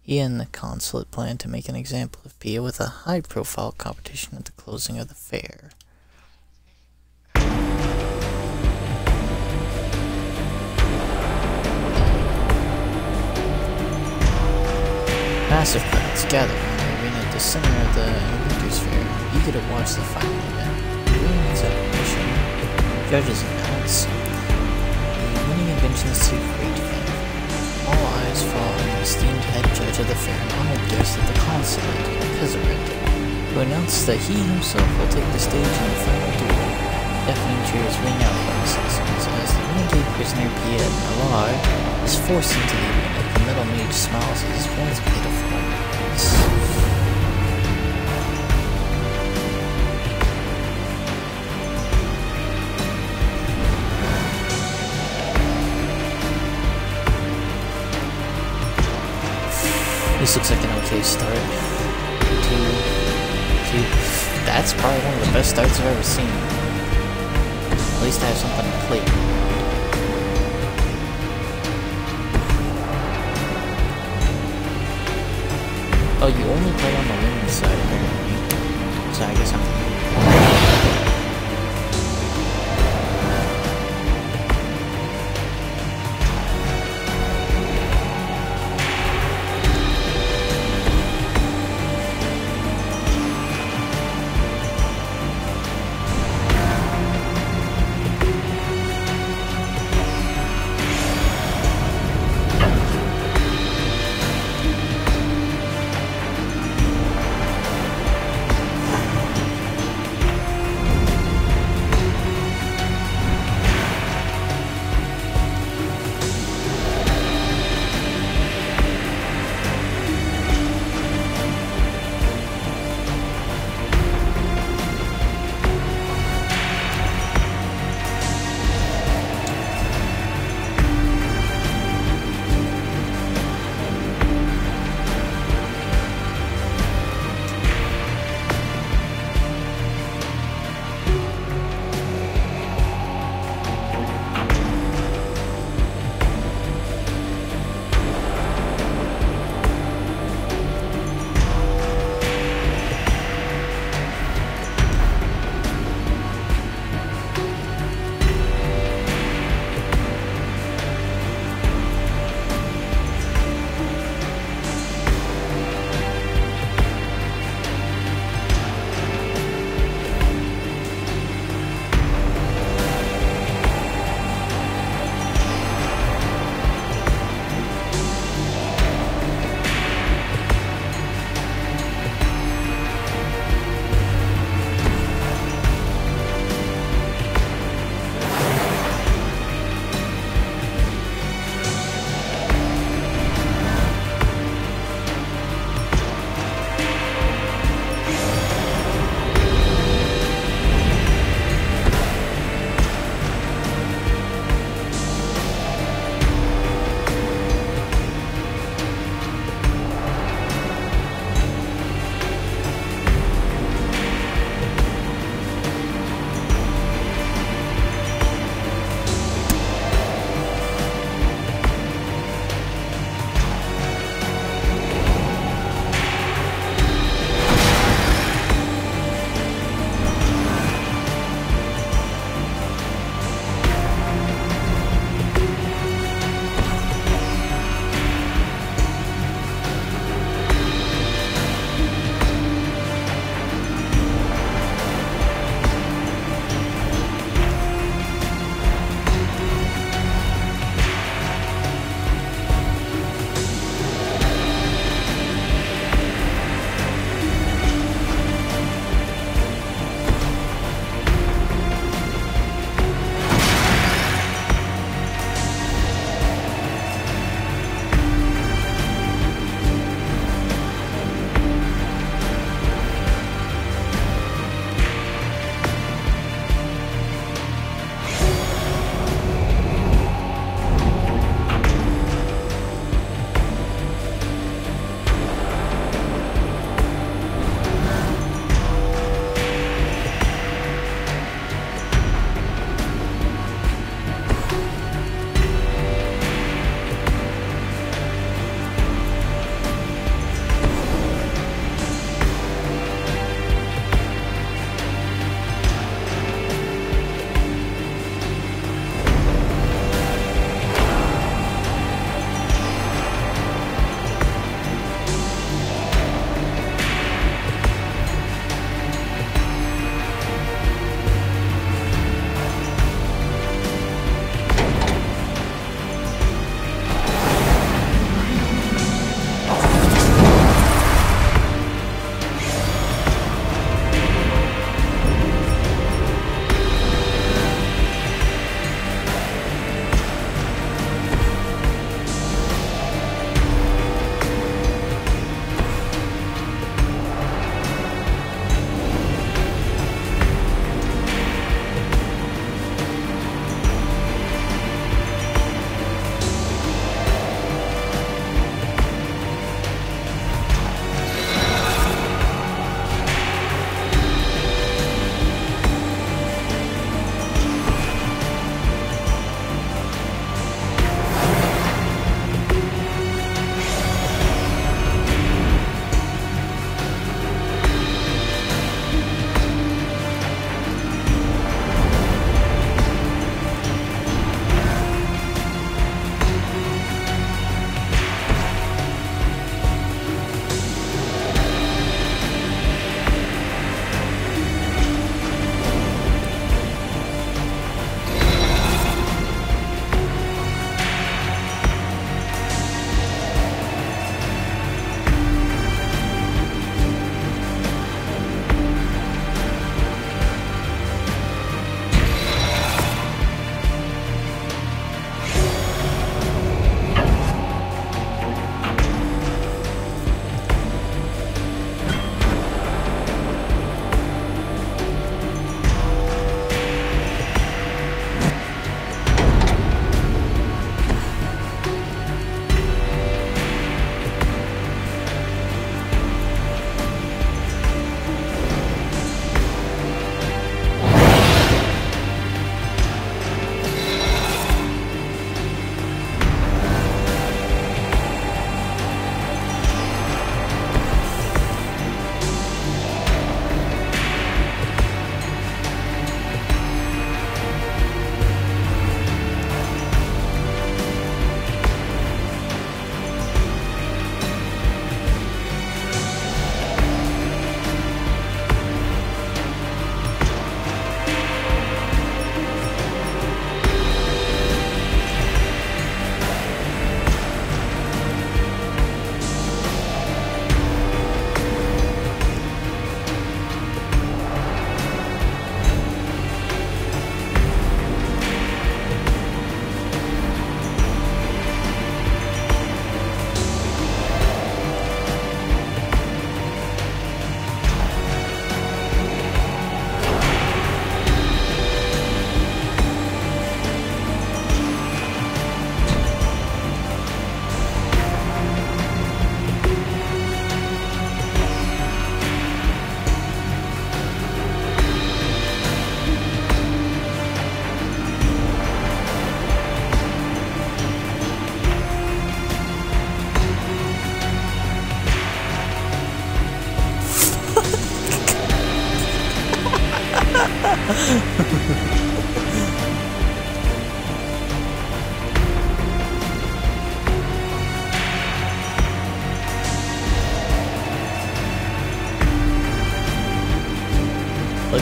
[SPEAKER 1] He and the consulate planned to make an example of Pia with a high-profile competition at the closing of the fair. Massive crowds gather in the arena at the center of the you to watch the final event. During the celebration, the judges announced the winning inventions to great fame. All eyes fall on the esteemed head judge of the fair and honored guest of the consulate, Tezzeret, who announced that he himself will take the stage in the final duel. Deafening cheers ring out from the citizens as the renegade prisoner Pia Nalaar is forced into the arena. The middle mage smiles at his once beautiful This looks like an okay start. Two, two. That's probably one of the best starts I've ever seen. At least I have something to play. Oh, you only play on the winning side, So I guess I'm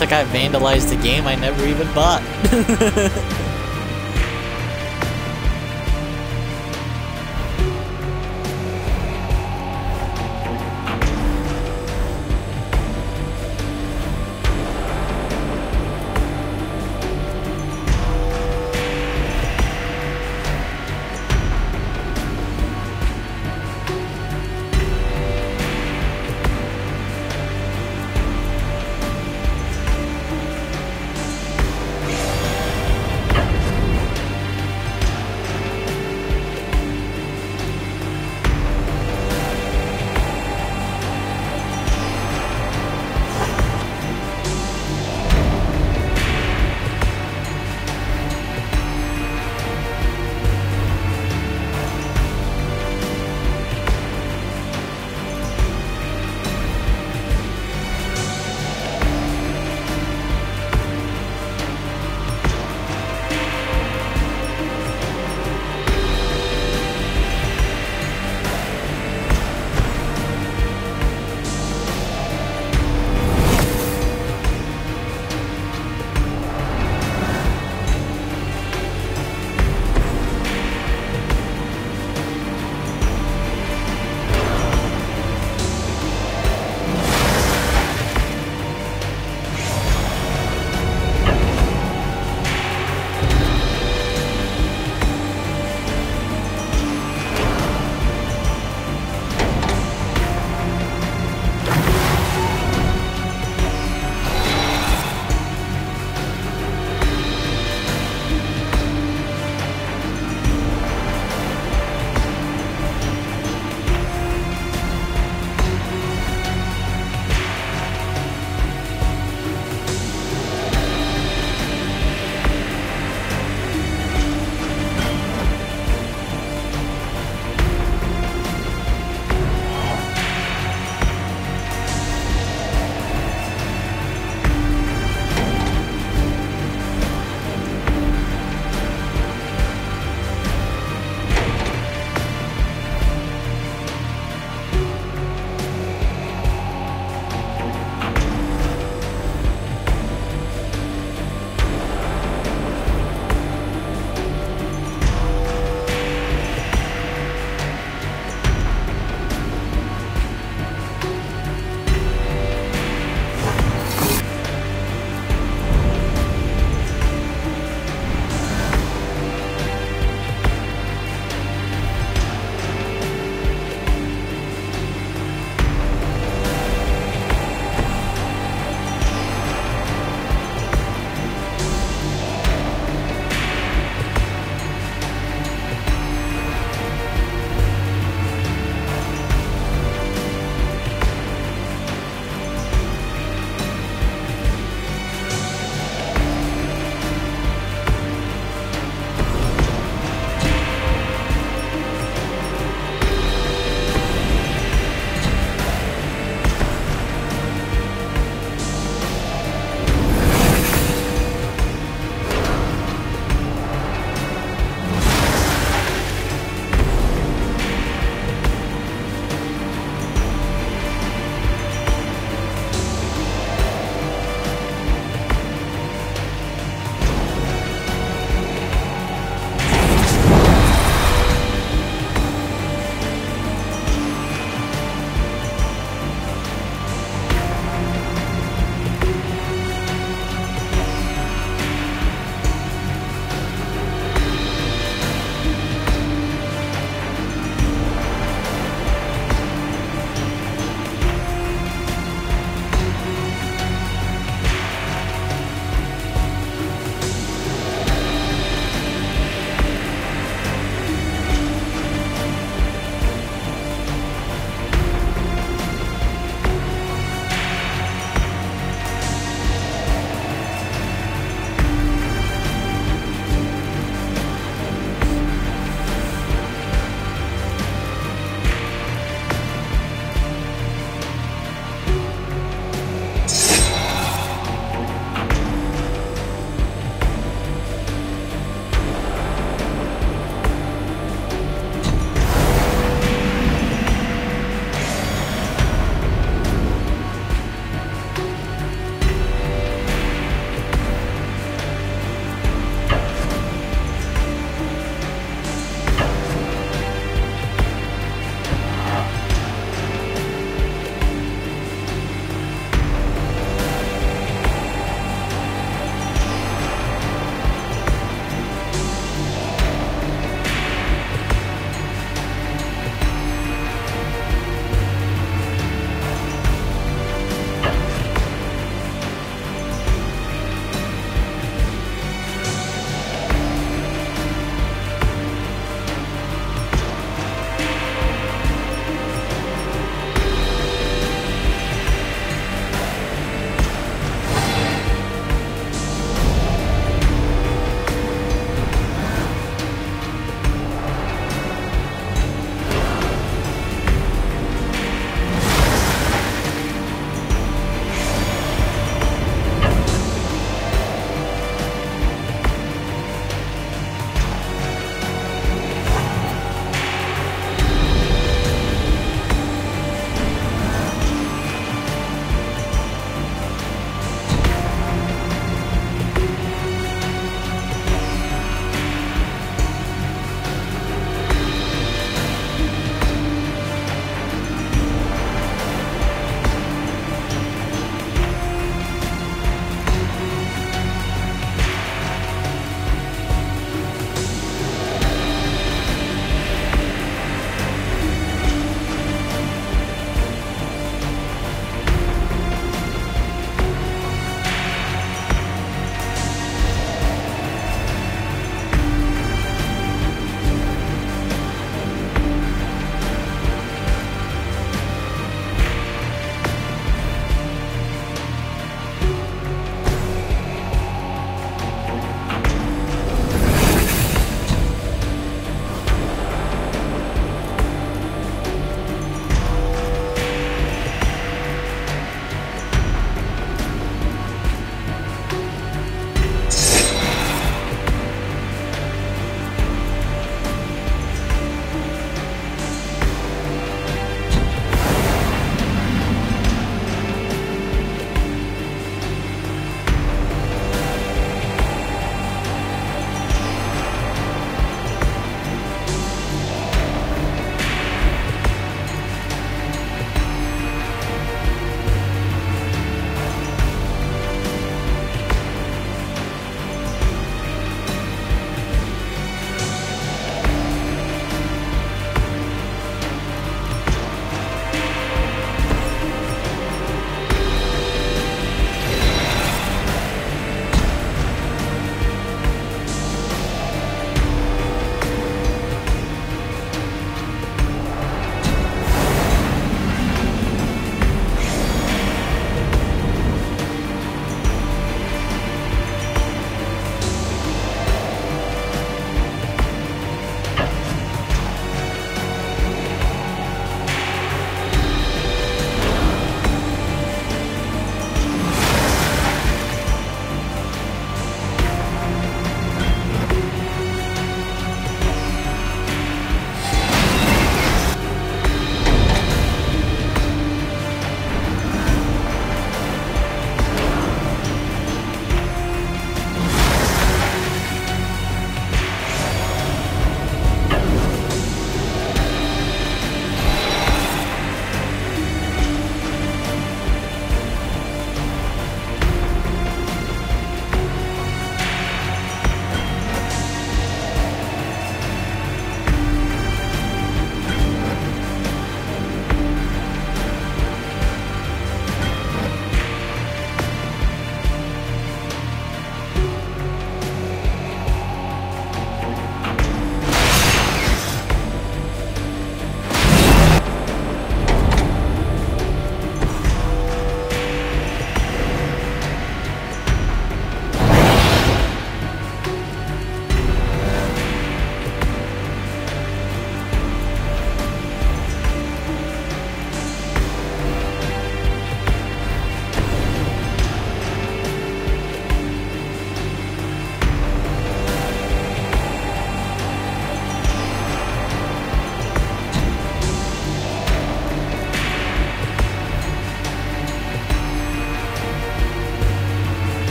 [SPEAKER 1] looks like I vandalized the game I never even bought.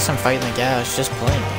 [SPEAKER 1] guess I'm fighting the guy I was just playing.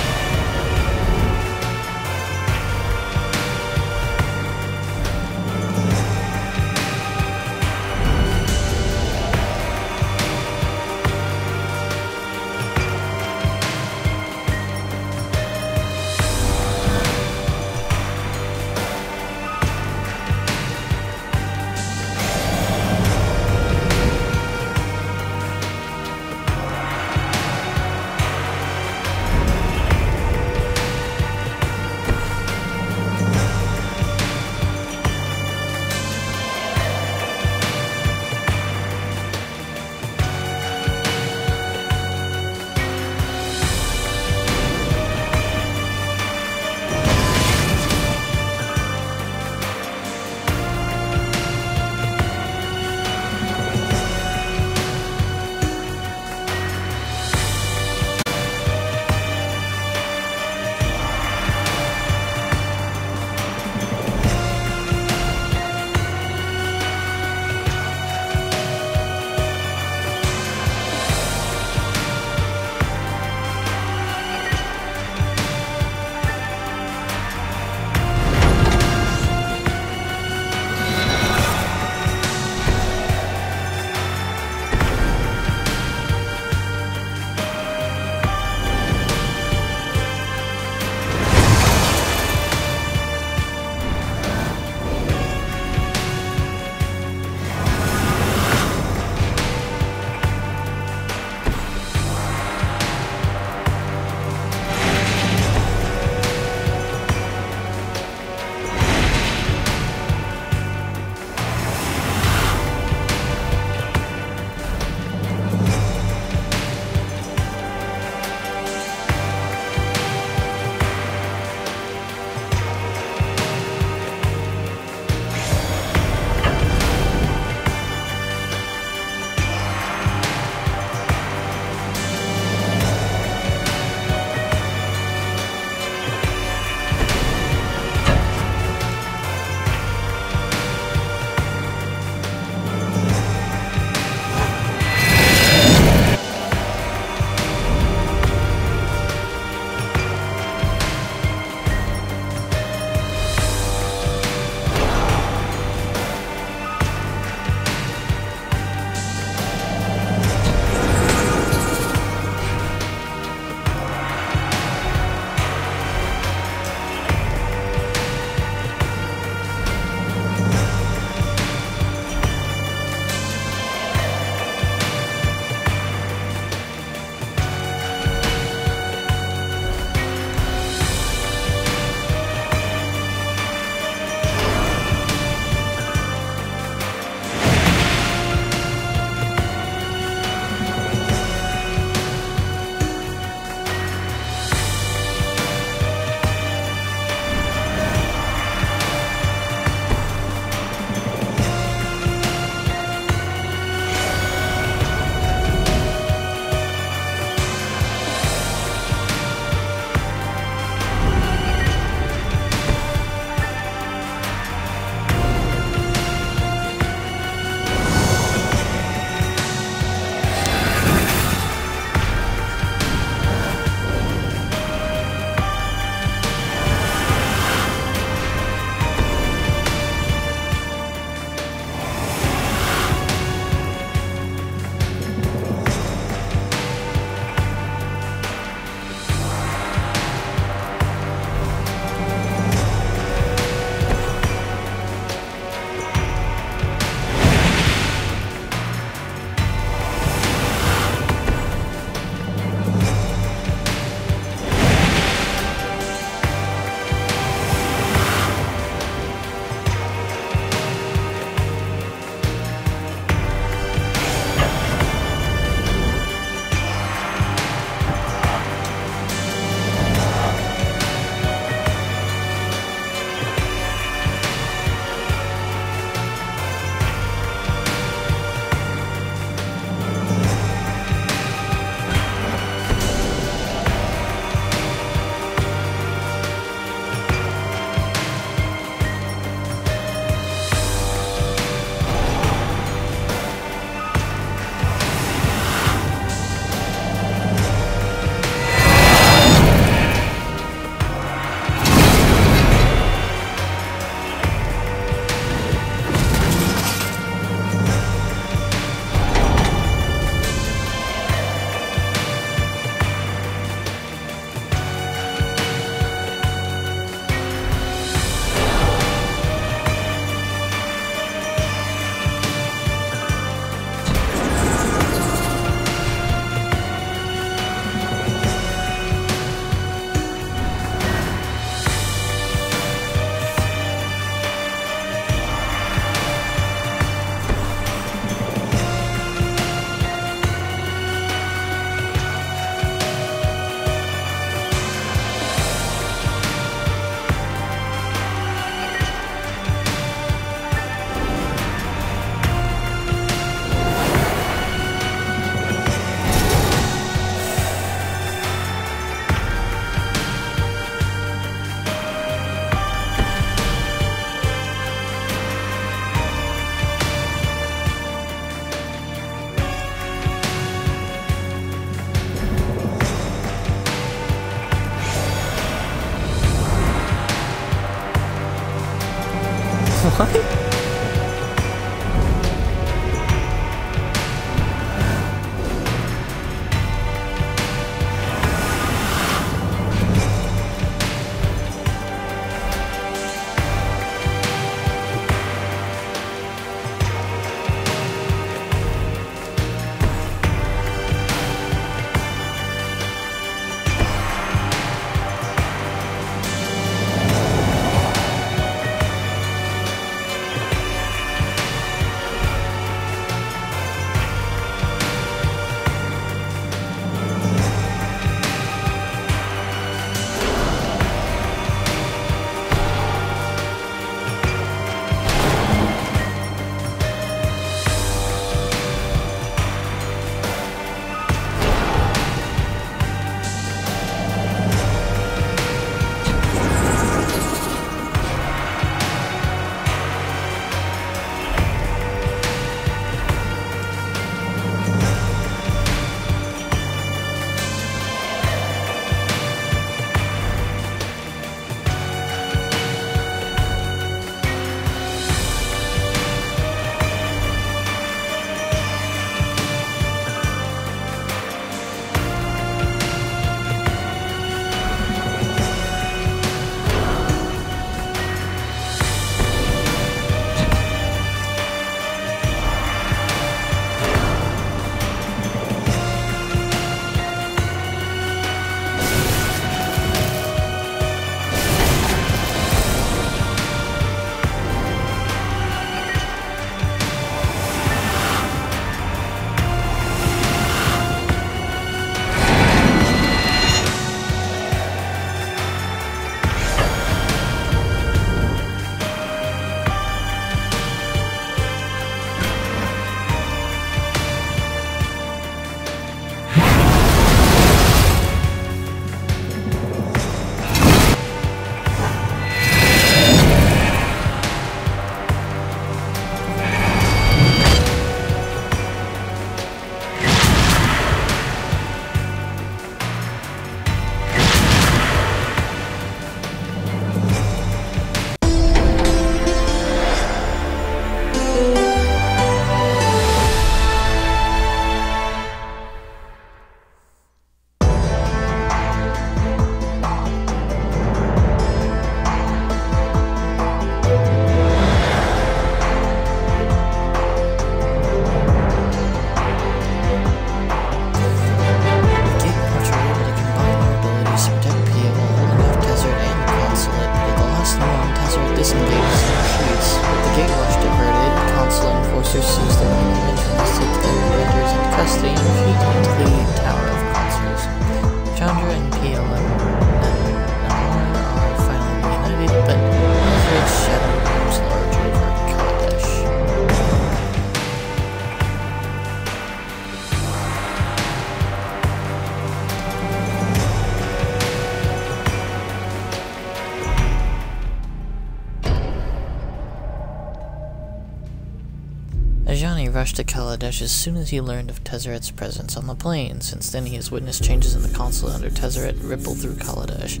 [SPEAKER 1] as soon as he learned of Tezzeret's presence on the plane. Since then, he has witnessed changes in the consulate under Tezzeret ripple through Kaladesh.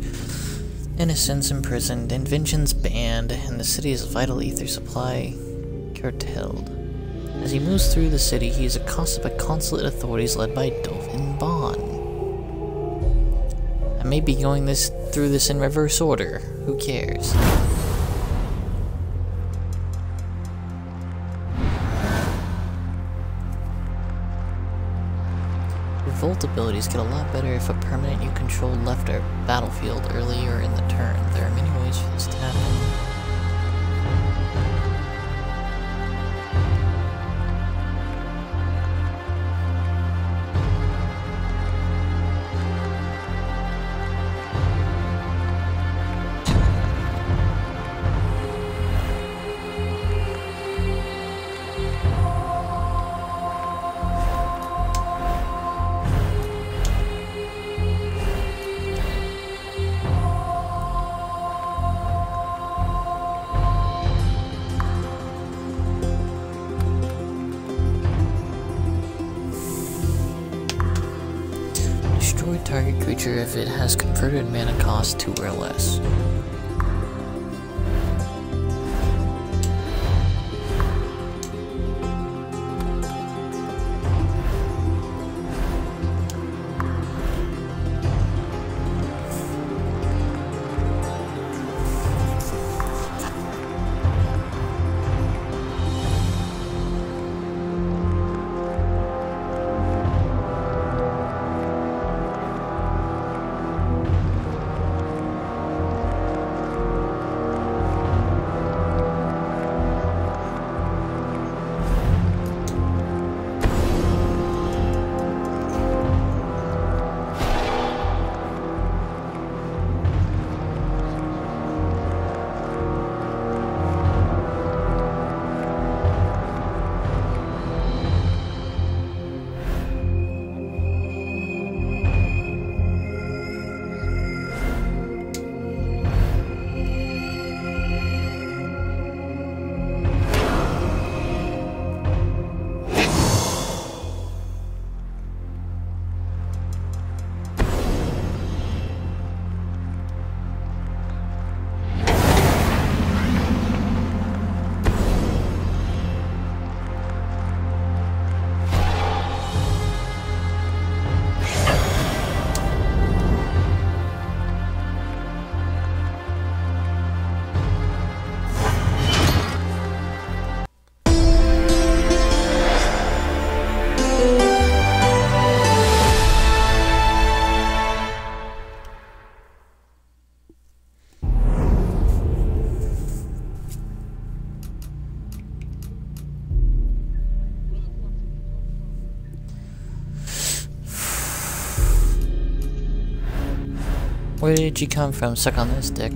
[SPEAKER 1] Innocents imprisoned, inventions banned, and the city's vital ether supply curtailed. As he moves through the city, he is accosted by consulate authorities led by Dovin Baan. I may be going this through this in reverse order. Who cares? abilities get a lot better if a permanent you control left our battlefield earlier in future if it has converted mana cost to or less. Where'd you come from? Suck on this dick.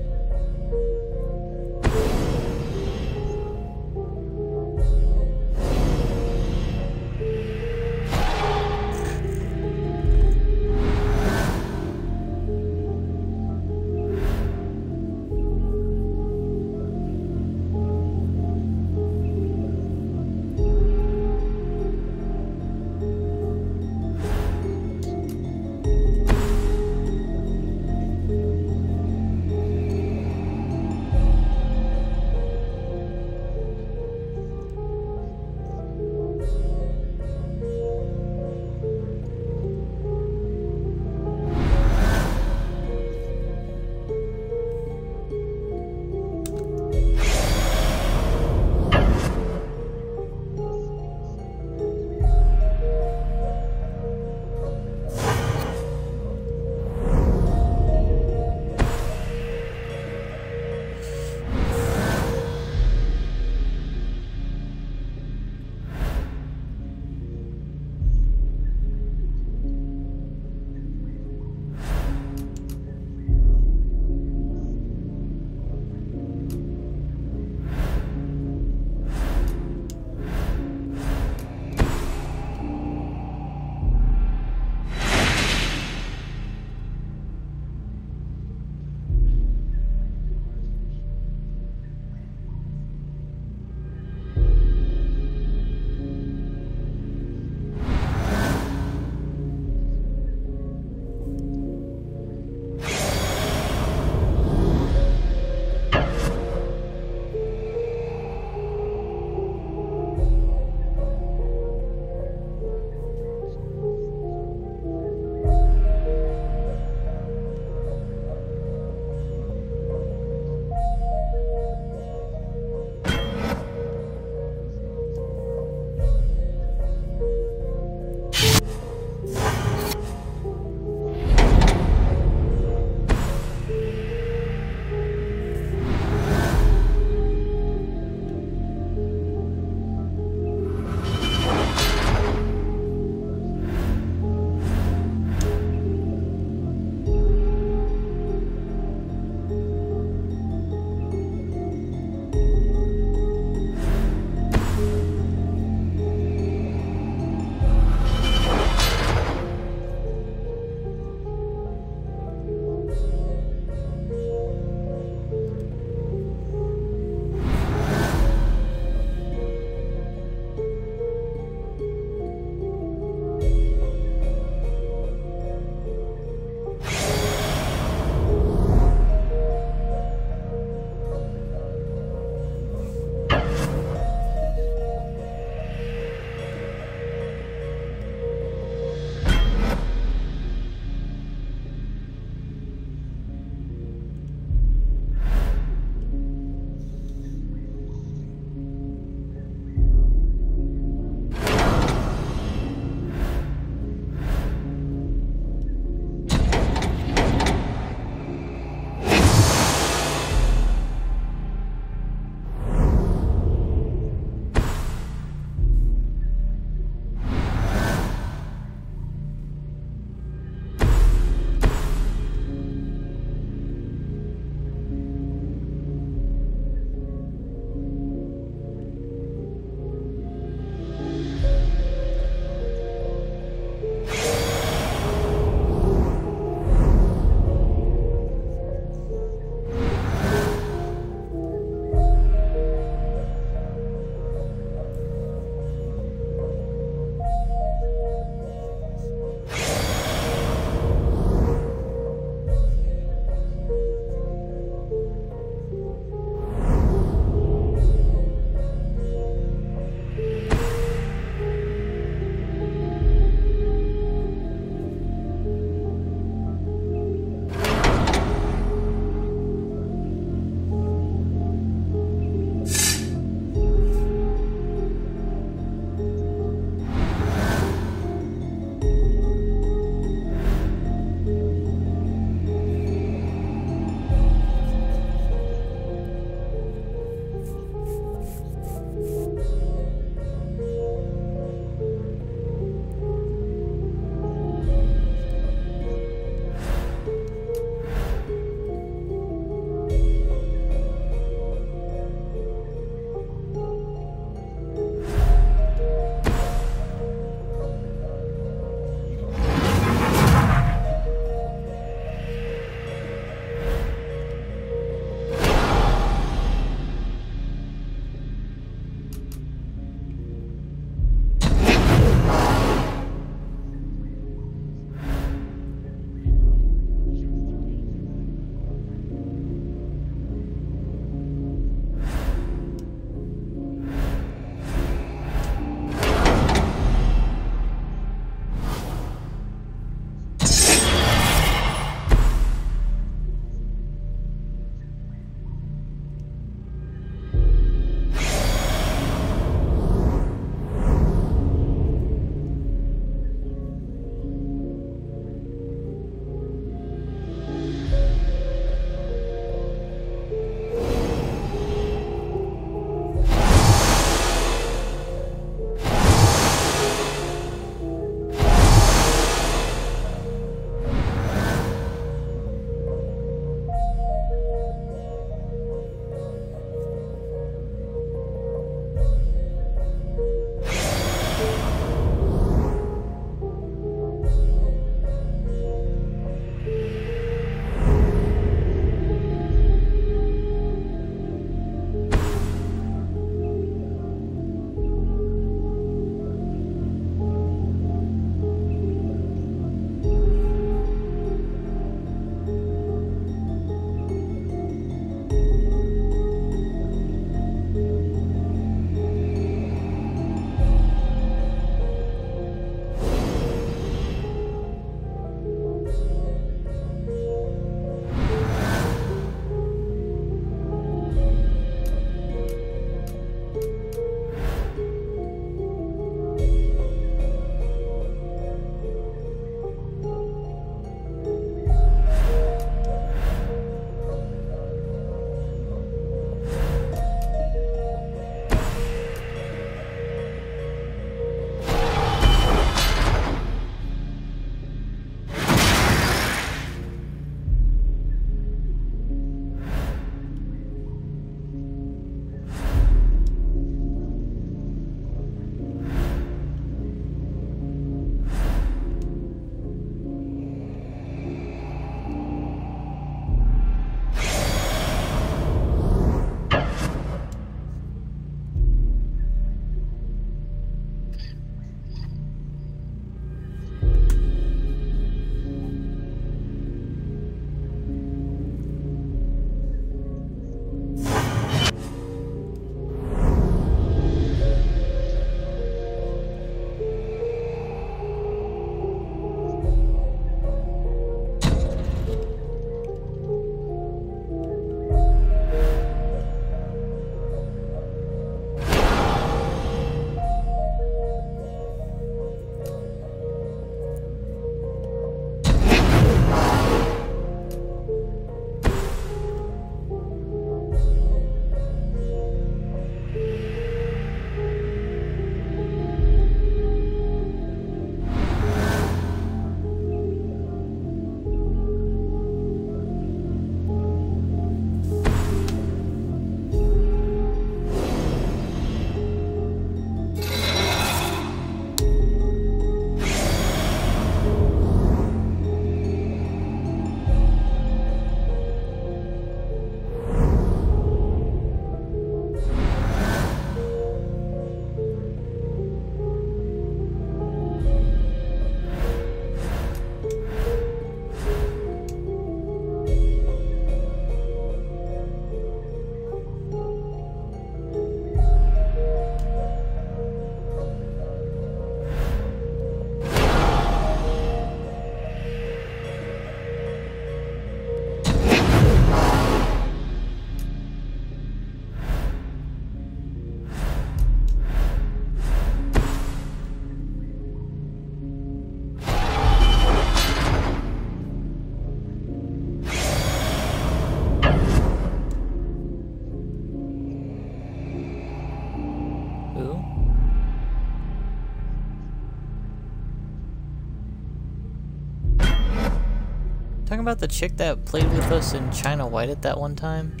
[SPEAKER 1] talking about the chick that played with us in China White at that one time?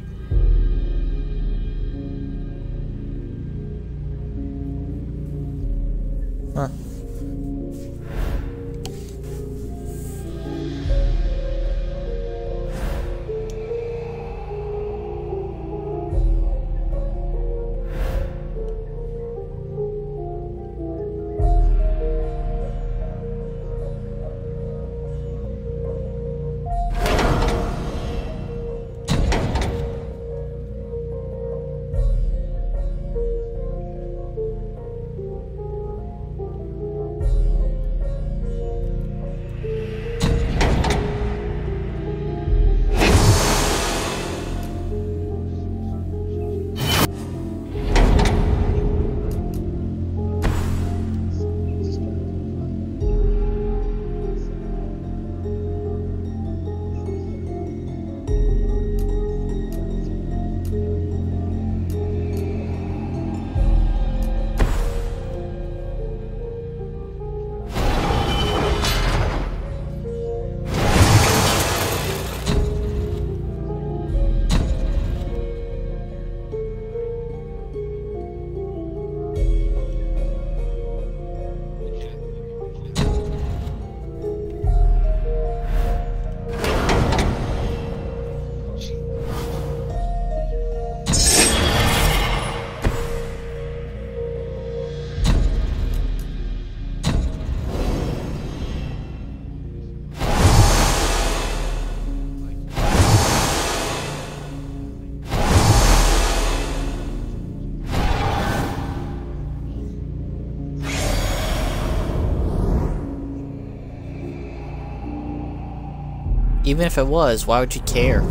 [SPEAKER 1] Even if it was, why would you care?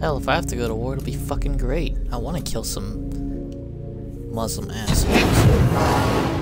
[SPEAKER 1] Hell, if I have to go to war, it'll be fucking great. I want to kill some Muslim assholes.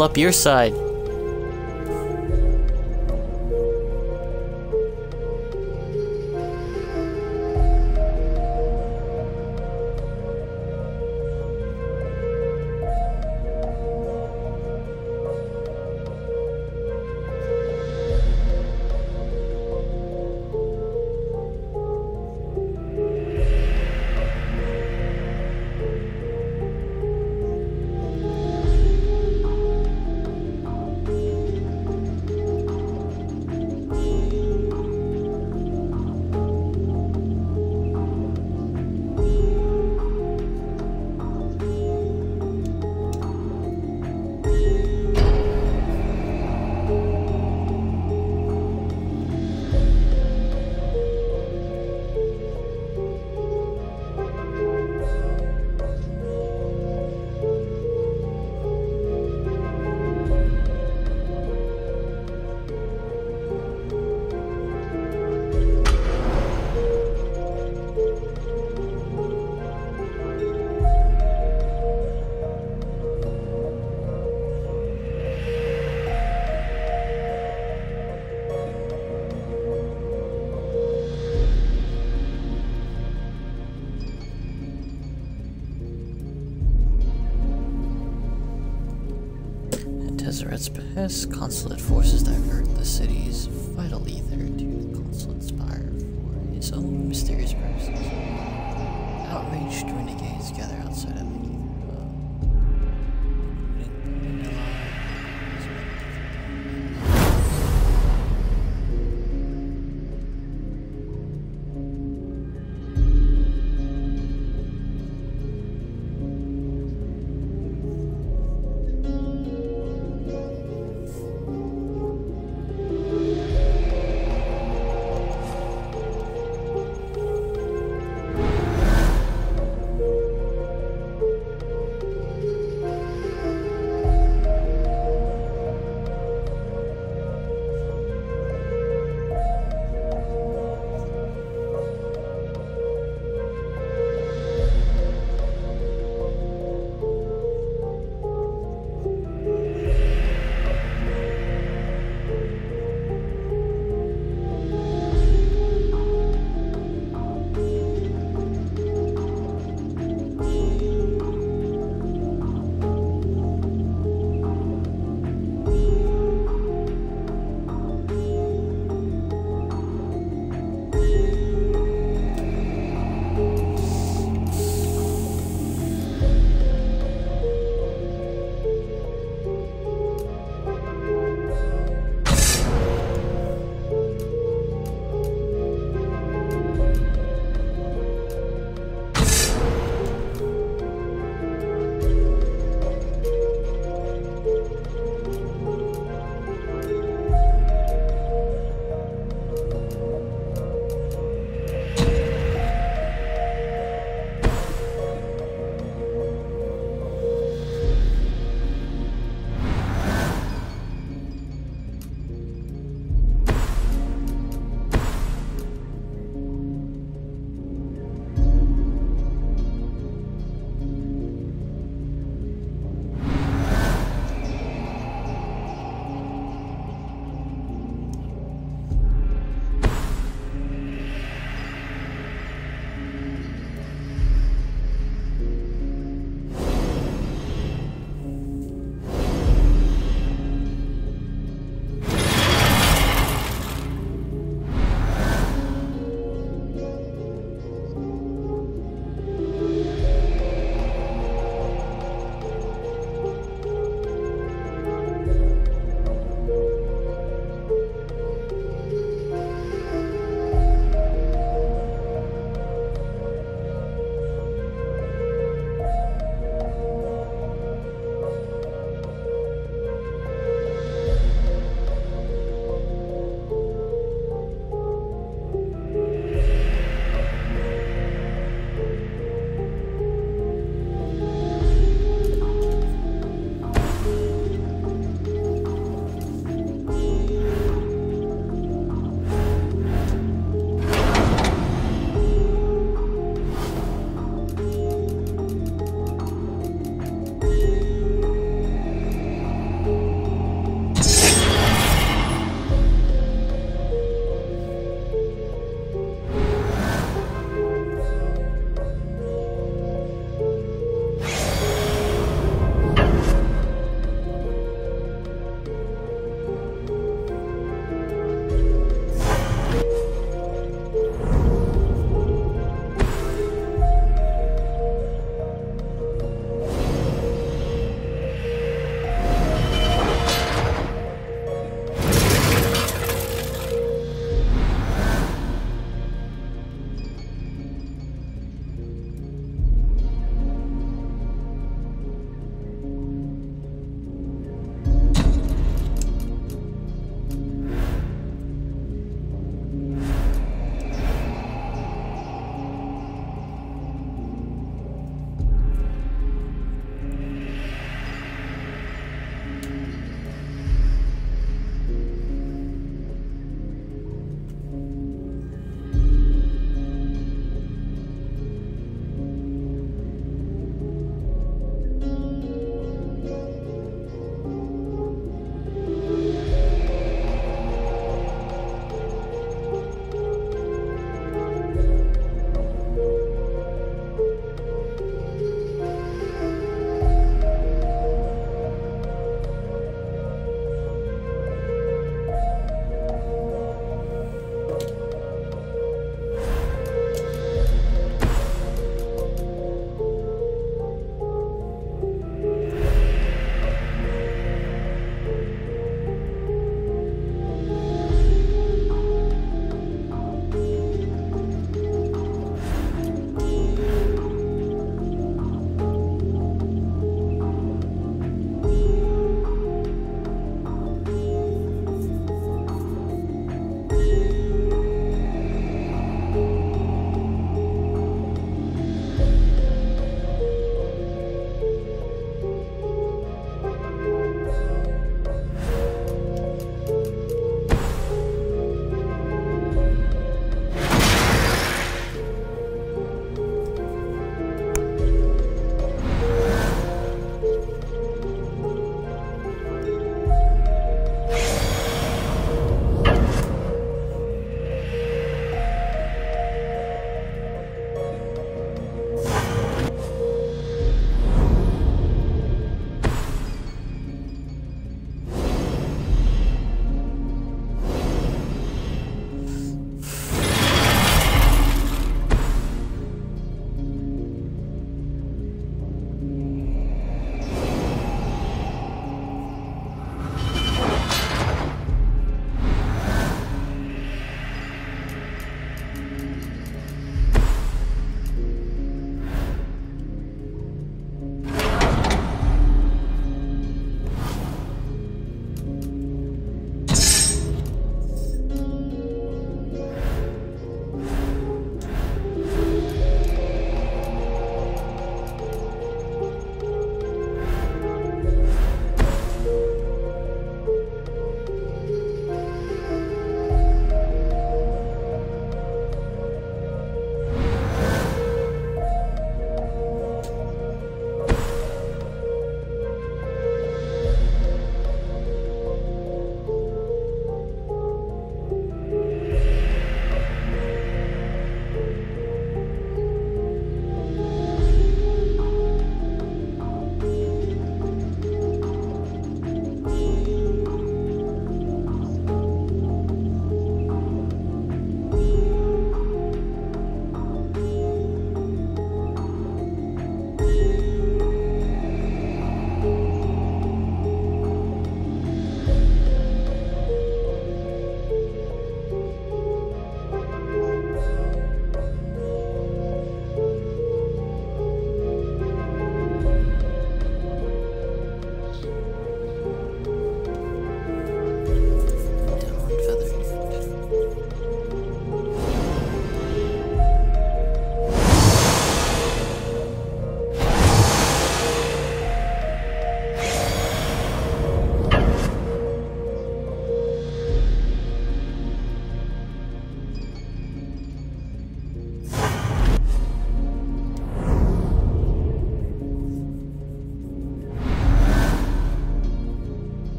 [SPEAKER 1] up your side.